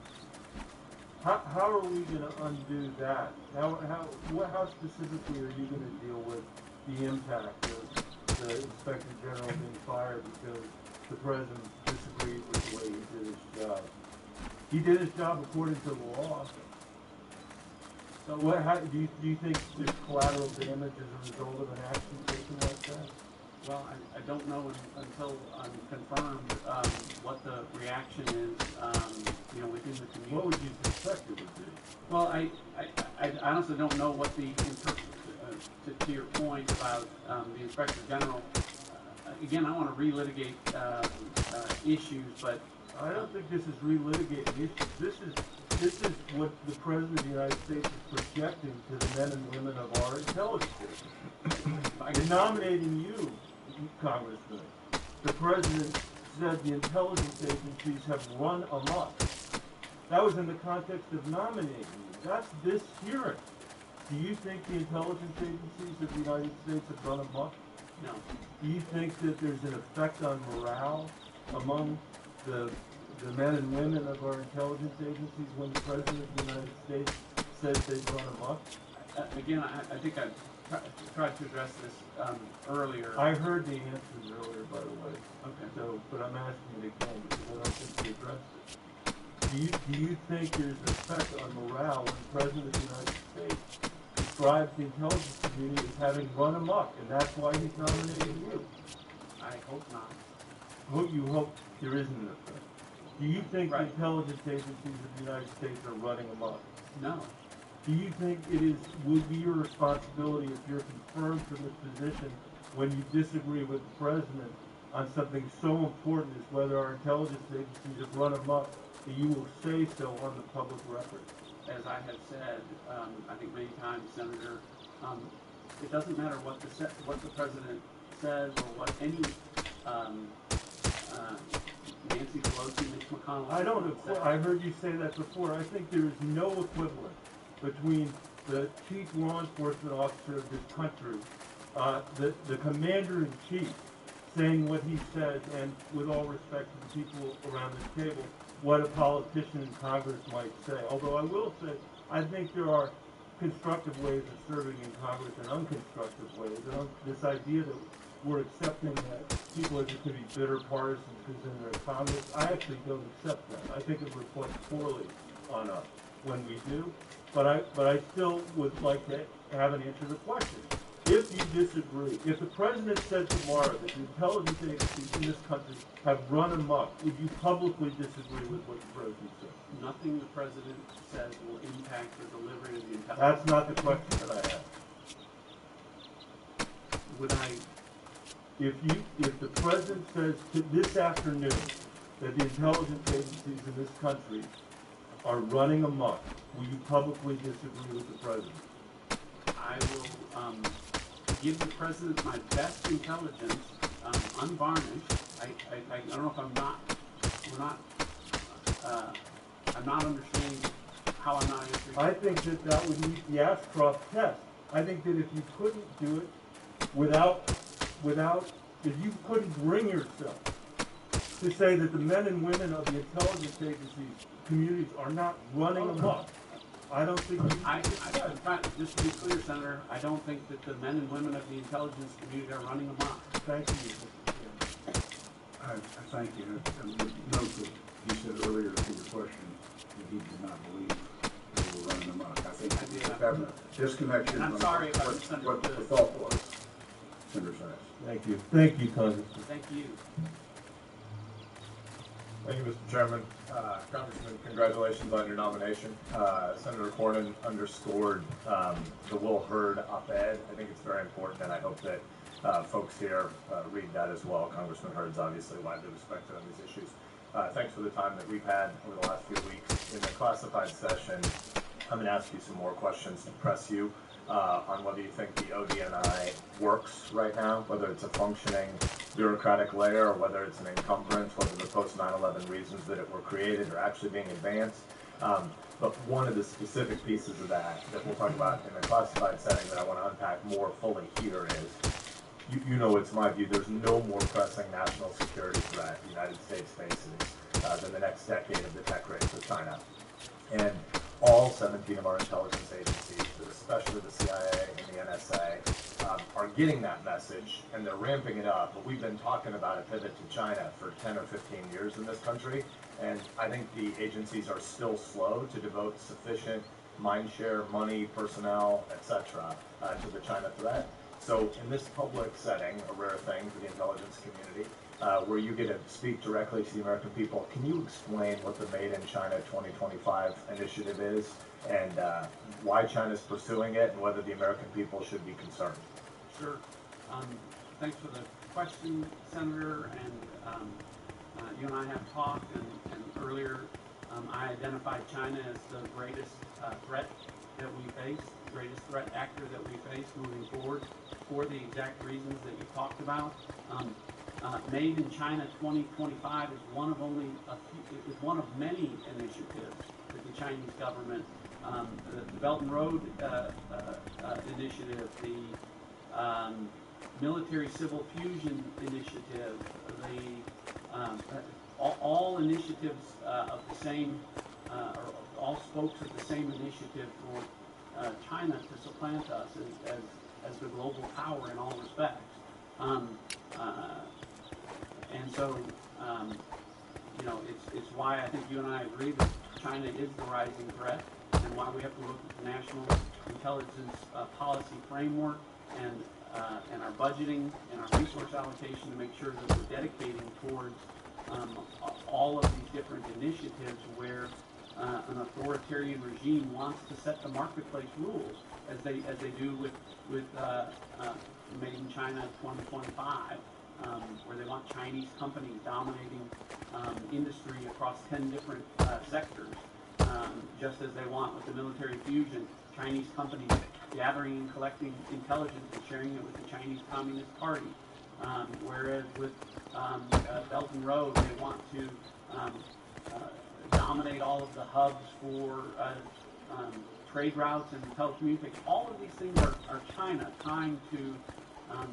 How, how are we gonna undo that? How, how, what, how specifically are you gonna deal with the impact of the Inspector General being fired because the president disagreed with the way he did his job? He did his job according to the law. So what, how, do you, do you think there's collateral damage as a result of an action taken like that? Well, I, I don't know until I'm confirmed, um, what the reaction is, um, you know, within the community. What would you suspect it would be? Well, I, I, I honestly don't know what the, inter- uh, to, to your point about, um, the Inspector General, uh, again, I wanna relitigate, uh, uh, issues, but I don't think this is relitigating issues. This is, this is what the President of the United States is projecting to the men and women of our intelligence By nominating you, Congressman, the President said the intelligence agencies have run amok. That was in the context of nominating you. That's this hearing. Do you think the intelligence agencies of the United States have run amok? no. Do you think that there's an effect on morale among the, the men and women of our intelligence agencies when the President of the United States says they've run amok? Again, I, I think I tri- tried to address this, um, earlier. I heard the answers earlier, by the way, Okay. so, but I'm asking it again because I don't think you addressed it. Do you, do you think there's an effect on morale when the President of the United States describes the intelligence community as having run amok, and that's why he's nominating you? I hope not. Well, you hope there isn't an effect. Do you think the intelligence agencies of the United States are running amok? No. Do you think it is, would be your responsibility if you're confirmed for this position when you disagree with the president on something so important as whether our intelligence agencies have run amok, that you will say so on the public record? As I have said, um, I think many times, Senator, um, it doesn't matter what the, what the president says or what any, um, uh, Nancy Pelosi, Mitch McConnell. I don't, equi-. I heard you say that before, I think there is no equivalent between the chief law enforcement officer of this country, uh, the, the commander-in-chief saying what he says, and with all respect to the people around this table, what a politician in Congress might say. Although I will say, I think there are constructive ways of serving in Congress and unconstructive ways. And this idea that we're accepting that people are just going to be bitter partisans because in their Congress, I actually don't accept that. I think it reflects poorly on us. when we do, but I, but I still would like to have an answer to the question. If you disagree, if the president said tomorrow that the intelligence agencies in this country have run amok, would you publicly disagree with what the president said? Nothing the president says will impact the delivery of the intelligence. That's not the question that I asked. Would I, If you, if the president says to this afternoon that the intelligence agencies in this country are running amok, will you publicly disagree with the president? I will, um, give the president my best intelligence, um, unvarnished. I, I, I don't know if I'm not, we're not, uh, I'm not understanding how I'm not answering. I think that that would meet the Ashcroft test. I think that if you couldn't do it without, without, if you couldn't bring yourself to say that the men and women of the intelligence agencies, communities are not running amok, I don't think. I, I, I'm trying- just to be clear, Senator, I don't think that the men and women of the intelligence community are running amok. Thank you, I, I thank you, and and note that you said earlier to your question that he did not believe they were running amok. I think I did. that have a disconnection. I'm sorry if I what- What the misunderstood. thought was, Senator Sasse. Thank you. Thank you, Congressman. Thank you. Thank you, Mr. Chairman. Uh, Congressman, congratulations on your nomination. Uh, Senator Cornyn underscored um, the Will Hurd op-ed. I think it's very important, and I hope that uh, folks here uh, read that as well. Congressman Hurd's obviously widely respected on these issues. Uh, Thanks for the time that we've had over the last few weeks. In the classified session, I'm going to ask you some more questions to press you uh, on whether you think the ODNI works right now, whether it's a functioning bureaucratic layer, or whether it's an encumbrance, whether the post 9/11 reasons that it were created are actually being advanced. Um, but one of the specific pieces of that that we'll talk about in the classified setting that I want to unpack more fully here is you, you know it's my view, there's no more pressing national security threat the United States faces uh, than the next decade of the tech race with China. And all 17 of our intelligence agencies, especially the CIA and the NSA, um, are getting that message and they're ramping it up. But we've been talking about a pivot to China for 10 or 15 years in this country, and I think the agencies are still slow to devote sufficient mind share, money, personnel, etc., uh, to the China threat. So in this public setting, a rare thing for the intelligence community, uh, where you get to speak directly to the American people, can you explain what the Made in China 2025 initiative is and uh, why China's pursuing it and whether the American people should be concerned? Sure. Um, thanks for the question, Senator, and, um, uh, you and I have talked, and, and earlier, um, I identified China as the greatest, uh, threat that we face, greatest threat actor that we face moving forward for the exact reasons that you talked about. Um, uh, Made in China 2025 is one of only a few, is one of many initiatives that the Chinese government, um, the, the Belt and Road uh, uh, uh, initiative, the um, military civil fusion initiative, the um, uh, all, all initiatives uh, of the same, or all spokes of the same initiative for China to supplant us as, as, as the global power in all respects. Um, and so, um, you know, it's, it's why I think you and I agree that China is the rising threat and why we have to look at the national intelligence uh, policy framework and, uh, and our budgeting and our resource allocation to make sure that we're dedicating towards um, all of these different initiatives where uh, an authoritarian regime wants to set the marketplace rules as they, as they do with, with uh, uh, Made in China 2025 um, where they want Chinese companies dominating um, industry across 10 different uh, sectors, um, just as they want with the military fusion, Chinese companies gathering and collecting intelligence and sharing it with the Chinese Communist Party. Um, whereas with um, uh, Belt and Road, they want to um, uh, dominate all of the hubs for uh, um, trade routes and telecommunications. All of these things are, are China trying to um,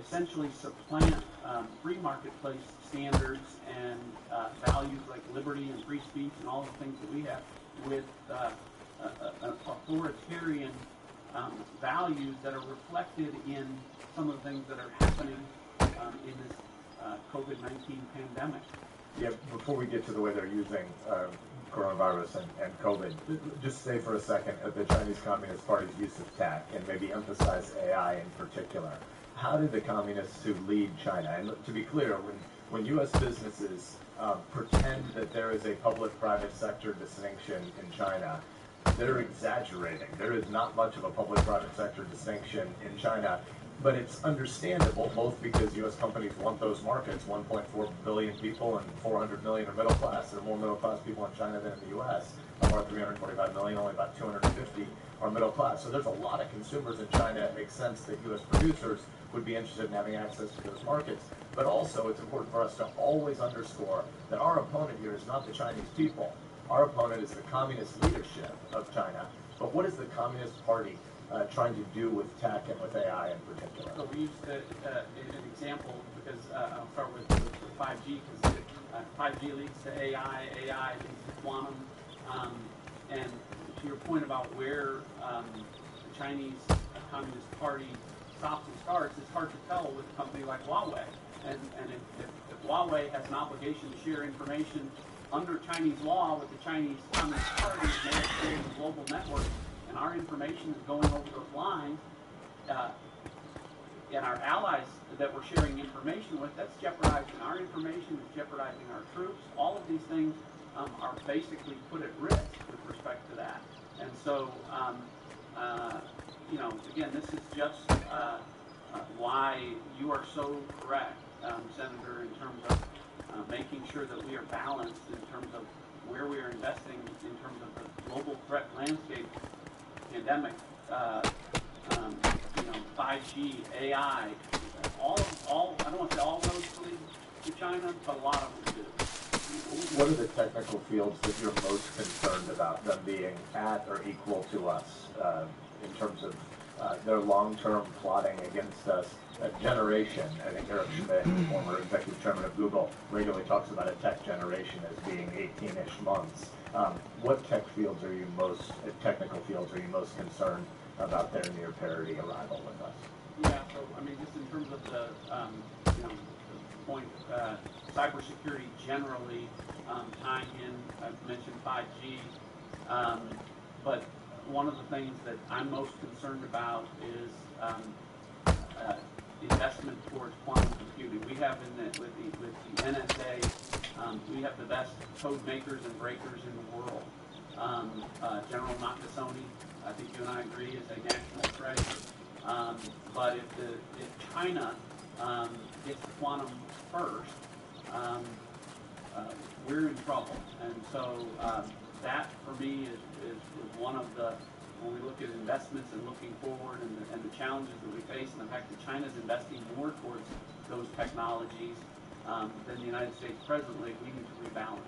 essentially supplant um, free marketplace standards and uh, values like liberty and free speech and all the things that we have with uh, uh, uh, authoritarian um, values that are reflected in some of the things that are happening um, in this uh, COVID-19 pandemic. Yeah, before we get to the way they're using uh, coronavirus and, and COVID, just say for a second the Chinese Communist Party's use of tech and maybe emphasize AI in particular. How did the communists who lead China, and to be clear, when, when U.S. businesses uh, pretend that there is a public-private sector distinction in China, they're exaggerating. There is not much of a public-private sector distinction in China, but it's understandable both because U.S. companies want those markets. 1.4 billion people and 400 million are middle class. There are more middle class people in China than in the U.S. More 325 million, only about 250 are middle class. So there's a lot of consumers in China. It makes sense that U.S. producers would be interested in having access to those markets. But also, it's important for us to always underscore that our opponent here is not the Chinese people. Our opponent is the communist leadership of China. But what is the Communist Party uh, trying to do with tech and with AI in particular? So we used the, uh, an example because uh, I'll start with, with 5G because uh, 5G leads to AI, AI leads to quantum, um, and to your point about where um, the Chinese Communist Party stops and starts, it's hard to tell with a company like Huawei. And, and if, if, Huawei has an obligation to share information under Chinese law with the Chinese Communist Party, and they a global network, and our information is going over those lines, uh, and our allies that we're sharing information with, that's jeopardizing our information, it's jeopardizing our troops. All of these things um, are basically put at risk with respect to that. And so, um, uh, you know, again, this is just uh, uh, why you are so correct, um, Senator, in terms of uh, making sure that we are balanced in terms of where we are investing in terms of the global threat landscape, pandemic, uh, um, you know, 5G, AI, all, all, I don't want to say all roads lead to China, but a lot of them do. What are the technical fields that you're most concerned about them being at or equal to us uh, in terms of uh, their long-term plotting against us? A generation, I think Eric Schmidt, former executive chairman of Google, regularly talks about a tech generation as being 18-ish months. Um, what tech fields are you most, uh, technical fields are you most concerned about their near parity arrival with us? Yeah, so, I mean, just in terms of the, um, you know, the point, uh, cybersecurity generally, um, tying in, I've mentioned 5G, um, but one of the things that I'm most concerned about is, um, uh, investment towards quantum computing. We have in the, with the, with the NSA, um, we have the best code makers and breakers in the world. Um, uh, General Nakasone, I think you and I agree, is a national treasure. Um, but if the, if China, um, gets quantum first, um, uh, we're in trouble. And so, um, that for me is, is, is one of the, when we look at investments and looking forward and the, and the challenges that we face and the fact that China's investing more towards those technologies, um, than the United States presently, we need to rebalance.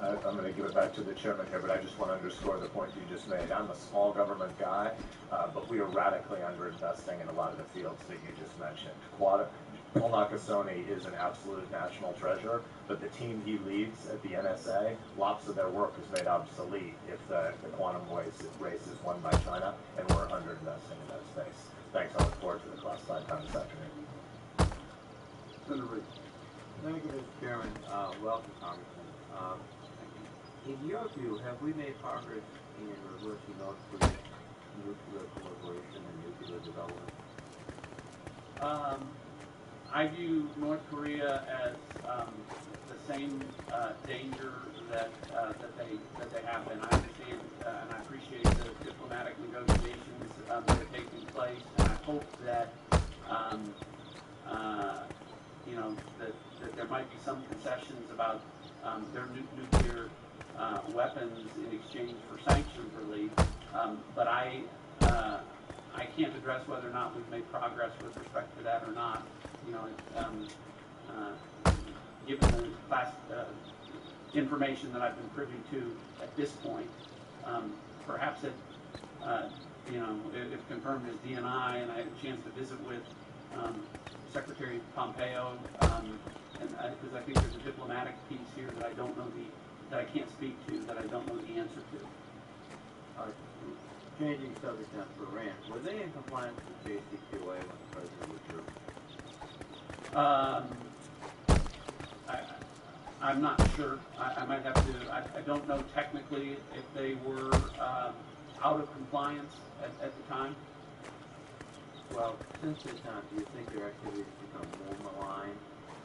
I'm going to give it back to the chairman here, but I just want to underscore the point you just made. I'm a small government guy, uh, but we are radically underinvesting in a lot of the fields that you just mentioned. Quad- Paul Nakasone is an absolute national treasure, but the team he leads at the NSA, lots of their work is made obsolete if the, the quantum race, race is won by China, and we're underinvesting in that space. Thanks. I look forward to the classified time this afternoon. Senator Reed. Thank you, Mr. Chairman. Uh, welcome, Congressman. Um, in your view, have we made progress in reversing North Korea's nuclear proliferation and nuclear development? Um, I view North Korea as um, the same uh, danger that uh, that they that they have been. I understand uh, and I appreciate the diplomatic negotiations um, that are taking place, and I hope that um, uh, you know that, that there might be some concessions about um, their nu- nuclear uh, weapons in exchange for sanctions relief. Um, but I uh, I can't address whether or not we've made progress with respect to that or not. You know, um, uh, given the class, uh, information that I've been privy to at this point, um, perhaps it, uh, you know, if, confirmed as DNI, and I had a chance to visit with um, Secretary Pompeo, um, and because I, think there's a diplomatic piece here that I don't know the, that I can't speak to, that I don't know the answer to. Changing subject now for Iran, were they in compliance with JCPOA when the president was here? Um, I, I'm not sure. I, I might have to, I, I don't know technically if they were, um, out of compliance at, at the time. Well, since this time, do you think their activities become more malign,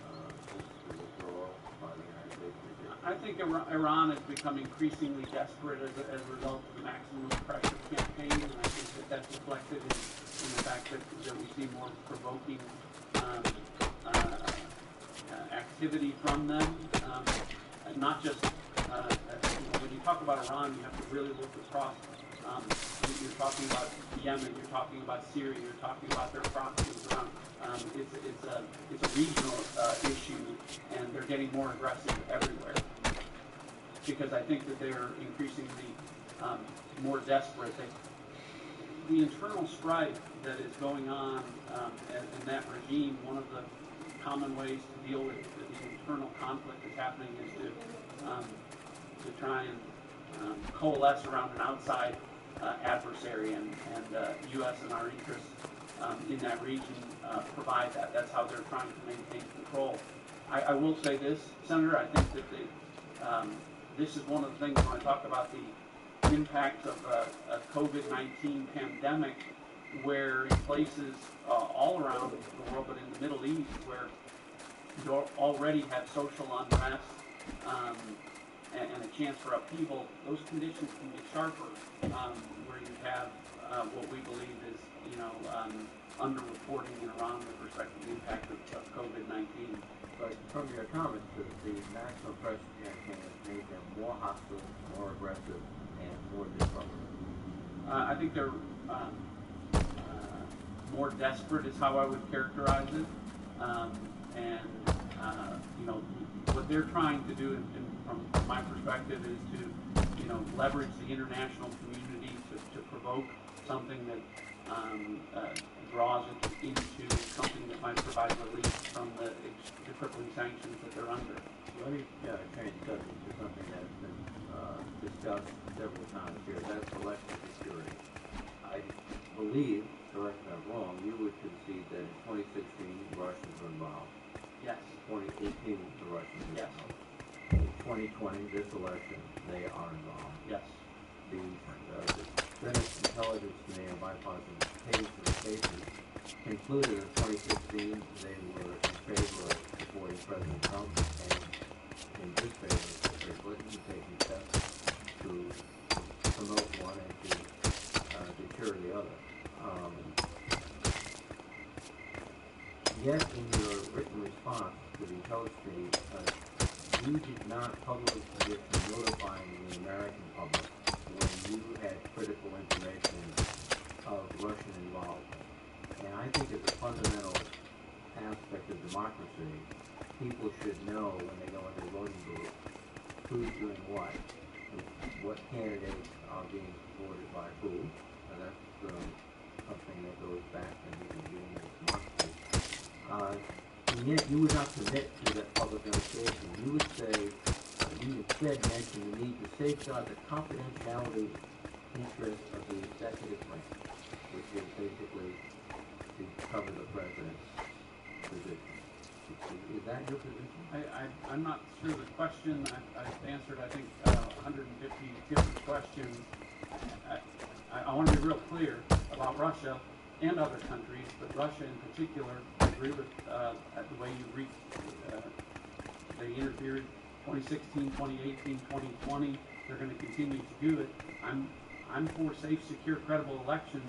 uh, since the withdrawal by the United States? I think Iran has become increasingly desperate as a, as a result of the maximum pressure campaign, and I think that that's reflected in, in the fact that, that we see more provoking, um, activity from them. Um, and not just, uh, uh, when you talk about Iran, you have to really look across. Um, you- you're talking about Yemen, you're talking about Syria, you're talking about their proxies around. Um, it's, it's a, it's a regional, uh, issue, and they're getting more aggressive everywhere because I think that they're increasingly um, more desperate. They, the internal strife that is going on um, in that regime, one of the common ways to deal with the internal conflict that's happening is to um, to try and um, coalesce around an outside uh, adversary, and, and uh, U.S. and our interests um, in that region uh, provide that. That's how they're trying to maintain control. I, I will say this, Senator. I think that the um, this is one of the things when I talk about the impact of uh, a COVID-19 pandemic, where in places uh, all around the world, but in the Middle East, where you already have social unrest um, and, and a chance for upheaval, those conditions can be sharper, um, where you have uh, what we believe is, you know, um, underreporting in Iran with respect to the impact of, of COVID-19. But from your comments, the, the national pressure campaign has made them more hostile, more aggressive, and more disruptive. Uh, I think they're um, more desperate is how I would characterize it. Um, and, uh, you know, what they're trying to do, in, in, from my perspective, is to, you know, leverage the international community to, to provoke something that um, uh, draws it into something that might provide relief from the, the crippling sanctions that they're under. Let me uh, change subject to something that's been uh, discussed several times here. That's election security. I believe, correct me if I'm wrong, you would concede that in 2016 Russians were involved. Yes. 2018 the Russians were Yes. involved. In 2020, this election, they are involved. Yes. The, uh, the Senate Intelligence Committee on Bipartisan for the Cases concluded in 2016 they were in favor of supporting President Trump and in disfavor of Secretary Clinton taking steps to promote one and to uh, deter the other. Um, yet in your written response to the intelligence uh, you did not publicly commit to notifying the American public when you had critical information of Russian involvement. And I think as a fundamental aspect of democracy, people should know when they go into the voting booth who's doing what, what candidates are being supported by who. And that's um, something that goes back to the beginning of democracy. Uh, and yet you would not commit to that public notification. You would say, you instead mention the need to safeguard the confidentiality interest of the executive branch, which is basically to cover the president's position. Is that your position? I, I'm not sure the question, I, I've answered, I think, uh, 150 different questions. I, I, I want to be real clear about Russia and other countries, but Russia in particular, I agree with, uh, the way you re, uh, they interfered 2016, 2018, 2020, they're going to continue to do it. I'm, I'm for safe, secure, credible elections,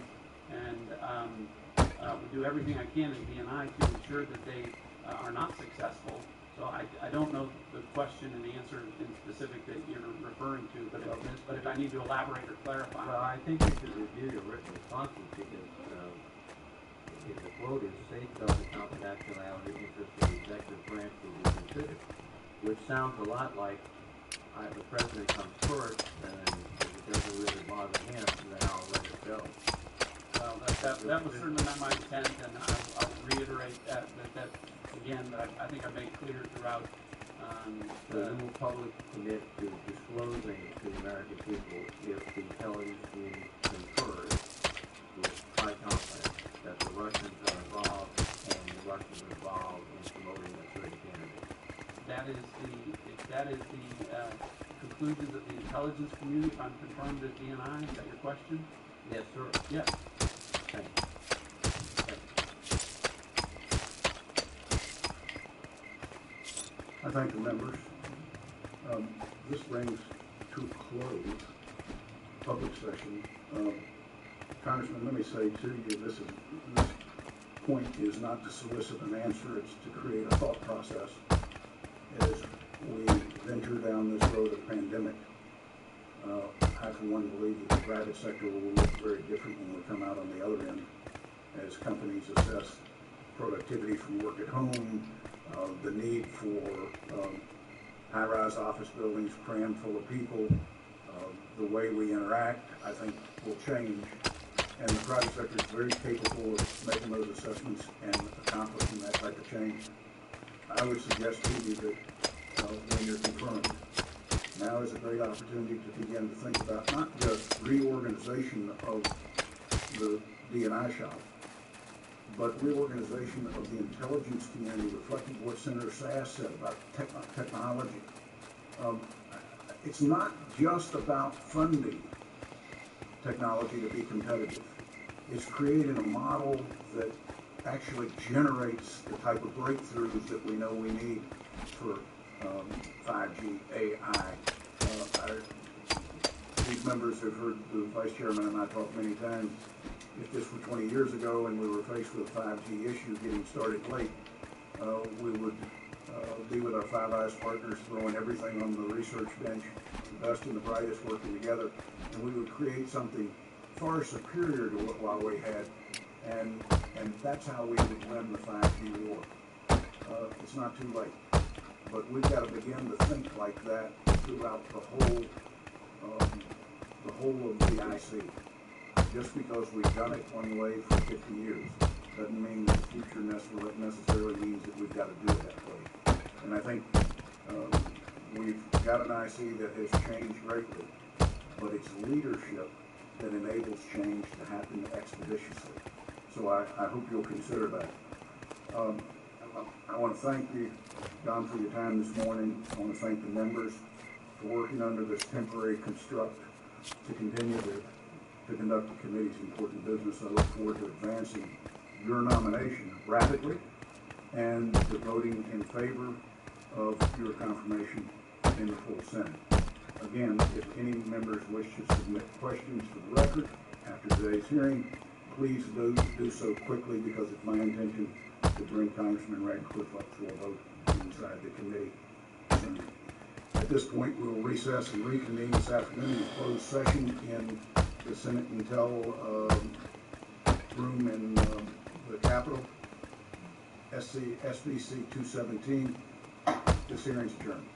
and, um, uh, we do everything I can as DNI to ensure that they uh, are not successful. So I, I don't know the question and the answer in specific that you're referring to, but if, but if I need to elaborate or clarify. Well, I think you should review your written responses because, uh, if the quote is safeguard the confidentiality interest of the executive branch will be considered, which sounds a lot like, uh, the president comes first, and if it doesn't really bother him, then I'll let it go. Well, that, that, that was certainly not my intent, and I'll, I'll reiterate that, that, that, again, that I, I think I made clear throughout, um, the, will publicly commit to disclosing to the American people if the intelligence community concurs with high confidence that the Russians are involved and the Russians are involved in promoting a certain candidate. that is the that is the, uh, conclusions of the intelligence community, I'm confirmed as DNI, is that your question? Yes, sir. Yes. Thank you. I thank the members. Um, This brings to close public session. Um, Congressman, let me say to you, this is, this point is not to solicit an answer, it's to create a thought process as we venture down this road of pandemic. Uh, I for one believe that the private sector will look very different when we come out on the other end as companies assess productivity from work at home, the need for um, high-rise office buildings crammed full of people, uh, the way we interact, I think will change. And the private sector is very capable of making those assessments and accomplishing that type of change. I would suggest to you that uh, when you're confirmed, now is a great opportunity to begin to think about not just reorganization of the DNI shop, but reorganization of the intelligence community, reflecting what Senator Sasse said about tech- technology. Um, It's not just about funding technology to be competitive. It's creating a model that actually generates the type of breakthroughs that we know we need for um, 5G, AI. Uh, I- These members have heard the vice chairman and I talk many times. If this were 20 years ago and we were faced with a 5G issue getting started late, uh, we would uh, be with our Five Eyes partners, throwing everything on the research bench, the best and the brightest working together, and we would create something far superior to what Huawei had, and and that's how we would win the 5G war. Uh, it's not too late, but we've got to begin to think like that throughout the whole um, the whole of the IC. Just because we've done it one way for 50 years doesn't mean that the future necessarily necessarily means that we've got to do it that way. And I think um, we've got an IC that has changed greatly, but it's leadership that enables change to happen expeditiously. So I, I hope you'll consider that. Um, I want to thank you, Don, for your time this morning. I want to thank the members for working under this temporary construct to continue to, to conduct the committee's important business. I look forward to advancing your nomination rapidly and to voting in favor of your confirmation in the full Senate. Again, if any members wish to submit questions for the record after today's hearing, please do, do so quickly because it's my intention to bring Congressman Ratcliffe up for a vote inside the committee. At this point, we will recess and reconvene this afternoon in closed session in the Senate Intel um, room in um, the Capitol, SC, SVC 217. This hearing is adjourned.